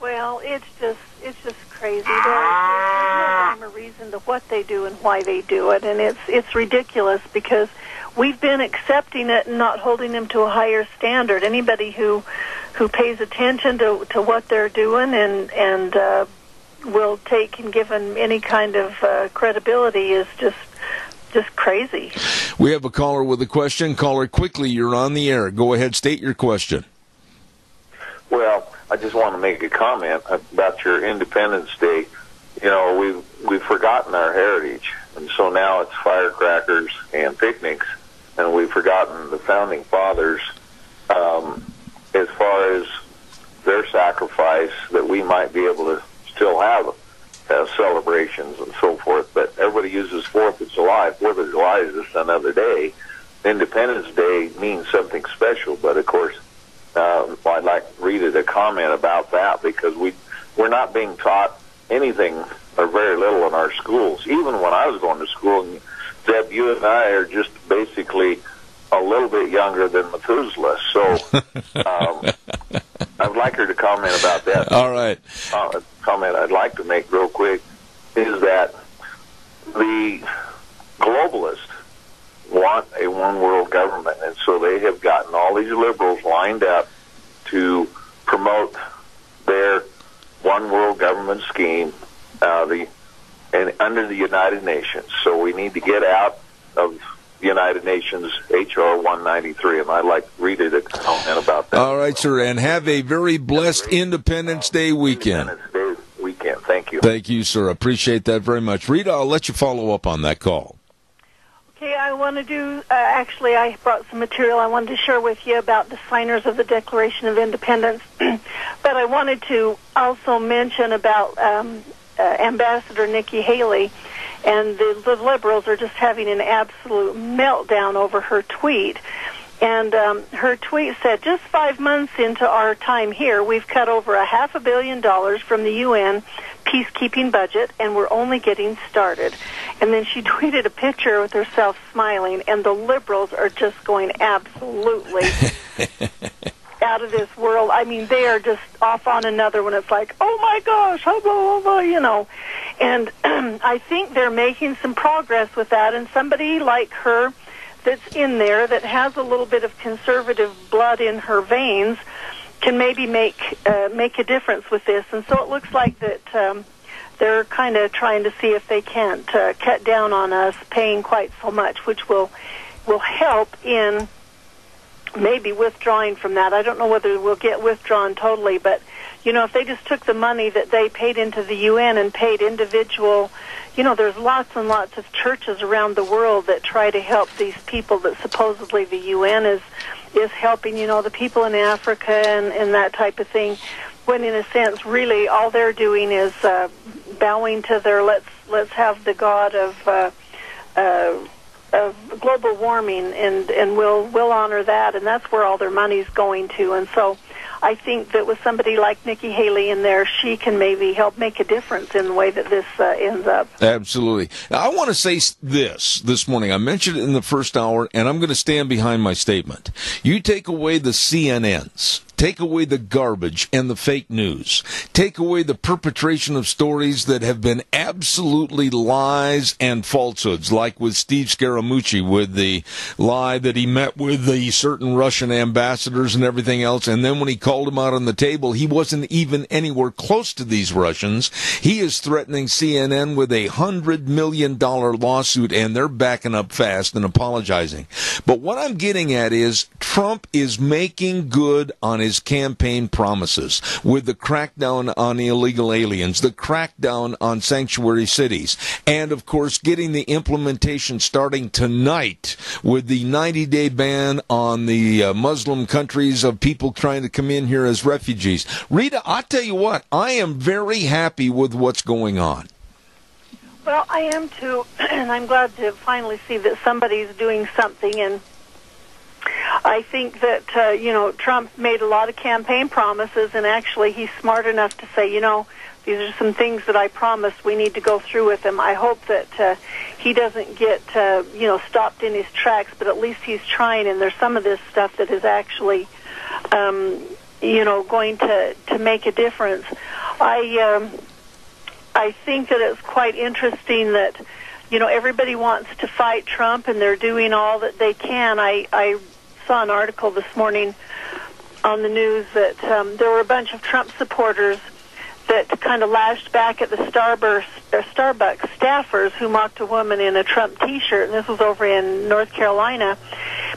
Well, it's just it's just crazy. There, there's no rhyme or reason to what they do and why they do it, and it's it's ridiculous because we've been accepting it and not holding them to a higher standard. Anybody who who pays attention to to what they're doing and and uh, will take and give them any kind of uh, credibility is just just crazy. We have a caller with a question. Caller, quickly, you're on the air. Go ahead, state your question. Well, I just want to make a comment about your Independence Day. You know, we've we've forgotten our heritage, and so now it's firecrackers and picnics, and we've forgotten the founding fathers um, as far as their sacrifice that we might be able to still have uh, celebrations and so forth. But everybody uses Fourth of July. Fourth of July is just another day. Independence Day means something special, but of course uh, I'd like Rita to comment about that because we we're not being taught anything or very little in our schools. Even when I was going to school, Deb, you and I are just basically a little bit younger than Methuselah. So [LAUGHS] um, I'd like her to comment about that. All right. Uh, comment I'd like to make real quick is that the globalists want a one world government, and so they have gotten all these liberals lined up to promote their one world government scheme, uh, the and under the United Nations. So we need to get out of the United Nations HR 193, and I'd like Rita to comment about that. All right, sir, and have a very blessed Independence Day weekend. Independence Day weekend. Thank you. Thank you, sir. Appreciate that very much. Rita, I'll let you follow up on that call. Okay, I want to do. Uh, actually, I brought some material I wanted to share with you about the signers of the Declaration of Independence, [CLEARS THROAT] but I wanted to also mention about um, uh, Ambassador Nikki Haley, and the, the liberals are just having an absolute meltdown over her tweet. And um, her tweet said, just five months into our time here, we've cut over a half a billion dollars from the UN peacekeeping budget, and we're only getting started. And then she [LAUGHS] tweeted a picture with herself smiling, and the liberals are just going absolutely [LAUGHS] out of this world. I mean, they are just off on another one. It's like, oh my gosh, blah, blah, blah, you know. And [CLEARS THROAT] I think they're making some progress with that, and somebody like her that's in there that has a little bit of conservative blood in her veins can maybe make uh, make a difference with this. And so it looks like that um, they're kind of trying to see if they can't uh, cut down on us paying quite so much, which will will help in maybe withdrawing from that. I don't know whether we'll get withdrawn totally, but you know, if they just took the money that they paid into the UN and paid individual, you know, there's lots and lots of churches around the world that try to help these people that supposedly the UN is is helping, you know, the people in Africa and, and that type of thing. When in a sense, really, all they're doing is uh, bowing to their let's let's have the God of uh, uh, of global warming, and and we'll we'll honor that, and that's where all their money's going to. And so, I think that with somebody like Nikki Haley in there, she can maybe help make a difference in the way that this uh, ends up. Absolutely. Now, I want to say this this morning. I mentioned it in the first hour, and I'm going to stand behind my statement. You take away the CNNs, Take away the garbage and the fake news. Take away the perpetration of stories that have been absolutely lies and falsehoods, like with Steve Scaramucci with the lie that he met with the certain Russian ambassadors and everything else. And then when he called him out on the table, he wasn't even anywhere close to these Russians. He is threatening CNN with a hundred million dollar lawsuit and they're backing up fast and apologizing. But what I'm getting at is Trump is making good on his campaign promises with the crackdown on illegal aliens, the crackdown on sanctuary cities, and of course getting the implementation starting tonight with the 90 day ban on the uh, Muslim countries of people trying to come in here as refugees. Rita, i tell you what, I am very happy with what's going on. Well, I am too, [CLEARS THROAT] and I'm glad to finally see that somebody's doing something and I think that uh, you know Trump made a lot of campaign promises, and actually he's smart enough to say, you know, these are some things that I promised. We need to go through with them. I hope that uh, he doesn't get uh, you know stopped in his tracks, but at least he's trying. And there's some of this stuff that is actually. Um, you know, going to to make a difference. I um, I think that it's quite interesting that you know everybody wants to fight Trump and they're doing all that they can. I I saw an article this morning on the news that um, there were a bunch of Trump supporters that kind of lashed back at the Starburst, uh, Starbucks staffers who mocked a woman in a Trump T-shirt, and this was over in North Carolina.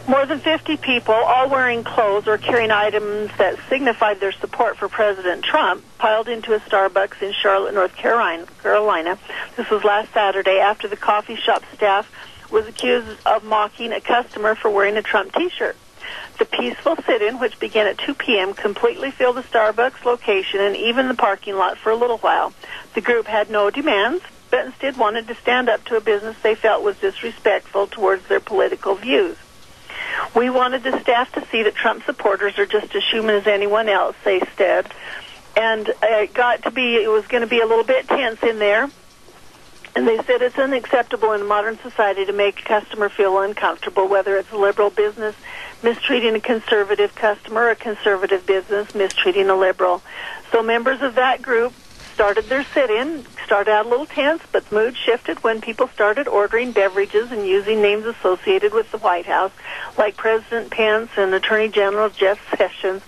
More than 50 people, all wearing clothes or carrying items that signified their support for President Trump, piled into a Starbucks in Charlotte, North. Carolina. This was last Saturday after the coffee shop staff was accused of mocking a customer for wearing a Trump T-shirt. The peaceful sit-in, which began at 2 p.m., completely filled the Starbucks location and even the parking lot for a little while. The group had no demands, but instead wanted to stand up to a business they felt was disrespectful towards their political views. We wanted the staff to see that Trump supporters are just as human as anyone else, they said. And it got to be, it was going to be a little bit tense in there. And they said it's unacceptable in modern society to make a customer feel uncomfortable, whether it's a liberal business mistreating a conservative customer, a conservative business mistreating a liberal. So members of that group started their sit-in, started out a little tense, but the mood shifted when people started ordering beverages and using names associated with the White House, like President Pence and Attorney General Jeff Sessions.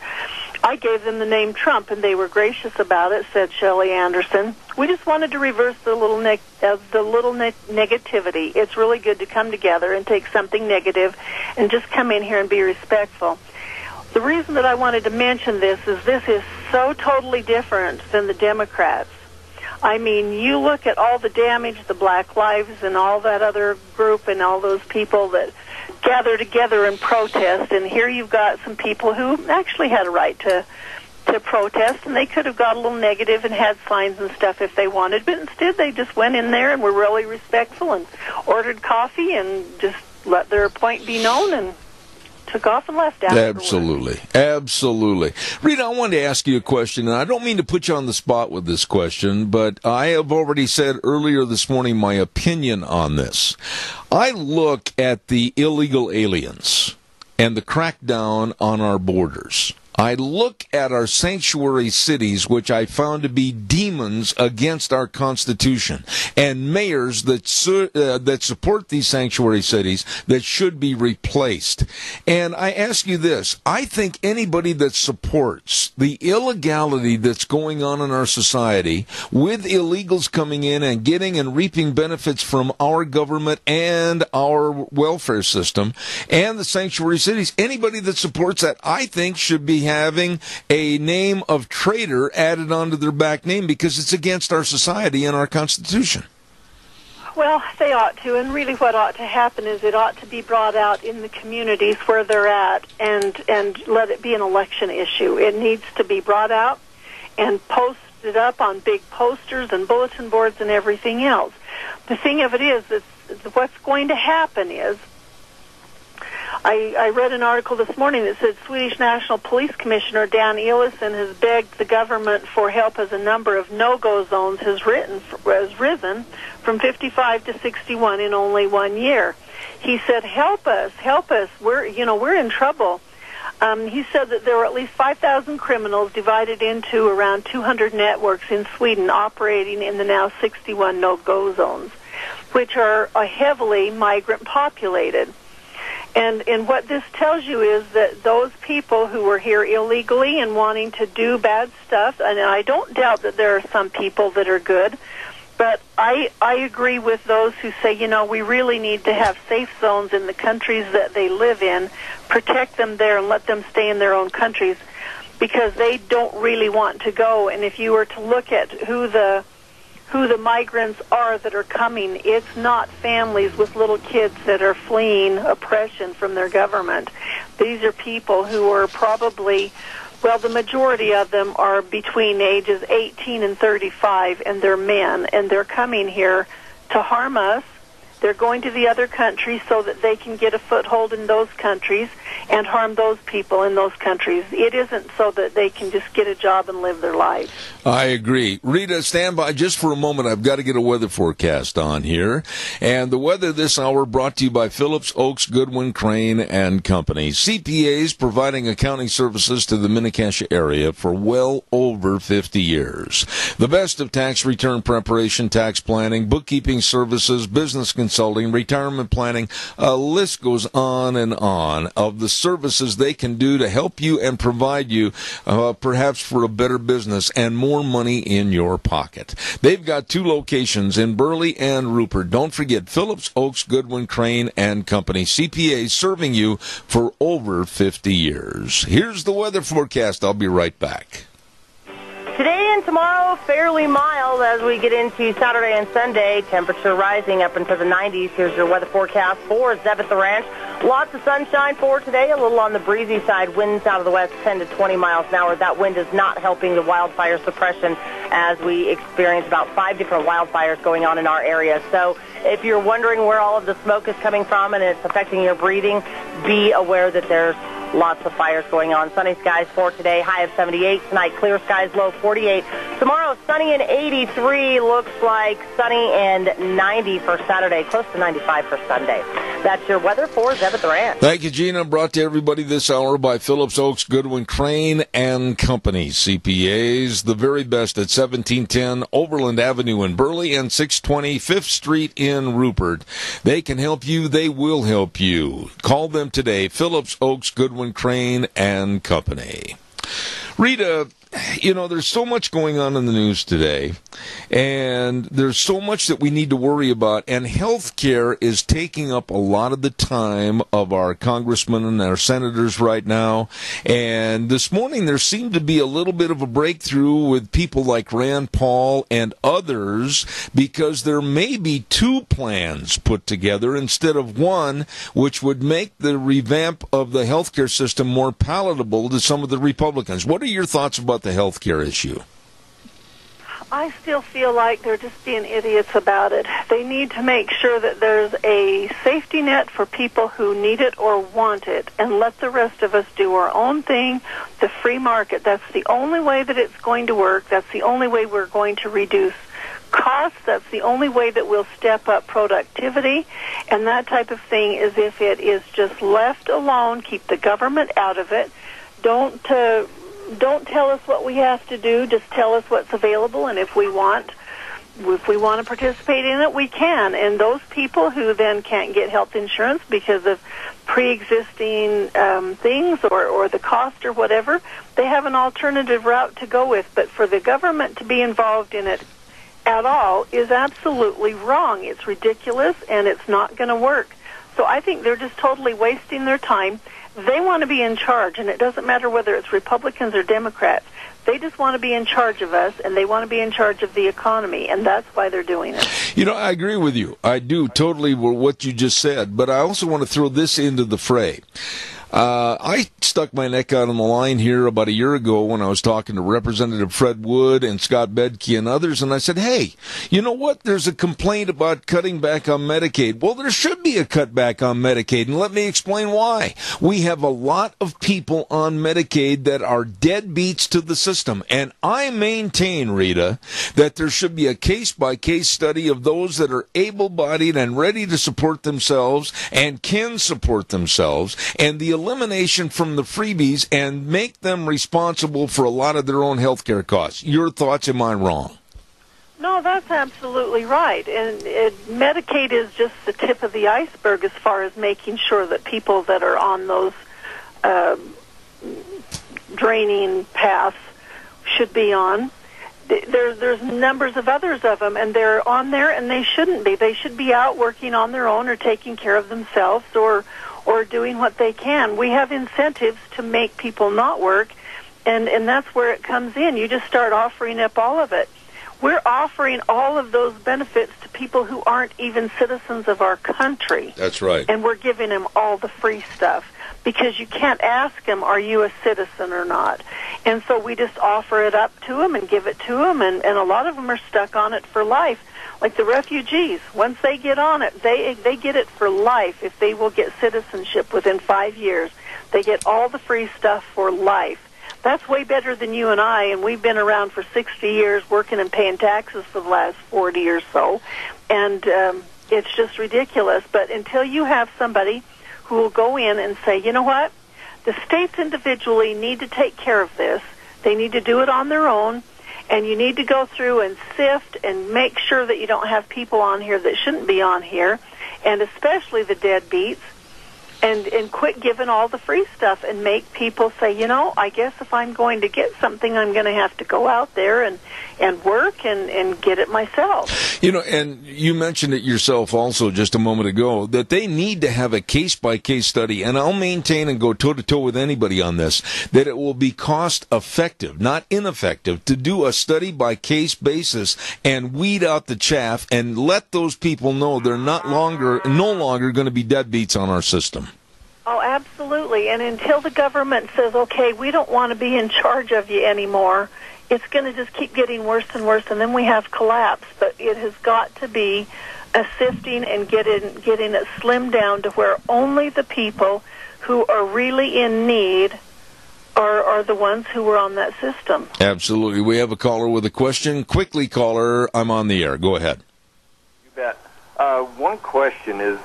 I gave them the name Trump, and they were gracious about it," said Shelley Anderson. We just wanted to reverse the little neg- uh, the little ne- negativity. It's really good to come together and take something negative, and just come in here and be respectful. The reason that I wanted to mention this is this is so totally different than the Democrats. I mean, you look at all the damage, the Black Lives and all that other group and all those people that gather together and protest. And here you've got some people who actually had a right to to protest, and they could have got a little negative and had signs and stuff if they wanted, but instead they just went in there and were really respectful and ordered coffee and just let their point be known and took off and left afterwards. Absolutely. Absolutely. Rita, I wanted to ask you a question, and I don't mean to put you on the spot with this question, but I have already said earlier this morning my opinion on this. I look at the illegal aliens and the crackdown on our borders. I look at our sanctuary cities, which I found to be demons against our Constitution, and mayors that su- uh, that support these sanctuary cities that should be replaced. And I ask you this: I think anybody that supports the illegality that's going on in our society, with illegals coming in and getting and reaping benefits from our government and our welfare system and the sanctuary cities, anybody that supports that, I think should be having a name of traitor added onto their back name because it's against our society and our Constitution. Well, they ought to, and really, what ought to happen is it ought to be brought out in the communities where they're at, and and let it be an election issue. It needs to be brought out and posted up on big posters and bulletin boards and everything else. The thing of it is, that what's going to happen is I, I read an article this morning that said Swedish National Police Commissioner Dan Eliasson has begged the government for help as a number of no-go zones has written has risen from 55 to 61 in only one year. He said, "Help us, help us. We're you know we're in trouble." Um, he said that there were at least 5,000 criminals divided into around 200 networks in Sweden operating in the now 61 no-go zones, which are uh, heavily migrant populated. And and what this tells you is that those people who were here illegally and wanting to do bad stuff, and I don't doubt that there are some people that are good, but I I agree with those who say, you know, we really need to have safe zones in the countries that they live in, protect them there and let them stay in their own countries because they don't really want to go. And if you were to look at who the who the migrants are that are coming. It's not families with little kids that are fleeing oppression from their government. These are people who are probably, well, the majority of them are between ages 18 and 35, and they're men, and they're coming here to harm us. They're going to the other countries so that they can get a foothold in those countries. And harm those people in those countries. It isn't so that they can just get a job and live their lives. I agree. Rita, stand by just for a moment. I've got to get a weather forecast on here. And the weather this hour brought to you by Phillips, Oaks, Goodwin, Crane, and Company. CPAs providing accounting services to the Mini-Cassia area for well over 50 years. The best of tax return preparation, tax planning, bookkeeping services, business consulting, retirement planning, a list goes on and on of the services they can do to help you and provide you uh, perhaps for a better business and more money in your pocket. They've got two locations in Burley and Rupert. Don't forget Phillips, Oaks, Goodwin, Crane, and Company. CPA serving you for over 50 years. Here's the weather forecast. I'll be right back. Today tomorrow, fairly mild as we get into Saturday and Sunday. Temperature rising up into the 90s. Here's your weather forecast for Zeb at the Ranch. Lots of sunshine for today, a little on the breezy side. Winds out of the west 10 to 20 miles an hour. That wind is not helping the wildfire suppression as we experience about five different wildfires going on in our area. So if you're wondering where all of the smoke is coming from and it's affecting your breathing, be aware that there's Lots of fires going on. Sunny skies for today. High of 78 tonight. Clear skies, low 48. Tomorrow, sunny and 83. Looks like sunny and 90 for Saturday. Close to 95 for Sunday. That's your weather for Zeb at the Ranch. Thank you, Gina. Brought to everybody this hour by Phillips Oaks, Goodwin, Crane, and Company. CPAs, the very best at 1710 Overland Avenue in Burley and 620 5th Street in Rupert. They can help you. They will help you. Call them today. Phillips Oaks, Goodwin, Crane and Company. Rita, you know, there's so much going on in the news today, and there's so much that we need to worry about, and health care is taking up a lot of the time of our congressmen and our senators right now. And this morning, there seemed to be a little bit of a breakthrough with people like Rand Paul and others because there may be two plans put together instead of one, which would make the revamp of the healthcare system more palatable to some of the Republicans. What are your thoughts about the health care issue? I still feel like they're just being idiots about it. They need to make sure that there's a safety net for people who need it or want it and let the rest of us do our own thing. The free market, that's the only way that it's going to work. That's the only way we're going to reduce costs. That's the only way that we'll step up productivity. And that type of thing is if it is just left alone, keep the government out of it. Don't uh, don't tell us what we have to do. Just tell us what's available, and if we want, if we want to participate in it, we can. And those people who then can't get health insurance because of pre-existing um, things or, or the cost or whatever, they have an alternative route to go with. But for the government to be involved in it at all is absolutely wrong. It's ridiculous, and it's not going to work. So I think they're just totally wasting their time they want to be in charge, and it doesn't matter whether it's Republicans or Democrats. They just want to be in charge of us, and they want to be in charge of the economy, and that's why they're doing it. You know, I agree with you. I do totally with what you just said, but I also want to throw this into the fray. Uh, I stuck my neck out on the line here about a year ago when I was talking to Representative Fred Wood and Scott Bedke and others, and I said, hey, you know what? There's a complaint about cutting back on Medicaid. Well, there should be a cutback on Medicaid, and let me explain why. We have a lot of people on Medicaid that are deadbeats to the system, and I maintain, Rita, that there should be a case by case study of those that are able bodied and ready to support themselves and can support themselves, and the elimination from the freebies and make them responsible for a lot of their own health care costs. Your thoughts? Am I wrong? No, that's absolutely right. And it, Medicaid is just the tip of the iceberg as far as making sure that people that are on those uh, draining paths should be on. There, there's numbers of others of them, and they're on there, and they shouldn't be. They should be out working on their own or taking care of themselves or or doing what they can. We have incentives to make people not work, and, and that's where it comes in. You just start offering up all of it. We're offering all of those benefits to people who aren't even citizens of our country. That's right. And we're giving them all the free stuff because you can't ask them, are you a citizen or not? And so we just offer it up to them and give it to them, and, and a lot of them are stuck on it for life like the refugees. Once they get on it, they they get it for life if they will get citizenship within five years. They get all the free stuff for life. That's way better than you and I, and we've been around for 60 years working and paying taxes for the last 40 or so. And um, it's just ridiculous. But until you have somebody who will go in and say, you know what? The states individually need to take care of this. They need to do it on their own. And you need to go through and sift and make sure that you don't have people on here that shouldn't be on here, and especially the deadbeats and and quit giving all the free stuff and make people say, you know, I guess if I'm going to get something, I'm going to have to go out there and and work and and get it myself. You know, and you mentioned it yourself also just a moment ago that they need to have a case by case study, and I'll maintain and go toe to toe with anybody on this that it will be cost effective, not ineffective, to do a study by case basis and weed out the chaff and let those people know they're not longer, no longer going to be deadbeats on our system. Oh, absolutely. And until the government says, okay, we don't want to be in charge of you anymore, it's going to just keep getting worse and worse, and then we have collapse. But it has got to be assisting and getting getting it slimmed down to where only the people who are really in need are are the ones who are on that system. Absolutely. We have a caller with a question. Quickly, caller. I'm on the air. Go ahead. You bet. Uh, one question is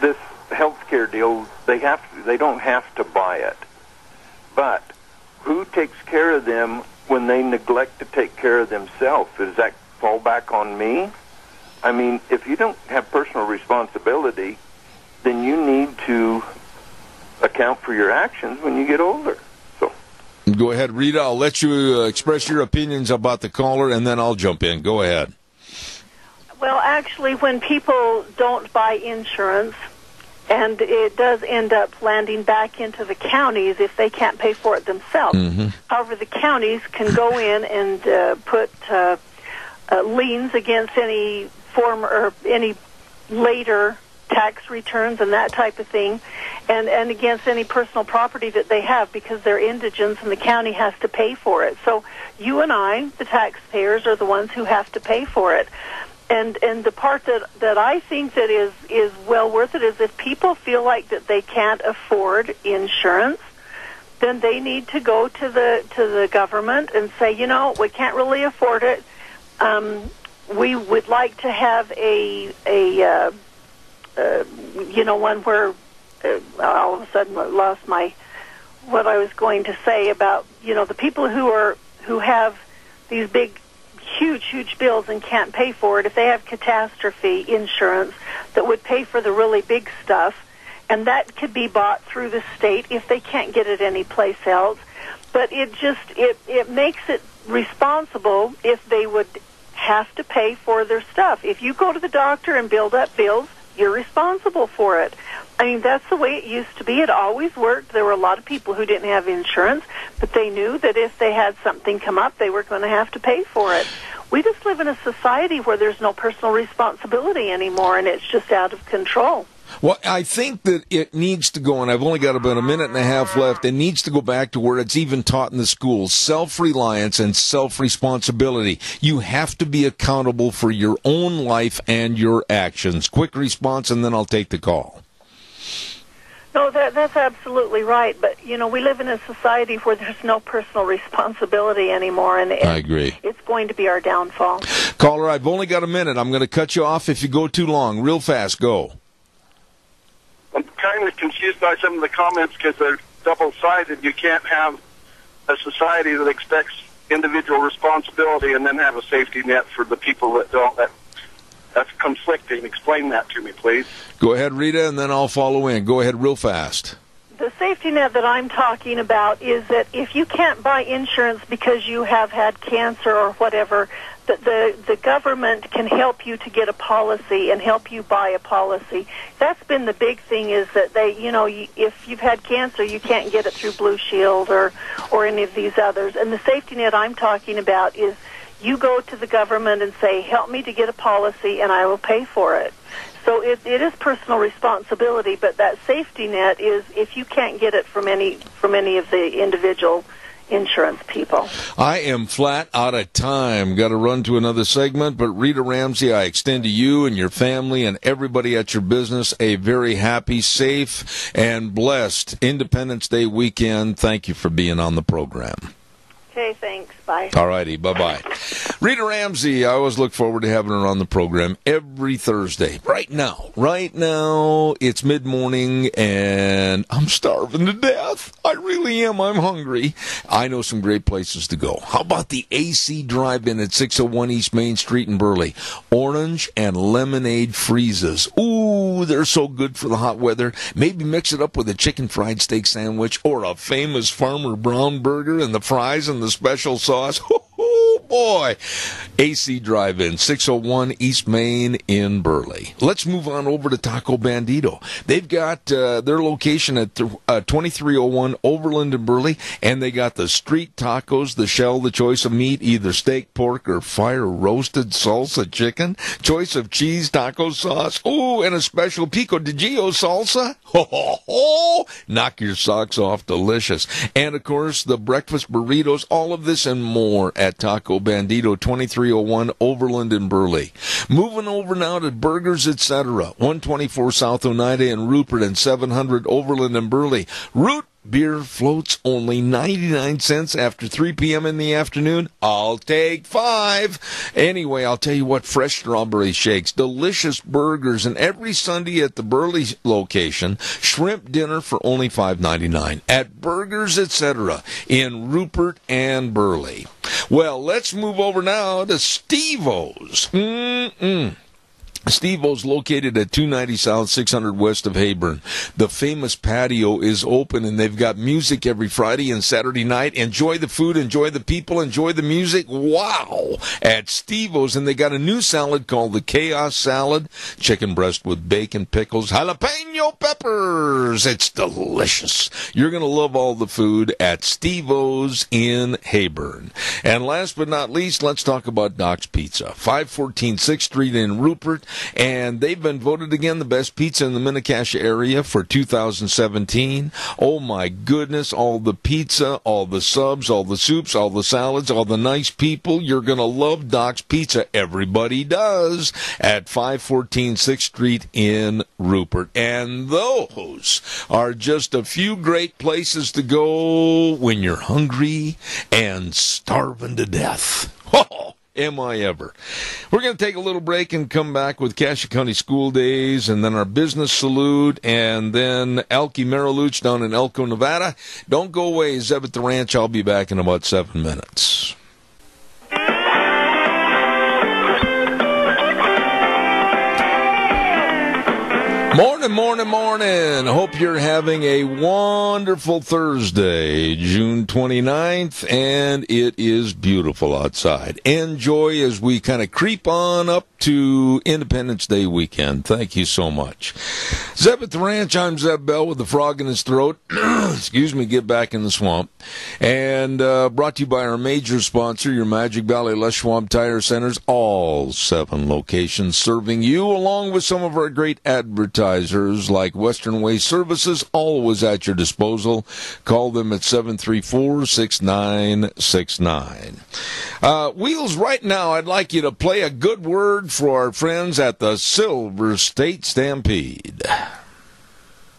this healthcare deal. They have to, they don't have to buy it, but who takes care of them when they neglect to take care of themselves? Does that fall back on me? I mean, if you don't have personal responsibility, then you need to account for your actions when you get older. So, go ahead, Rita. I'll let you uh, express your opinions about the caller, and then I'll jump in. Go ahead. Well, actually, when people don't buy insurance, and it does end up landing back into the counties if they can't pay for it themselves. Mm-hmm. However, the counties can go in and uh, put uh, uh, liens against any former or any later tax returns and that type of thing, and and against any personal property that they have because they're indigents and the county has to pay for it. So you and I, the taxpayers, are the ones who have to pay for it. And and the part that that I think that is is well worth it is if people feel like that they can't afford insurance, then they need to go to the to the government and say, you know, we can't really afford it. Um, we would like to have a a uh, uh, you know one where uh, all of a sudden I lost my what I was going to say about you know the people who are who have these big huge huge bills and can't pay for it if they have catastrophe insurance that would pay for the really big stuff. And that could be bought through the state if they can't get it anyplace else. But it just it it makes it responsible if they would have to pay for their stuff. If you go to the doctor and build up bills you're responsible for it. I mean, that's the way it used to be. It always worked. There were a lot of people who didn't have insurance, but they knew that if they had something come up, they were going to have to pay for it. We just live in a society where there's no personal responsibility anymore, and it's just out of control. Well, I think that it needs to go, and I've only got about a minute and a half left. It needs to go back to where it's even taught in the schools self reliance and self responsibility. You have to be accountable for your own life and your actions. Quick response, and then I'll take the call. No, that, that's absolutely right. But you know, we live in a society where there's no personal responsibility anymore, and, and I agree. It's going to be our downfall. Caller, I've only got a minute. I'm going to cut you off if you go too long. Real fast, go. I'm kind of confused by some of the comments because they're double-sided. You can't have a society that expects individual responsibility and then have a safety net for the people that don't. That, that's conflicting. Explain that to me, please. Go ahead, Rita, and then I'll follow in. Go ahead, real fast. The safety net that I'm talking about is that if you can't buy insurance because you have had cancer or whatever, that the the government can help you to get a policy and help you buy a policy. That's been the big thing is that they, you know, you, if you've had cancer, you can't get it through Blue Shield or or any of these others. And the safety net I'm talking about is you go to the government and say, "Help me to get a policy, and I will pay for it." So it, it is personal responsibility, but that safety net is if you can't get it from any from any of the individual insurance people. I am flat out of time. Got to run to another segment, but Rita Ramsey, I extend to you and your family and everybody at your business a very happy, safe, and blessed Independence Day weekend. Thank you for being on the program. Okay, thanks. Bye. All righty. Bye bye. Rita Ramsey, I always look forward to having her on the program every Thursday. Right now, right now, it's mid morning and I'm starving to death. I really am. I'm hungry. I know some great places to go. How about the AC Drive In at 601 East Main Street in Burley? Orange and lemonade freezes. Ooh, they're so good for the hot weather. Maybe mix it up with a chicken fried steak sandwich or a famous Farmer Brown burger and the fries and the special sauce sauce. [LAUGHS] Boy. AC Drive In, 601 East Main in Burley. Let's move on over to Taco Bandito. They've got uh, their location at th- uh, 2301 Overland in Burley, and they got the street tacos, the shell, the choice of meat, either steak, pork, or fire roasted salsa chicken, choice of cheese, taco sauce, ooh, and a special pico de gallo salsa. [LAUGHS] Ho, ho, ho! Knock your socks off, delicious. And of course, the breakfast burritos, all of this and more at Taco Bandito 2301 Overland in Burley. Moving over now to Burgers Etc. 124 South Oneida in Rupert and 700 Overland in Burley. Root beer floats only 99 cents after 3 p.m. in the afternoon. I'll take five. Anyway, I'll tell you what, fresh strawberry shakes, delicious burgers, and every Sunday at the Burley location, shrimp dinner for only $5.99 at Burgers Etc. in Rupert and Burley. Well, let's move over now to Steve-O's. Mm-mm. Steve O's located at 290 South, 600 West of Heyburn. The famous patio is open and they've got music every Friday and Saturday night. Enjoy the food, enjoy the people, enjoy the music. Wow! At Steve O's. And they got a new salad called the Chaos Salad. Chicken breast with bacon, pickles, jalapeno peppers. It's delicious. You're going to love all the food at Steve O's in Heyburn. And last but not least, let's talk about Doc's Pizza. 514 6th Street in Rupert and they've been voted again the best pizza in the Mini-Cassia area for 2017. Oh my goodness, all the pizza, all the subs, all the soups, all the salads, all the nice people. You're going to love Doc's Pizza. Everybody does at 514 6th Street in Rupert. And those are just a few great places to go when you're hungry and starving to death. [LAUGHS] Oh, Am I ever. We're going to take a little break and come back with Cassia County School Days and then our business salute and then Elkie Mariluch down in Elko, Nevada. Don't go away, Zeb at the Ranch. I'll be back in about seven minutes. Morning, morning, morning. Hope you're having a wonderful Thursday, June 29th, and it is beautiful outside. Enjoy as we kind of creep on up to Independence Day weekend. Thank you so much. Zeb at the Ranch, I'm Zeb Bell with the frog in his throat. [CLEARS THROAT] Excuse me, get back in the swamp. And uh, brought to you by our major sponsor, your Magic Valley Les Schwab Tire Centers, all seven locations serving you, along with some of our great advertisers like Western Way Services, always at your disposal. Call them at 734 6969. Uh, Wheels, right now, I'd like you to play a good word for our friends at the Silver State Stampede.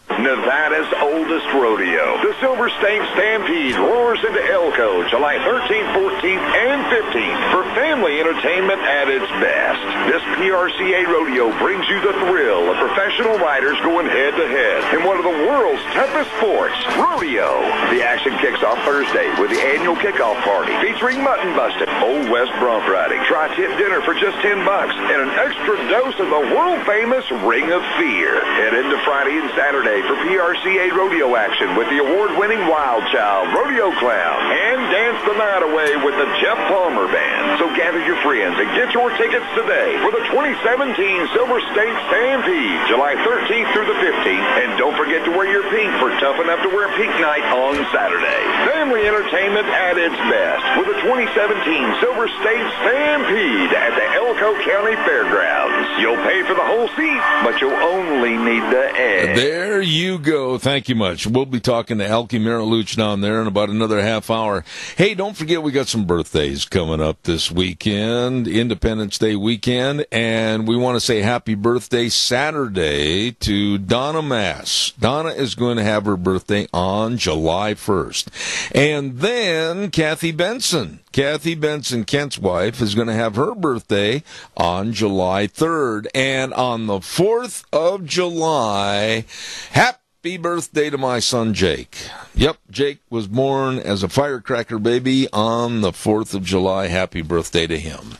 Nevada's oldest rodeo. State Stampede roars into Elko July 13th, 14th, and 15th for family entertainment at its best. This PRCA rodeo brings you the thrill of professional riders going head to head in one of the world's toughest sports, rodeo. The action kicks off Thursday with the annual kickoff party featuring mutton busting, Old West bronc riding, tri-tip dinner for just 10 bucks, and an extra dose of the world famous Ring of Fear. Head into Friday and Saturday for PRCA rodeo action with the award-winning Wild Child Rodeo Clown and dance the night away with the Jeff Palmer Band. So gather your friends and get your tickets today for the 2017 Silver State Stampede, July 13th through the 15th. And don't forget to wear your pink for Tough Enough to Wear Pink Night on Saturday. Family entertainment at its best with the 2017 Silver State Stampede at the Elko County Fairgrounds. You'll pay for the whole seat, but you'll only need the edge. There you go. Thank you much. We'll be talking to Elkie Mariluch down there in about another half hour. Hey, don't forget we got some birthdays coming up this weekend, Independence Day weekend, and we want to say happy birthday Saturday to Donna Mass. Donna is going to have her birthday on July 1st. And then Kathy Benson. Kathy Benson, Kent's wife, is going to have her birthday on July 3rd. And on the 4th of July, happy Happy birthday to my son Jake. Yep, Jake was born as a firecracker baby on the 4th of July. Happy birthday to him.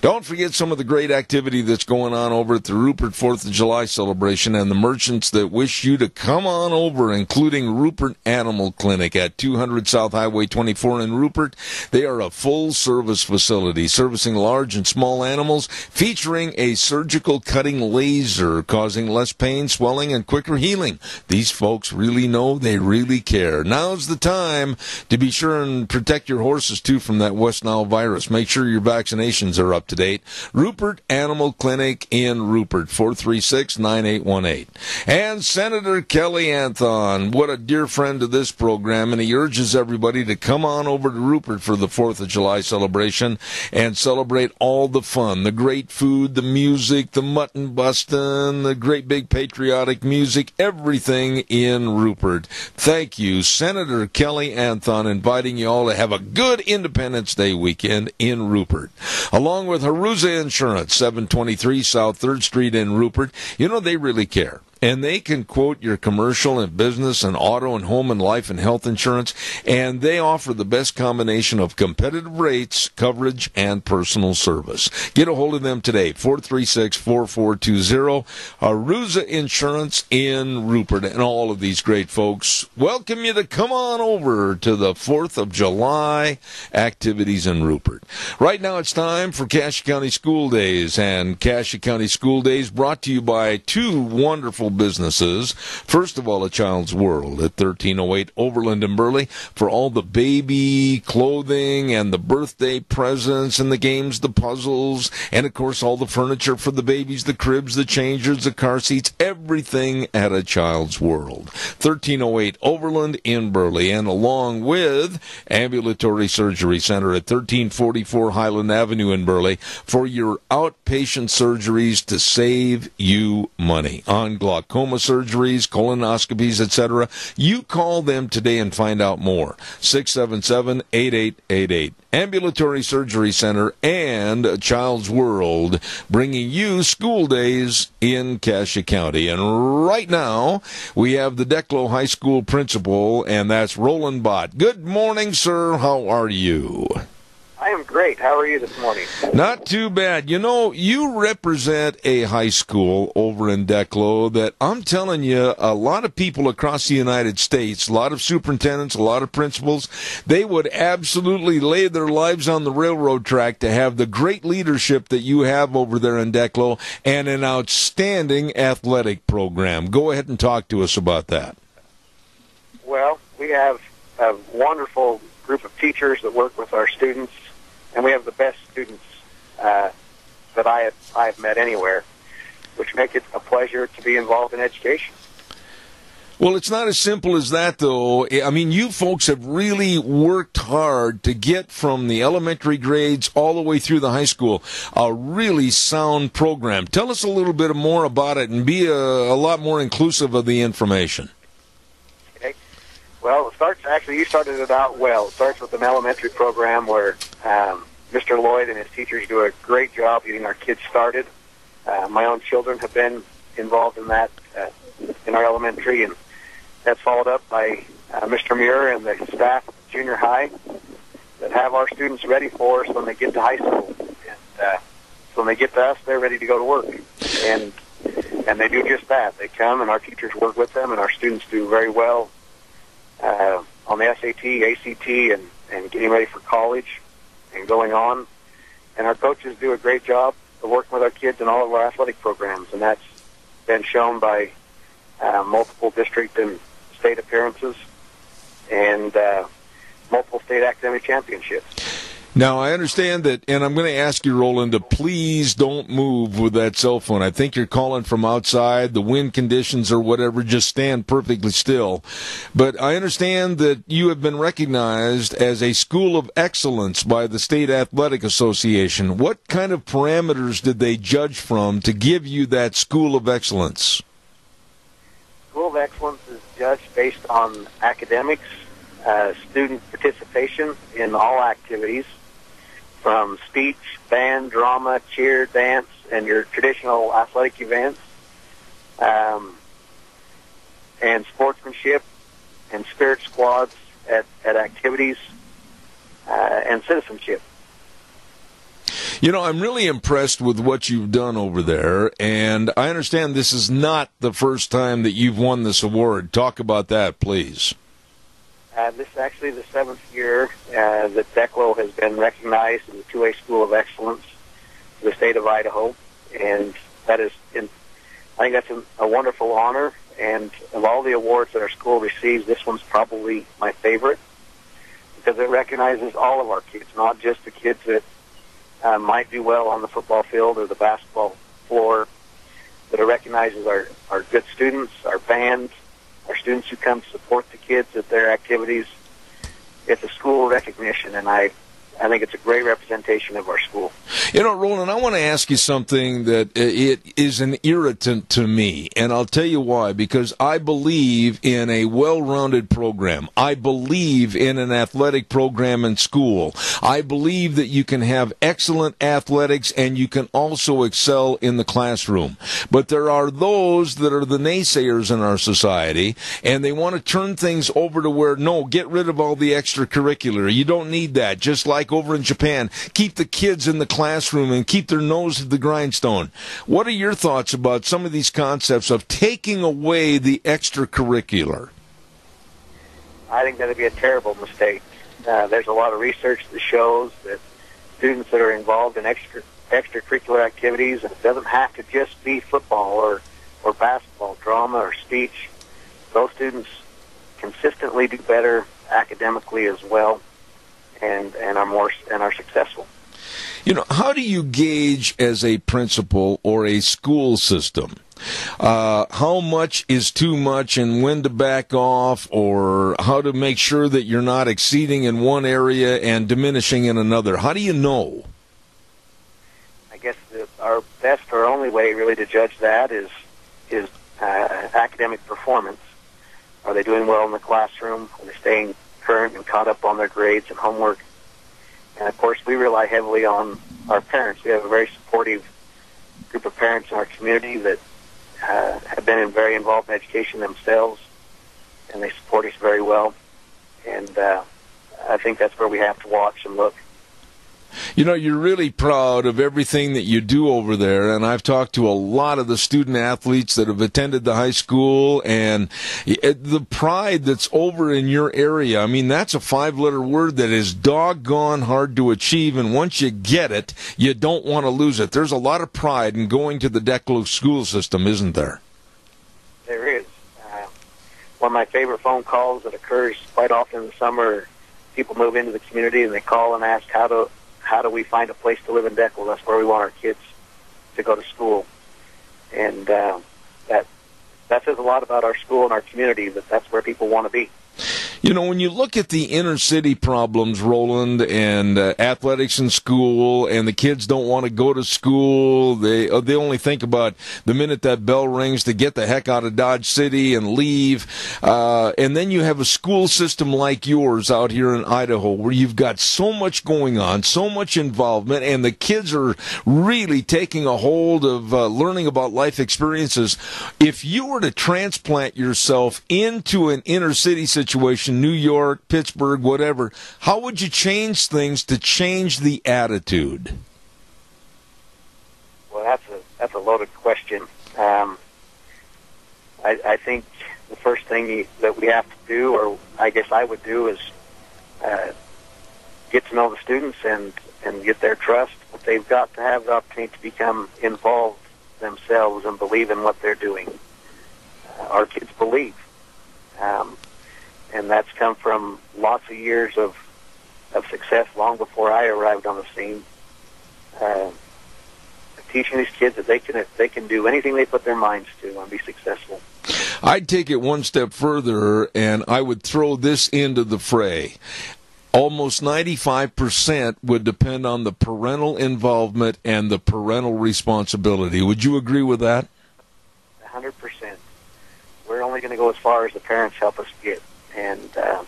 Don't forget some of the great activity that's going on over at the Rupert 4th of July celebration and the merchants that wish you to come on over, including Rupert Animal Clinic at 200 South Highway 24 in Rupert. They are a full service facility servicing large and small animals featuring a surgical cutting laser causing less pain, swelling, and quicker healing. These these folks really know they really care. Now's the time to be sure and protect your horses too from that West Nile virus. Make sure your vaccinations are up to date. Rupert Animal Clinic in Rupert, 436-9818. And Senator Kelly Anthon, what a dear friend of this program, and he urges everybody to come on over to Rupert for the 4th of July celebration and celebrate all the fun, the great food, the music, the mutton busting, the great big patriotic music, everything in Rupert. Thank you, Senator Kelly Anthon, inviting you all to have a good Independence Day weekend in Rupert. Along with Haruza Insurance, 723 South 3rd Street in Rupert. You know, they really care and they can quote your commercial and business and auto and home and life and health insurance. And they offer the best combination of competitive rates coverage and personal service. Get a hold of them today 436-4420 aruza insurance in rupert and all of these great folks welcome you to come on over to the 4th of july activities in rupert. Right now it's time for Cassia county school days. And Cassia county school days brought to you by two wonderful businesses. First of all, A Child's World at 1308 Overland and Burley for all the baby clothing and the birthday presents and the games, the puzzles, and of course all the furniture for the babies, the cribs, the changers, the car seats, everything at A Child's World. 1308 Overland in Burley and along with Ambulatory Surgery Center at 1344 Highland Avenue in Burley for your outpatient surgeries to save you money on glaucoma surgeries, colonoscopies, etc. You call them today and find out more. 677 8888. Ambulatory Surgery Center and Child's World, bringing you school days in Cassia County. And right now, we have the Declo High School principal, and that's Roland Bott. Good morning, sir. How are you? I am great. How are you this morning? Not too bad. You know, you represent a high school over in Declo that I'm telling you, a lot of people across the United States, a lot of superintendents, a lot of principals, they would absolutely lay their lives on the railroad track to have the great leadership that you have over there in Declo and an outstanding athletic program. Go ahead and talk to us about that. Well, we have a wonderful group of teachers that work with our students and we have the best students uh, that I have I have met anywhere, which make it a pleasure to be involved in education. Well, it's not as simple as that, though. I mean, you folks have really worked hard to get from the elementary grades all the way through the high school a really sound program. Tell us a little bit more about it and be a, a lot more inclusive of the information. Well, it starts actually. You started it out well. It starts with an elementary program where um, Mr. Lloyd and his teachers do a great job getting our kids started. Uh, my own children have been involved in that uh, in our elementary, and that's followed up by uh, Mr. Muir and the staff at junior high that have our students ready for us when they get to high school. And uh, so when they get to us, they're ready to go to work, and and they do just that. They come, and our teachers work with them, and our students do very well uh, on the SAT, ACT, and and getting ready for college and going on. And our coaches do a great job of working with our kids in all of our athletic programs, and that's been shown by uh, multiple district and state appearances and uh, multiple state academic championships. Now, I understand that, and I'm going to ask you, Roland, to please don't move with that cell phone. I think you're calling from outside, the wind conditions or whatever, just stand perfectly still. But I understand that you have been recognized as a school of excellence by the State Athletic Association. What kind of parameters did they judge from to give you that school of excellence? School of Excellence is judged based on academics, uh, student participation in all activities, from speech, band, drama, cheer, dance, and your traditional athletic events, um, and sportsmanship and spirit squads at, at activities, uh, and citizenship. You know, I'm really impressed with what you've done over there, and I understand this is not the first time that you've won this award. Talk about that, please. Uh, this is actually the seventh year uh, that Declo has been recognized in the 2A School of Excellence for the state of Idaho, and that is, in, I think that's a, a wonderful honor. And of all the awards that our school receives, this one's probably my favorite because it recognizes all of our kids, not just the kids that uh, might do well on the football field or the basketball floor, but it recognizes our, our good students, our band, our students who come support the kids at their activities. It's a school recognition, and I I think it's a great representation of our school. You know, Roland, I want to ask you something that it is an irritant to me, and I'll tell you why. Because I believe in a well-rounded program. I believe in an athletic program in school. I believe that you can have excellent athletics and you can also excel in the classroom. But there are those that are the naysayers in our society, and they want to turn things over to where no, get rid of all the extracurricular. You don't need that. Just like over in Japan, keep the kids in the classroom and keep their nose to the grindstone. What are your thoughts about some of these concepts of taking away the extracurricular? I think that'd be a terrible mistake. Uh, there's a lot of research that shows that students that are involved in extra extracurricular activities, and it doesn't have to just be football or or basketball, drama or speech. Those students consistently do better academically as well, and and are more and are successful. You know, how do you gauge as a principal or a school system? Uh, how much is too much and when to back off, or how to make sure that you're not exceeding in one area and diminishing in another? How do you know? I guess the, our best or only way really to judge that is is uh, academic performance. Are they doing well in the classroom? Are they staying current and caught up on their grades and homework? And of course, we rely heavily on our parents. We have a very supportive group of parents in our community that uh, have been very involved in education themselves, and they support us very well. And uh, I think that's where we have to watch and look. You know, you're really proud of everything that you do over there, and I've talked to a lot of the student athletes that have attended the high school, and the pride that's over in your area. I mean, that's a five letter word that is doggone hard to achieve, and once you get it, you don't want to lose it. There's a lot of pride in going to the Declo school system, isn't there? There is. Uh, one of my favorite phone calls that occurs quite often in the summer, people move into the community and they call and ask how to how do we find a place to live in Declo? That's where we want our kids to go to school, and uh, that that says a lot about our school and our community. That that's where people want to be. You know, when you look at the inner city problems, Roland, and uh, athletics in school, and the kids don't want to go to school, they uh, they only think about the minute that bell rings to get the heck out of Dodge City and leave. Uh, and then you have a school system like yours out here in Idaho, where you've got so much going on, so much involvement, and the kids are really taking a hold of uh, learning about life experiences. If you were to transplant yourself into an inner city situation New York, Pittsburgh, whatever, how would you change things to change the attitude? Well, that's a that's a loaded question. Um, I, I think the first thing that we have to do, or I guess I would do, is uh, get to know the students and and get their trust. But they've got to have the opportunity to become involved themselves and believe in what they're doing. Uh, our kids believe. Um, and that's come from lots of years of of success long before I arrived on the scene. Uh, teaching these kids that they can they can do anything they put their minds to and be successful. I'd take it one step further, and I would throw this into the fray. Almost 95% would depend on the parental involvement and the parental responsibility. Would you agree with that? 100%. We're only going to go as far as the parents help us get. And uh,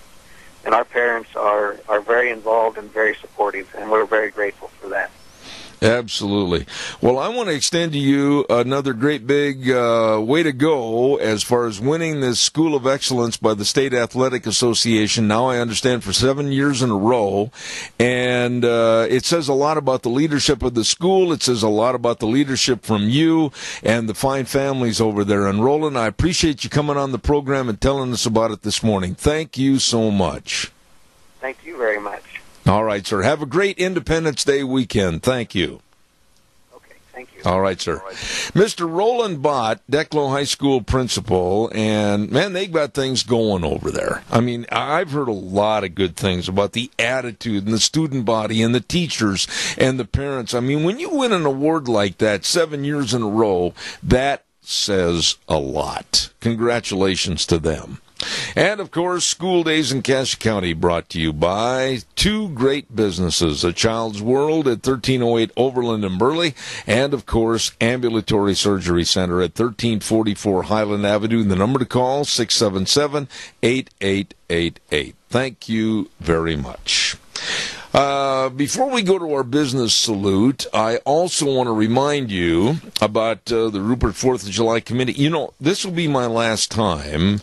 and our parents are, are very involved and very supportive, and we're very grateful for that. Absolutely. Well, I want to extend to you another great big uh, way to go as far as winning this School of Excellence by the State Athletic Association. Now I understand for seven years in a row. And uh, it says a lot about the leadership of the school. It says a lot about the leadership from you and the fine families over there. And Roland, I appreciate you coming on the program and telling us about it this morning. Thank you so much. Thank you very much. All right, sir. Have a great Independence Day weekend. Thank you. Okay, thank you. All right, sir. Mr. Roland Bott, Declo High School principal, and man, they got things going over there. I mean, I've heard a lot of good things about the attitude and the student body and the teachers and the parents. I mean, when you win an award like that seven years in a row, that says a lot. Congratulations to them. And of course, School Days in Cassia County brought to you by two great businesses, A Child's World at 1308 Overland and Burley, and of course, Ambulatory Surgery Center at 1344 Highland Avenue. The number to call, 677 8888. Thank you very much. Uh, before we go to our business salute, I also want to remind you about uh, the Rupert Fourth of July committee. You know, this will be my last time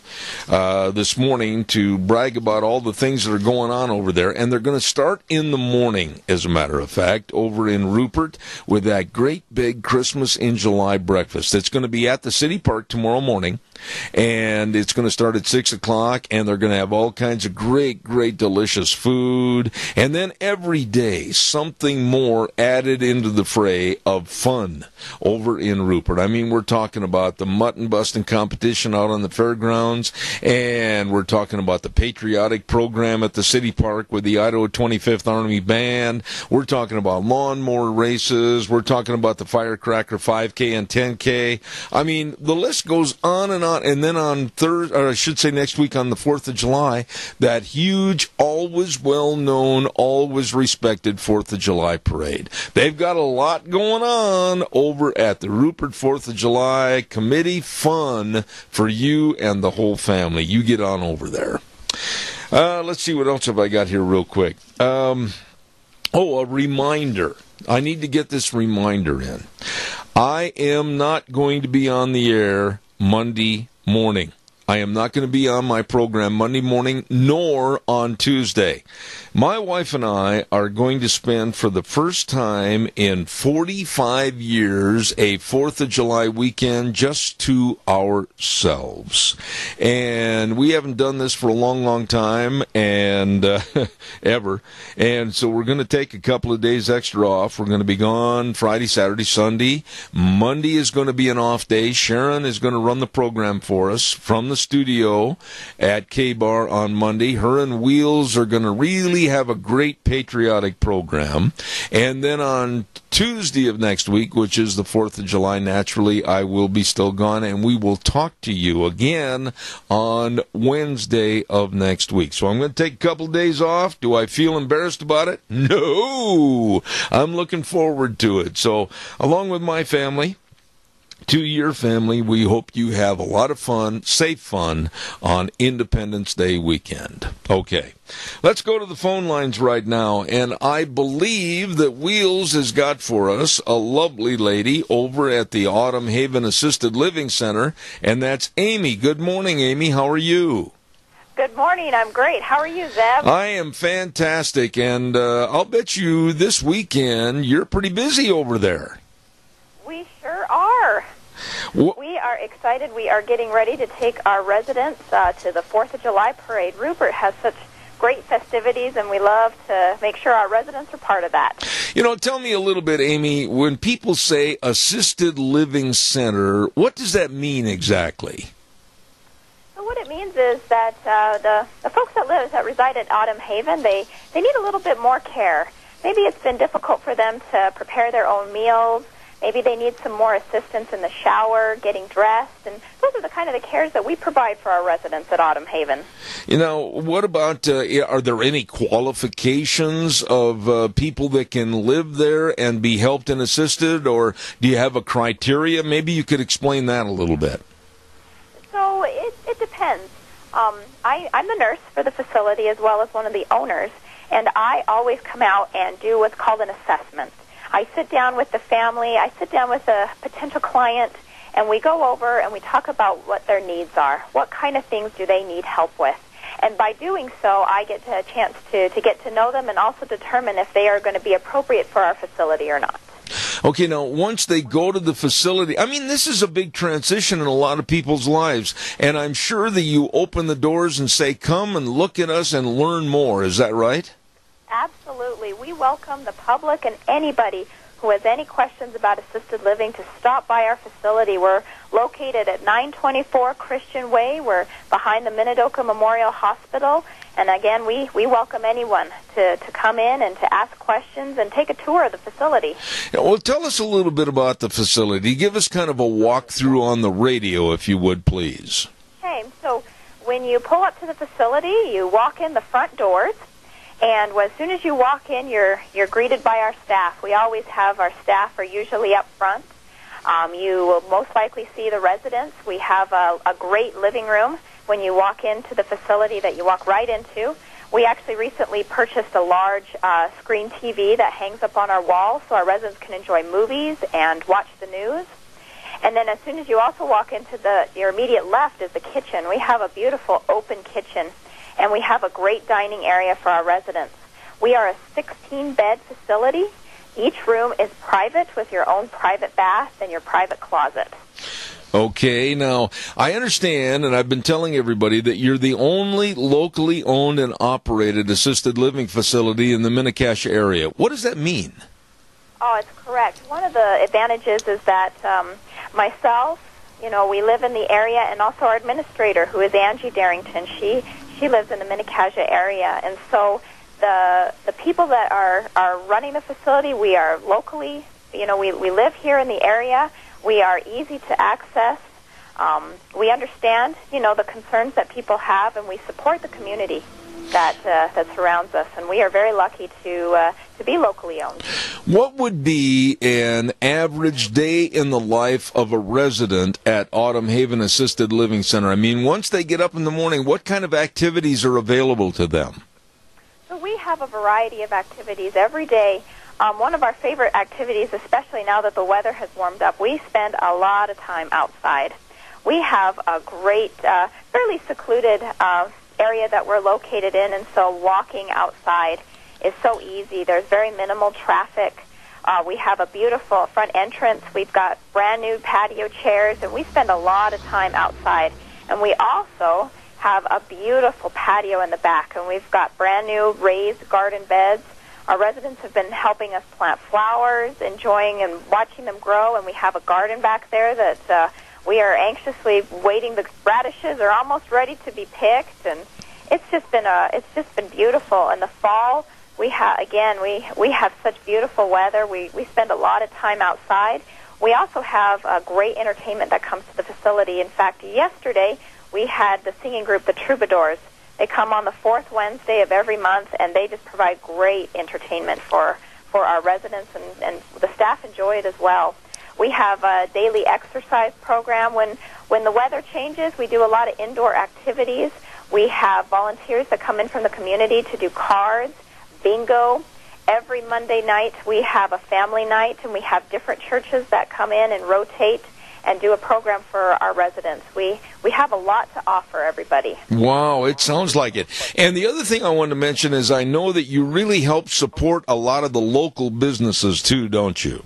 uh, this morning to brag about all the things that are going on over there, and they're going to start in the morning, as a matter of fact, over in Rupert with that great big Christmas in July breakfast. It's going to be at the city park tomorrow morning and it's going to start at six o'clock and they're going to have all kinds of great great delicious food. And then every day something more added into the fray of fun over in rupert. I mean we're talking about the mutton busting competition out on the fairgrounds and we're talking about the patriotic program at the city park with the idaho 25th army band. We're talking about lawnmower races. We're talking about the firecracker 5k and 10k i mean the list goes on and on on, and then on Thursday, or I should say next week on the 4th of July, that huge, always well known, always respected 4th of July parade. They've got a lot going on over at the Rupert 4th of July Committee. Fun for you and the whole family. You get on over there. Uh, let's see what else have I got here real quick. Um, oh, a reminder. I need to get this reminder in. I am not going to be on the air Monday morning. I am not going to be on my program Monday morning nor on Tuesday. My wife and I are going to spend for the first time in 45 years a 4th of July weekend just to ourselves. And we haven't done this for a long, long time and uh, [LAUGHS] ever. And so we're going to take a couple of days extra off. We're going to be gone Friday, Saturday, Sunday. Monday is going to be an off day. Sharon is going to run the program for us from the studio at K Bar on Monday. Her and Wheels are going to really have a great patriotic program. And then on Tuesday of next week, which is the 4th of July, naturally, I will be still gone, and we will talk to you again on Wednesday of next week. So I'm going to take a couple days off. Do I feel embarrassed about it? [LAUGHS] No! I'm looking forward to it. So, along with my family, to your family. We hope you have a lot of fun, safe fun on Independence Day weekend. Okay. Let's go to the phone lines right now. And I believe that Wheels has got for us a lovely lady over at the Autumn Haven Assisted Living Center. And that's Amy. Good morning, Amy. How are you? Good morning. I'm great. How are you, Zeb? I am fantastic. And uh, I'll bet you this weekend you're pretty busy over there. We sure are. We are excited. We are getting ready to take our residents uh, to the 4th of July parade. Rupert has such great festivities, and we love to make sure our residents are part of that. You know, tell me a little bit, Amy, when people say assisted living center, what does that mean exactly? So what it means is that uh, the, the folks that live that reside at Autumn Haven, they they need a little bit more care. Maybe it's been difficult for them to prepare their own meals. Maybe they need some more assistance in the shower, getting dressed, and those are the kind of the cares that we provide for our residents at Autumn Haven. You know, what about, uh, are there any qualifications of uh, people that can live there and be helped and assisted, or do you have a criteria? Maybe you could explain that a little bit. So it, it depends. Um, I, I'm the nurse for the facility as well as one of the owners, and I always come out and do what's called an assessment. I sit down with the family, I sit down with a potential client, and we go over and we talk about what their needs are. What kind of things do they need help with? And by doing so, I get a chance to, to get to know them and also determine if they are going to be appropriate for our facility or not. Okay, now once they go to the facility, I mean, this is a big transition in a lot of people's lives, and I'm sure that you open the doors and say, "Come and look at us and learn more." Is that right? Absolutely. We welcome the public and anybody who has any questions about assisted living to stop by our facility. We're located at 924 Christian Way. We're behind the Minidoka Memorial Hospital. And again, we, we welcome anyone to, to come in and to ask questions and take a tour of the facility. Yeah, well, tell us a little bit about the facility. Give us kind of a walkthrough on the radio, if you would, please. Okay, so when you pull up to the facility, you walk in the front doors. And as soon as you walk in, you're you're greeted by our staff. We always have our staff are usually up front. Um, you will most likely see the residents. We have a, a great living room when you walk into the facility that you walk right into. We actually recently purchased a large uh, screen TV that hangs up on our wall so our residents can enjoy movies and watch the news. And then as soon as you also walk into the your immediate left is the kitchen. We have a beautiful open kitchen and we have a great dining area for our residents. We are a 16 bed facility. Each room is private with your own private bath and your private closet. Okay, now I understand, and I've been telling everybody that you're the only locally owned and operated assisted living facility in the Mini-Cassia area. What does that mean? Oh, it's correct. One of the advantages is that um, myself, you know, we live in the area, and also our administrator, who is Angie Darrington. She she lives in the Mini-Cassia area, and so the the people that are are running the facility, we are locally, you know, we we live here in the area. We are easy to access. Um, we understand, you know, the concerns that people have, and we support the community that uh, that surrounds us. And we are very lucky to uh, to be locally owned. What would be an average day in the life of a resident at Autumn Haven Assisted Living Center? I mean, once they get up in the morning, what kind of activities are available to them? So we have a variety of activities every day. Um, one of our favorite activities, especially now that the weather has warmed up, we spend a lot of time outside. We have a great, uh, fairly secluded uh, area that we're located in, and so walking outside is so easy. There's very minimal traffic. Uh, we have a beautiful front entrance. We've got brand new patio chairs, and we spend a lot of time outside. And we also have a beautiful patio in the back, and we've got brand new raised garden beds. Our residents have been helping us plant flowers, enjoying and watching them grow, and we have a garden back there that uh, we are anxiously waiting. The radishes are almost ready to be picked, and it's just been a it's just been beautiful. In the fall, we have again we we have such beautiful weather. We we spend a lot of time outside. We also have a great entertainment that comes to the facility. In fact, yesterday we had the singing group, the Troubadours. They come on the fourth Wednesday of every month, and they just provide great entertainment for for our residents, and, and the staff enjoy it as well. We have a daily exercise program. When when the weather changes, we do a lot of indoor activities. We have volunteers that come in from the community to do cards, bingo. Every Monday night, we have a family night, and we have different churches that come in and rotate and do a program for our residents. We we have a lot to offer everybody. Wow, it sounds like it. And the other thing I wanted to mention is I know that you really help support a lot of the local businesses too, don't you?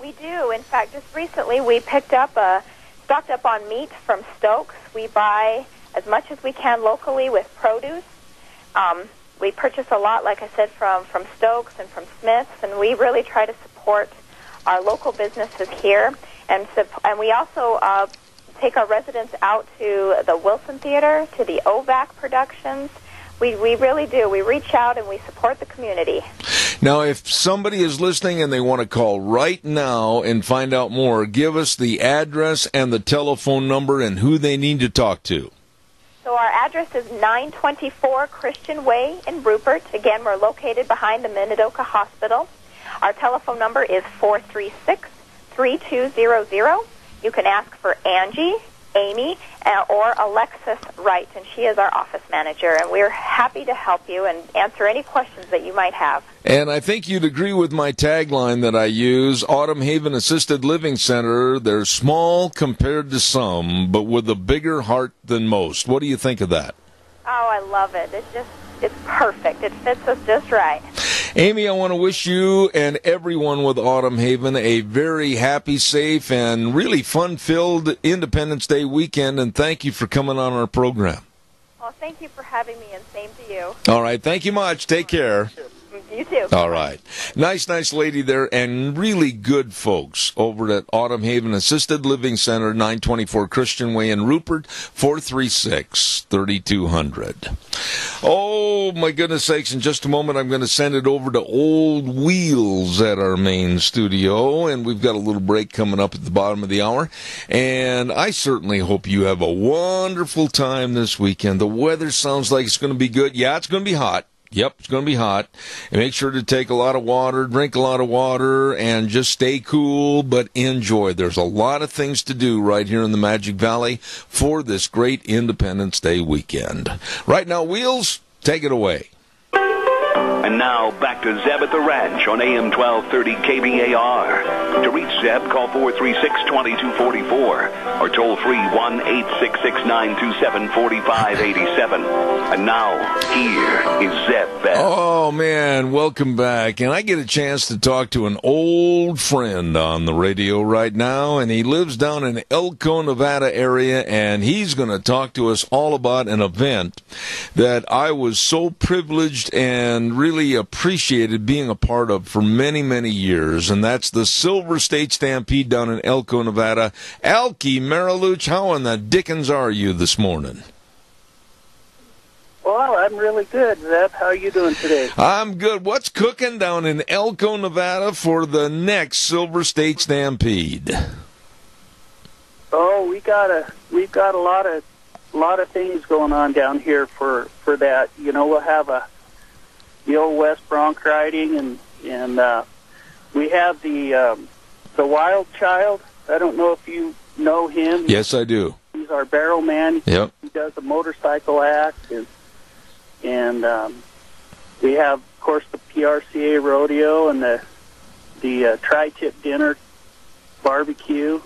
We do. In fact, just recently we picked up a stocked up on meat from Stokes. We buy as much as we can locally with produce. Um, we purchase a lot, like I said, from from Stokes and from Smiths, and we really try to support our local businesses here. And and we also uh, take our residents out to the Wilson Theater, to the OVAC productions. We we really do. We reach out and we support the community. Now, if somebody is listening and they want to call right now and find out more, give us the address and the telephone number and who they need to talk to. So our address is 924 Christian Way in Rupert. Again, we're located behind the Minidoka Hospital. Our telephone number is 436 3200. You can ask for Angie, Amy, uh, or Alexis Wright, and she is our office manager. And we're happy to help you and answer any questions that you might have. And I think you'd agree with my tagline that I use Autumn Haven Assisted Living Center. They're small compared to some, but with a bigger heart than most. What do you think of that? Oh, I love it. It's just, it's perfect. It fits us just right. Amy, I want to wish you and everyone with Autumn Haven a very happy, safe, and really fun filled Independence Day weekend. And thank you for coming on our program. Well, thank you for having me, and same to you. All right. Thank you much. Take care. You too. All right. Nice, nice lady there, and really good folks over at Autumn Haven Assisted Living Center, 924 Christian Way in Rupert, 436 3200. Oh, my goodness sakes. In just a moment, I'm going to send it over to Old Wheels at our main studio, and we've got a little break coming up at the bottom of the hour. And I certainly hope you have a wonderful time this weekend. The weather sounds like it's going to be good. Yeah, it's going to be hot. Yep, it's going to be hot. And make sure to take a lot of water, drink a lot of water, and just stay cool, but enjoy. There's a lot of things to do right here in the Magic Valley for this great Independence Day weekend. Right now, Wheels, take it away. And now back to Zeb at the Ranch on AM 1230 KBAR. To reach Zeb, call 436-2244 or toll free 1-866-927-4587. And now, here is Zeb Bell. Oh man, welcome back. And I get a chance to talk to an old friend on the radio right now, and he lives down in Elko, Nevada area, and he's going to talk to us all about an event that I was so privileged and really appreciated being a part of for many, many years, and that's the Silver State Stampede down in Elko, Nevada. Alki Mariluch, how in the dickens are you this morning? Well, I'm really good, Zeb. How are you doing today? I'm good. What's cooking down in Elko, Nevada for the next Silver State Stampede? Oh, we got a we've got a lot of lot of things going on down here for for that. You know, we'll have a the old West Bronc riding, and and uh, we have the um, the Wild Child. I don't know if you know him. Yes, I do. He's our barrel man. Yep. He does the motorcycle act, and and um, we have, of course, the PRCA rodeo and the the uh, tri-tip dinner barbecue.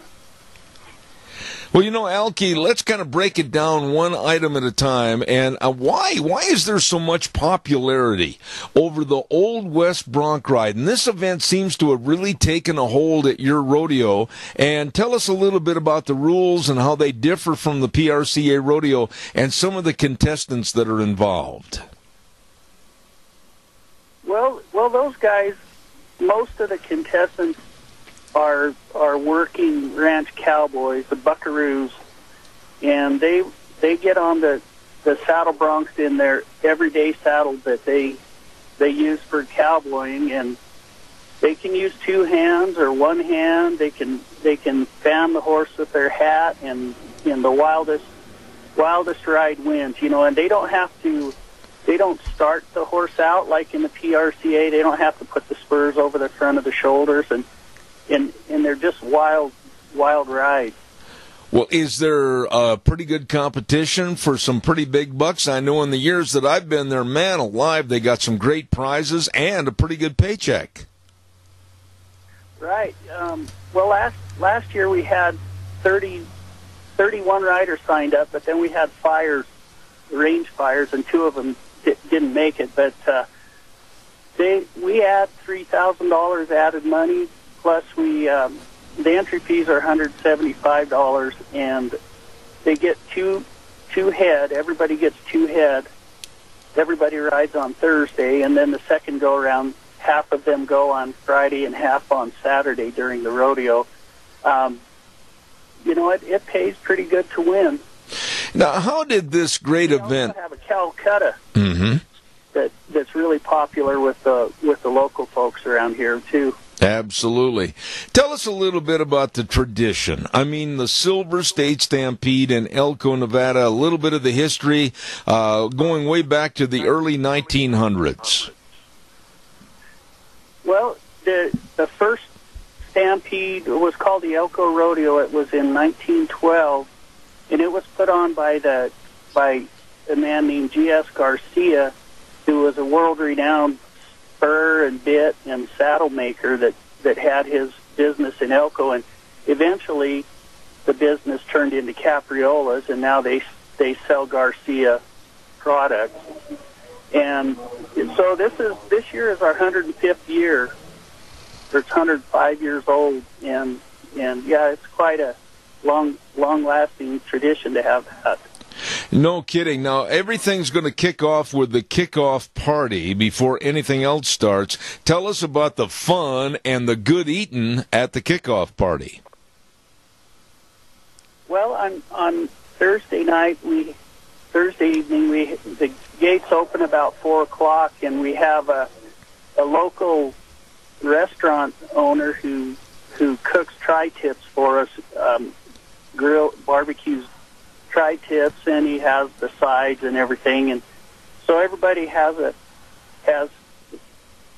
Well, you know, Alki, let's kind of break it down one item at a time. And uh, why why is there so much popularity over the Old West Bronc ride? And this event seems to have really taken a hold at your rodeo. And tell us a little bit about the rules and how they differ from the PRCA rodeo and some of the contestants that are involved. Well, well, those guys, most of the contestants are are working ranch cowboys, the buckaroos, and they they get on the the saddle broncs in their everyday saddles that they they use for cowboying, and they can use two hands or one hand. They can they can fan the horse with their hat, and in the wildest wildest ride wins. You know, and they don't have to. They don't start the horse out like in the PRCA. They don't have to put the spurs over the front of the shoulders, and and and they're just wild wild rides. Well, is there a pretty good competition for some pretty big bucks? I know in the years that I've been there, man alive, they got some great prizes and a pretty good paycheck. Right. Um, well, last last year we had 30, 31 riders signed up, but then we had fires, range fires, and two of them di- didn't make it. But uh, they we had three thousand dollars added money plus we um, the entry fees are $175 and they get two two head. Everybody gets two head. Everybody rides on thursday and then the second go around half of them go on friday and half on saturday during the rodeo. Um, you know it, it pays pretty good to win. Now, how did this great We event? also have a Calcutta hmm that that's really popular with the with the local folks around here too. Absolutely. Tell us a little bit about the tradition. I mean, the Silver State Stampede in Elko, Nevada, a little bit of the history, uh, going way back to the early 1900s. Well, the the first stampede was called the Elko Rodeo. It was in 1912, and it was put on by the by a man named G.S. Garcia, who was a world-renowned spur and bit and saddle maker that that had his business in Elko, and eventually the business turned into Capriola's, and now they they sell Garcia products. And so this is this year is our 105th year. It's 105 years old, and and yeah, it's quite a long long lasting tradition to have that. No kidding. Now, everything's going to kick off with the kickoff party before anything else starts. Tell us about the fun and the good eating at the kickoff party. Well, on on Thursday night, we Thursday evening we the gates open about four o'clock, and we have a a local restaurant owner who who cooks tri-tips for us, um, grill barbecues tri-tips, and he has the sides and everything, and so everybody has a has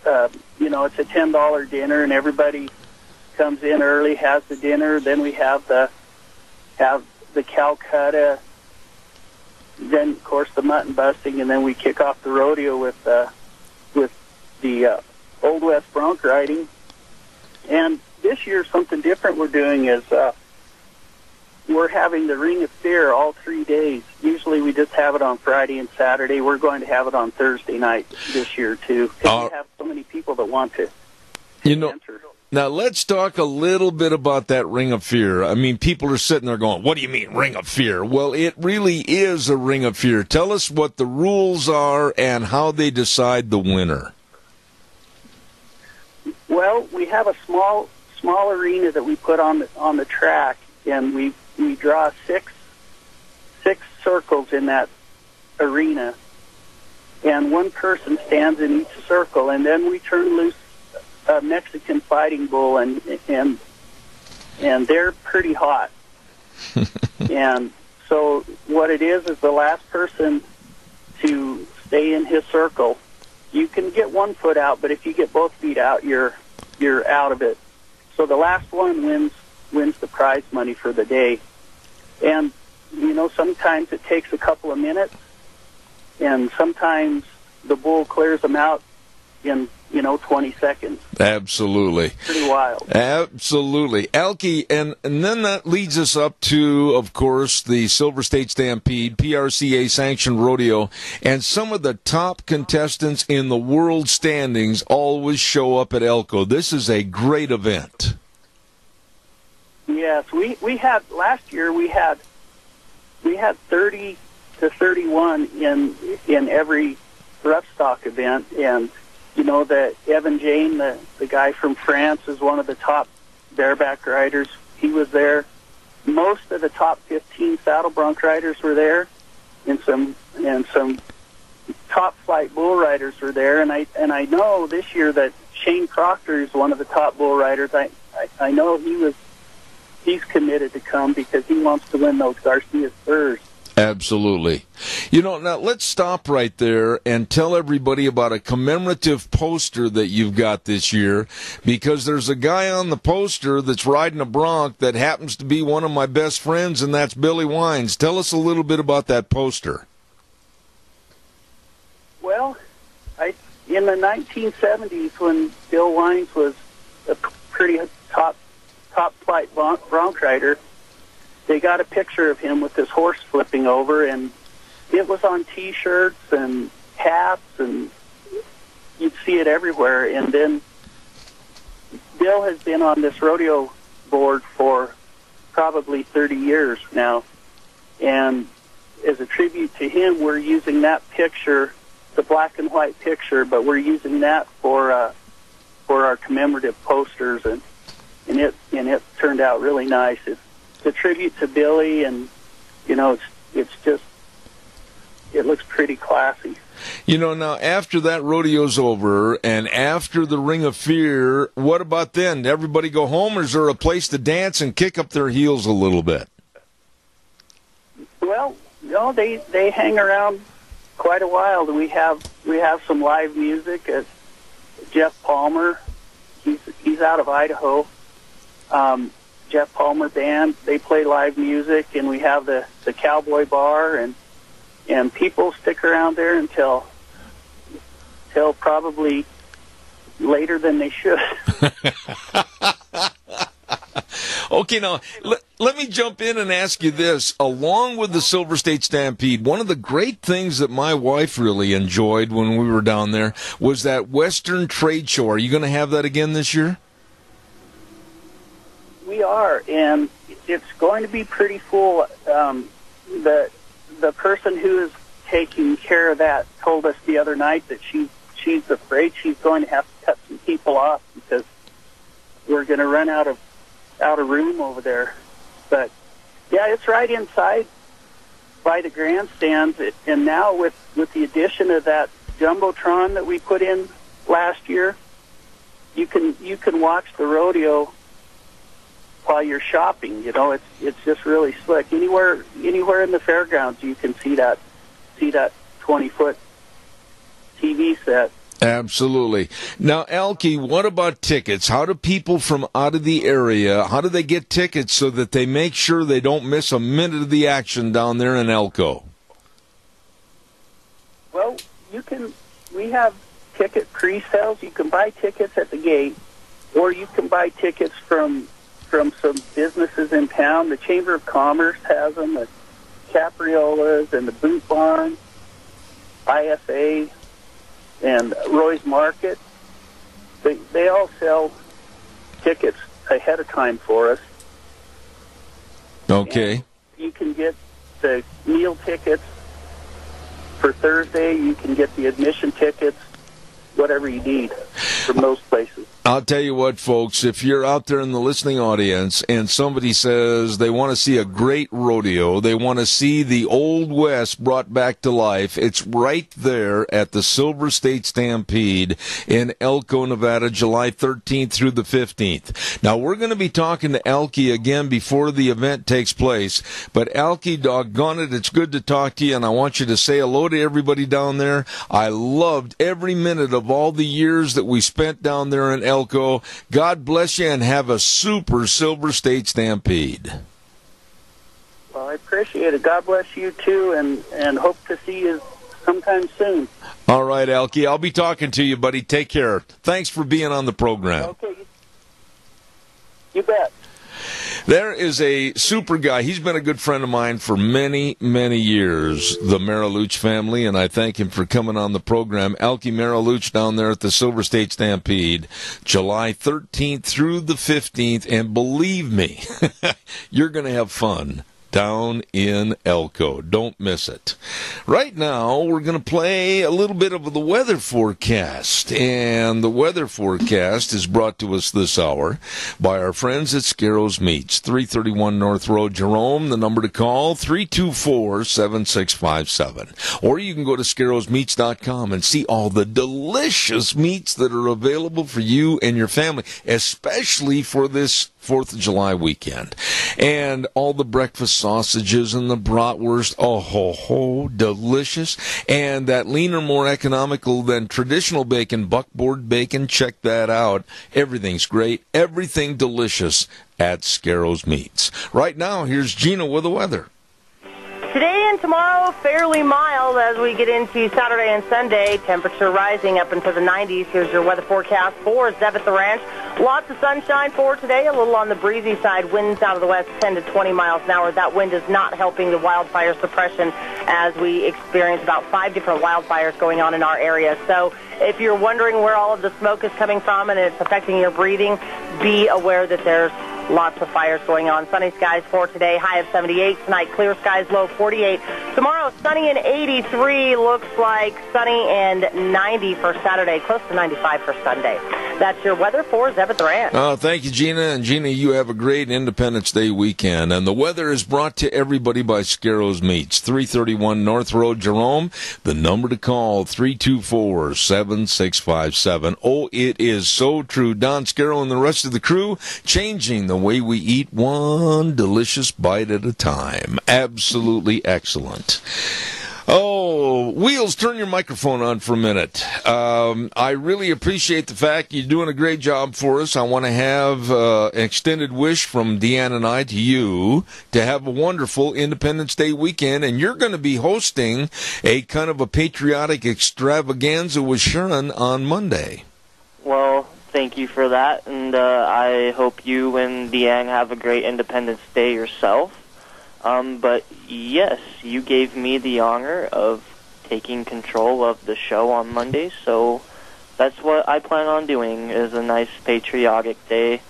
uh, you know it's a ten dollar dinner, and everybody comes in early, has the dinner, then we have the have the Calcutta, then of course the mutton busting, and then we kick off the rodeo with uh, with the uh, Old West bronc riding. And this year, something different we're doing is uh, we're having the Ring of Fear all three days. Usually we just have it on Friday and Saturday. We're going to have it on Thursday night this year too, because we uh, have so many people that want to. You know, now let's talk a little bit about that Ring of Fear. I mean, people are sitting there going, "What do you mean Ring of Fear?" Well, it really is a Ring of Fear. Tell us what the rules are and how they decide the winner. Well, we have a small small arena that we put on the on the track, and we we draw six six circles in that arena, and one person stands in each circle, and then we turn loose a Mexican fighting bull, and and and they're pretty hot. [LAUGHS] and so what it is is the last person to stay in his circle. You can get one foot out, but if you get both feet out, you're you're out of it. So the last one wins wins the prize money for the day. And you know, sometimes it takes a couple of minutes, and sometimes the bull clears them out in you know 20 seconds. Absolutely. Pretty wild. Absolutely. Elke, and, and then that leads us up to, of course, the Silver State Stampede, PRCA sanctioned rodeo, and some of the top contestants in the world standings always show up at Elko. This is a great event. Yes, we we had last year we had we had 30 to 31 in in every rough stock event, and you know that Evan Jayne, the the guy from France, is one of the top bareback riders. He was there. Most of the top 15 saddle bronc riders were there, and some and some top flight bull riders were there. And I and I know this year that Shane Proctor is one of the top bull riders. I I, I know he was he's committed to come because he wants to win those Garcia spurs. Absolutely. You know, now let's stop right there and tell everybody about a commemorative poster that you've got this year because there's a guy on the poster that's riding a bronc that happens to be one of my best friends, and that's Billy Wines. Tell us a little bit about that poster. Well, I in the 1970s when Bill Wines was a pretty top top flight bronc, rider, they got a picture of him with his horse flipping over, and it was on T-shirts and hats, and you'd see it everywhere. And then Bill has been on this rodeo board for probably 30 years now, and as a tribute to him, we're using that picture, the black and white picture, but we're using that for uh, for our commemorative posters, and and it and it turned out really nice. It's, it's a tribute to Billy, and you know, it's it's just it looks pretty classy. You know, now after that rodeo's over and after the Ring of Fear, what about then? Everybody go home, or is there a place to dance and kick up their heels a little bit? Well, no, they they hang around quite a while. We have we have some live music. Uh, Jeff Palmer, he's he's out of Idaho. Um, Jeff Palmer band. They play live music, and we have the the Cowboy Bar, and and people stick around there until till probably later than they should. [LAUGHS] Okay, now let, let me jump in and ask you this. Along with the Silver State Stampede, one of the great things that my wife really enjoyed when we were down there was that Western Trade Show. Are you going to have that again this year? We are, and it's going to be pretty full. Um, the the person who is taking care of that told us the other night that she she's afraid she's going to have to cut some people off because we're going to run out of out of room over there. But yeah, it's right inside by the grandstands, It- and now with with the addition of that jumbotron that we put in last year, you can you can watch the rodeo while you're shopping. You know, it's it's just really slick. Anywhere anywhere in the fairgrounds, you can see that see that 20 foot TV set. Absolutely. Now, Elkie, what about tickets? How do people from out of the area, how do they get tickets so that they make sure they don't miss a minute of the action down there in Elko? Well, you can. We have ticket pre-sales. You can buy tickets at the gate, or you can buy tickets from from some businesses in town. The Chamber of Commerce has them. The Capriola's and the Boot Barn, IFA, and Roy's Market. They they all sell tickets ahead of time for us. Okay. You can get the meal tickets for Thursday. You can get the admission tickets, whatever you need from those places. I'll tell you what, folks, if you're out there in the listening audience and somebody says they want to see a great rodeo, they want to see the Old West brought back to life, it's right there at the Silver State Stampede in Elko, Nevada, July 13th through the 15th. Now, we're going to be talking to Elkie again before the event takes place, but Elkie, doggone it, it's good to talk to you, and I want you to say hello to everybody down there. I loved every minute of all the years that we spent down there in Elko. God bless you and have a super Silver State Stampede. Well, I appreciate it. God bless you too, and and hope to see you sometime soon. All right, Elkie, I'll be talking to you, buddy. Take care. Thanks for being on the program. Okay. You bet. There is a super guy. He's been a good friend of mine for many, many years, the Mariluch family, and I thank him for coming on the program. Elkie Mariluch down there at the Silver State Stampede, July 13th through the 15th, and believe me, [LAUGHS] you're going to have fun down in Elko. Don't miss it. Right now, we're going to play a little bit of the weather forecast. And the weather forecast is brought to us this hour by our friends at Scarrows Meats, 331 North Road, Jerome. The number to call, 324-7657. Or you can go to scarrowsmeats.com and see all the delicious meats that are available for you and your family, especially for this Fourth of July weekend. And all the breakfast sausages and the bratwurst, oh ho ho, delicious. And that leaner, more economical than traditional bacon, buckboard bacon, check that out. Everything's great, everything delicious at Scarrows Meats. Right now, here's Gina with the weather. Today and tomorrow, fairly mild as we get into Saturday and Sunday. Temperature rising up into the 90s. Here's your weather forecast for the Ranch. Lots of sunshine for today. A little on the breezy side. Winds out of the west 10 to 20 miles an hour. That wind is not helping the wildfire suppression as we experience about five different wildfires going on in our area. So if you're wondering where all of the smoke is coming from and it's affecting your breathing, be aware that there's Lots of fires going on. Sunny skies for today. High of 78 tonight. Clear skies. Low 48. Tomorrow, sunny and 83. Looks like sunny and 90 for Saturday. Close to 95 for Sunday. That's your weather for Zeb at the Ranch. Oh, thank you, Gina. And Gina, you have a great Independence Day weekend. And the weather is brought to everybody by Scarrows Meats, 331 North Road, Jerome. The number to call, 324-7657. Oh, it is so true. Don Scarrow and the rest of the crew changing the way we eat one delicious bite at a time. Absolutely excellent. Oh, Wheels, turn your microphone on for a minute. Um, I really appreciate the fact you're doing a great job for us. I want to have uh, an extended wish from Deanne and I to you to have a wonderful Independence Day weekend, and you're going to be hosting a kind of a patriotic extravaganza with Sharon on Monday. Well, thank you for that, and uh, I hope you and Deanne have a great Independence Day yourself. Um, but yes, you gave me the honor of taking control of the show on Monday, so that's what I plan on doing. Is a nice patriotic day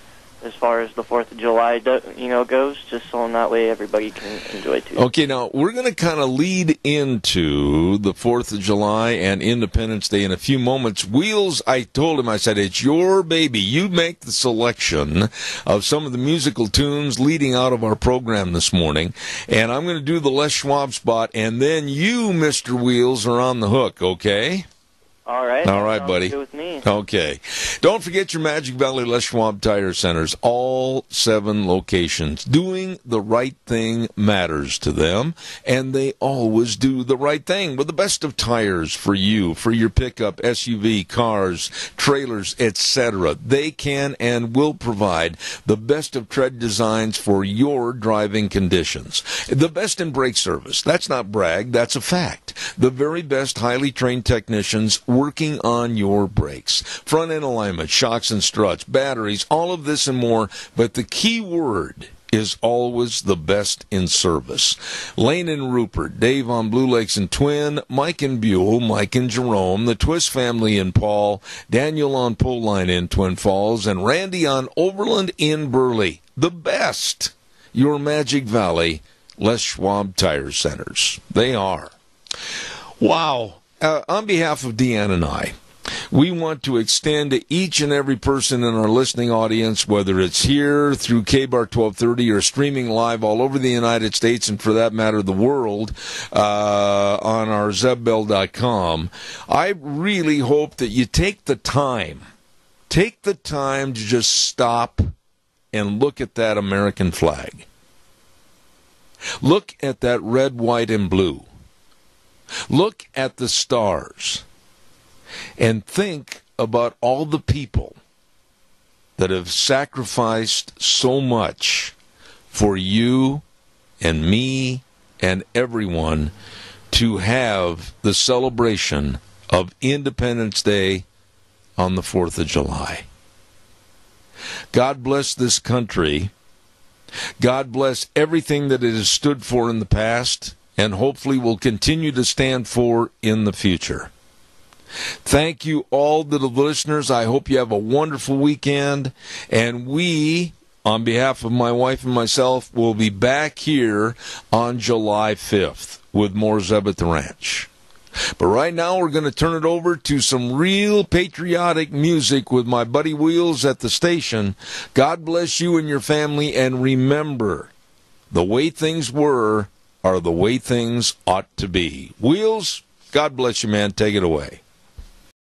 as far as the Fourth of July, you know, goes. Just so that way everybody can enjoy too. Okay, now we're going to kind of lead into the Fourth of July and Independence Day in a few moments. Wheels, I told him, I said, it's your baby. You make the selection of some of the musical tunes leading out of our program this morning, and I'm going to do the Les Schwab spot, and then you, Mister Wheels, are on the hook. Okay. All right. All right, buddy. Okay. Don't forget your Magic Valley Les Schwab Tire Centers, all seven locations. Doing the right thing matters to them, and they always do the right thing with the best of tires for you, for your pickup, SUV, cars, trailers, etc. They can and will provide the best of tread designs for your driving conditions. The best in brake service. That's not brag, that's a fact. The very best highly trained technicians working on your brakes. Front end alignment, shocks and struts, batteries, all of this and more. But the key word is always the best in service. Lane and Rupert, Dave on Blue Lakes and Twin, Mike and Buhl, Mike and Jerome, the Twist family in Paul, Daniel on Pole Line in Twin Falls, and Randy on Overland in Burley. The best. Your Magic Valley, Les Schwab Tire Centers. They are. Wow. Uh, on behalf of Deanne and I, we want to extend to each and every person in our listening audience, whether it's here through KBAR 1230 or streaming live all over the United States and for that matter the world uh, on our zebbell.com. I really hope that you take the time, take the time to just stop and look at that American flag. Look at that red, white, and blue. Look at the stars and think about all the people that have sacrificed so much for you and me and everyone to have the celebration of Independence Day on the 4th of July. God bless this country. God bless everything that it has stood for in the past and hopefully will continue to stand for in the future. Thank you all the listeners. I hope you have a wonderful weekend. And we, on behalf of my wife and myself, will be back here on July 5th with more Zeb at the Ranch. But right now, we're going to turn it over to some real patriotic music with my buddy Wheels at the station. God bless you and your family, and remember the way things were are the way things ought to be. Wheels, God bless you, man. Take it away.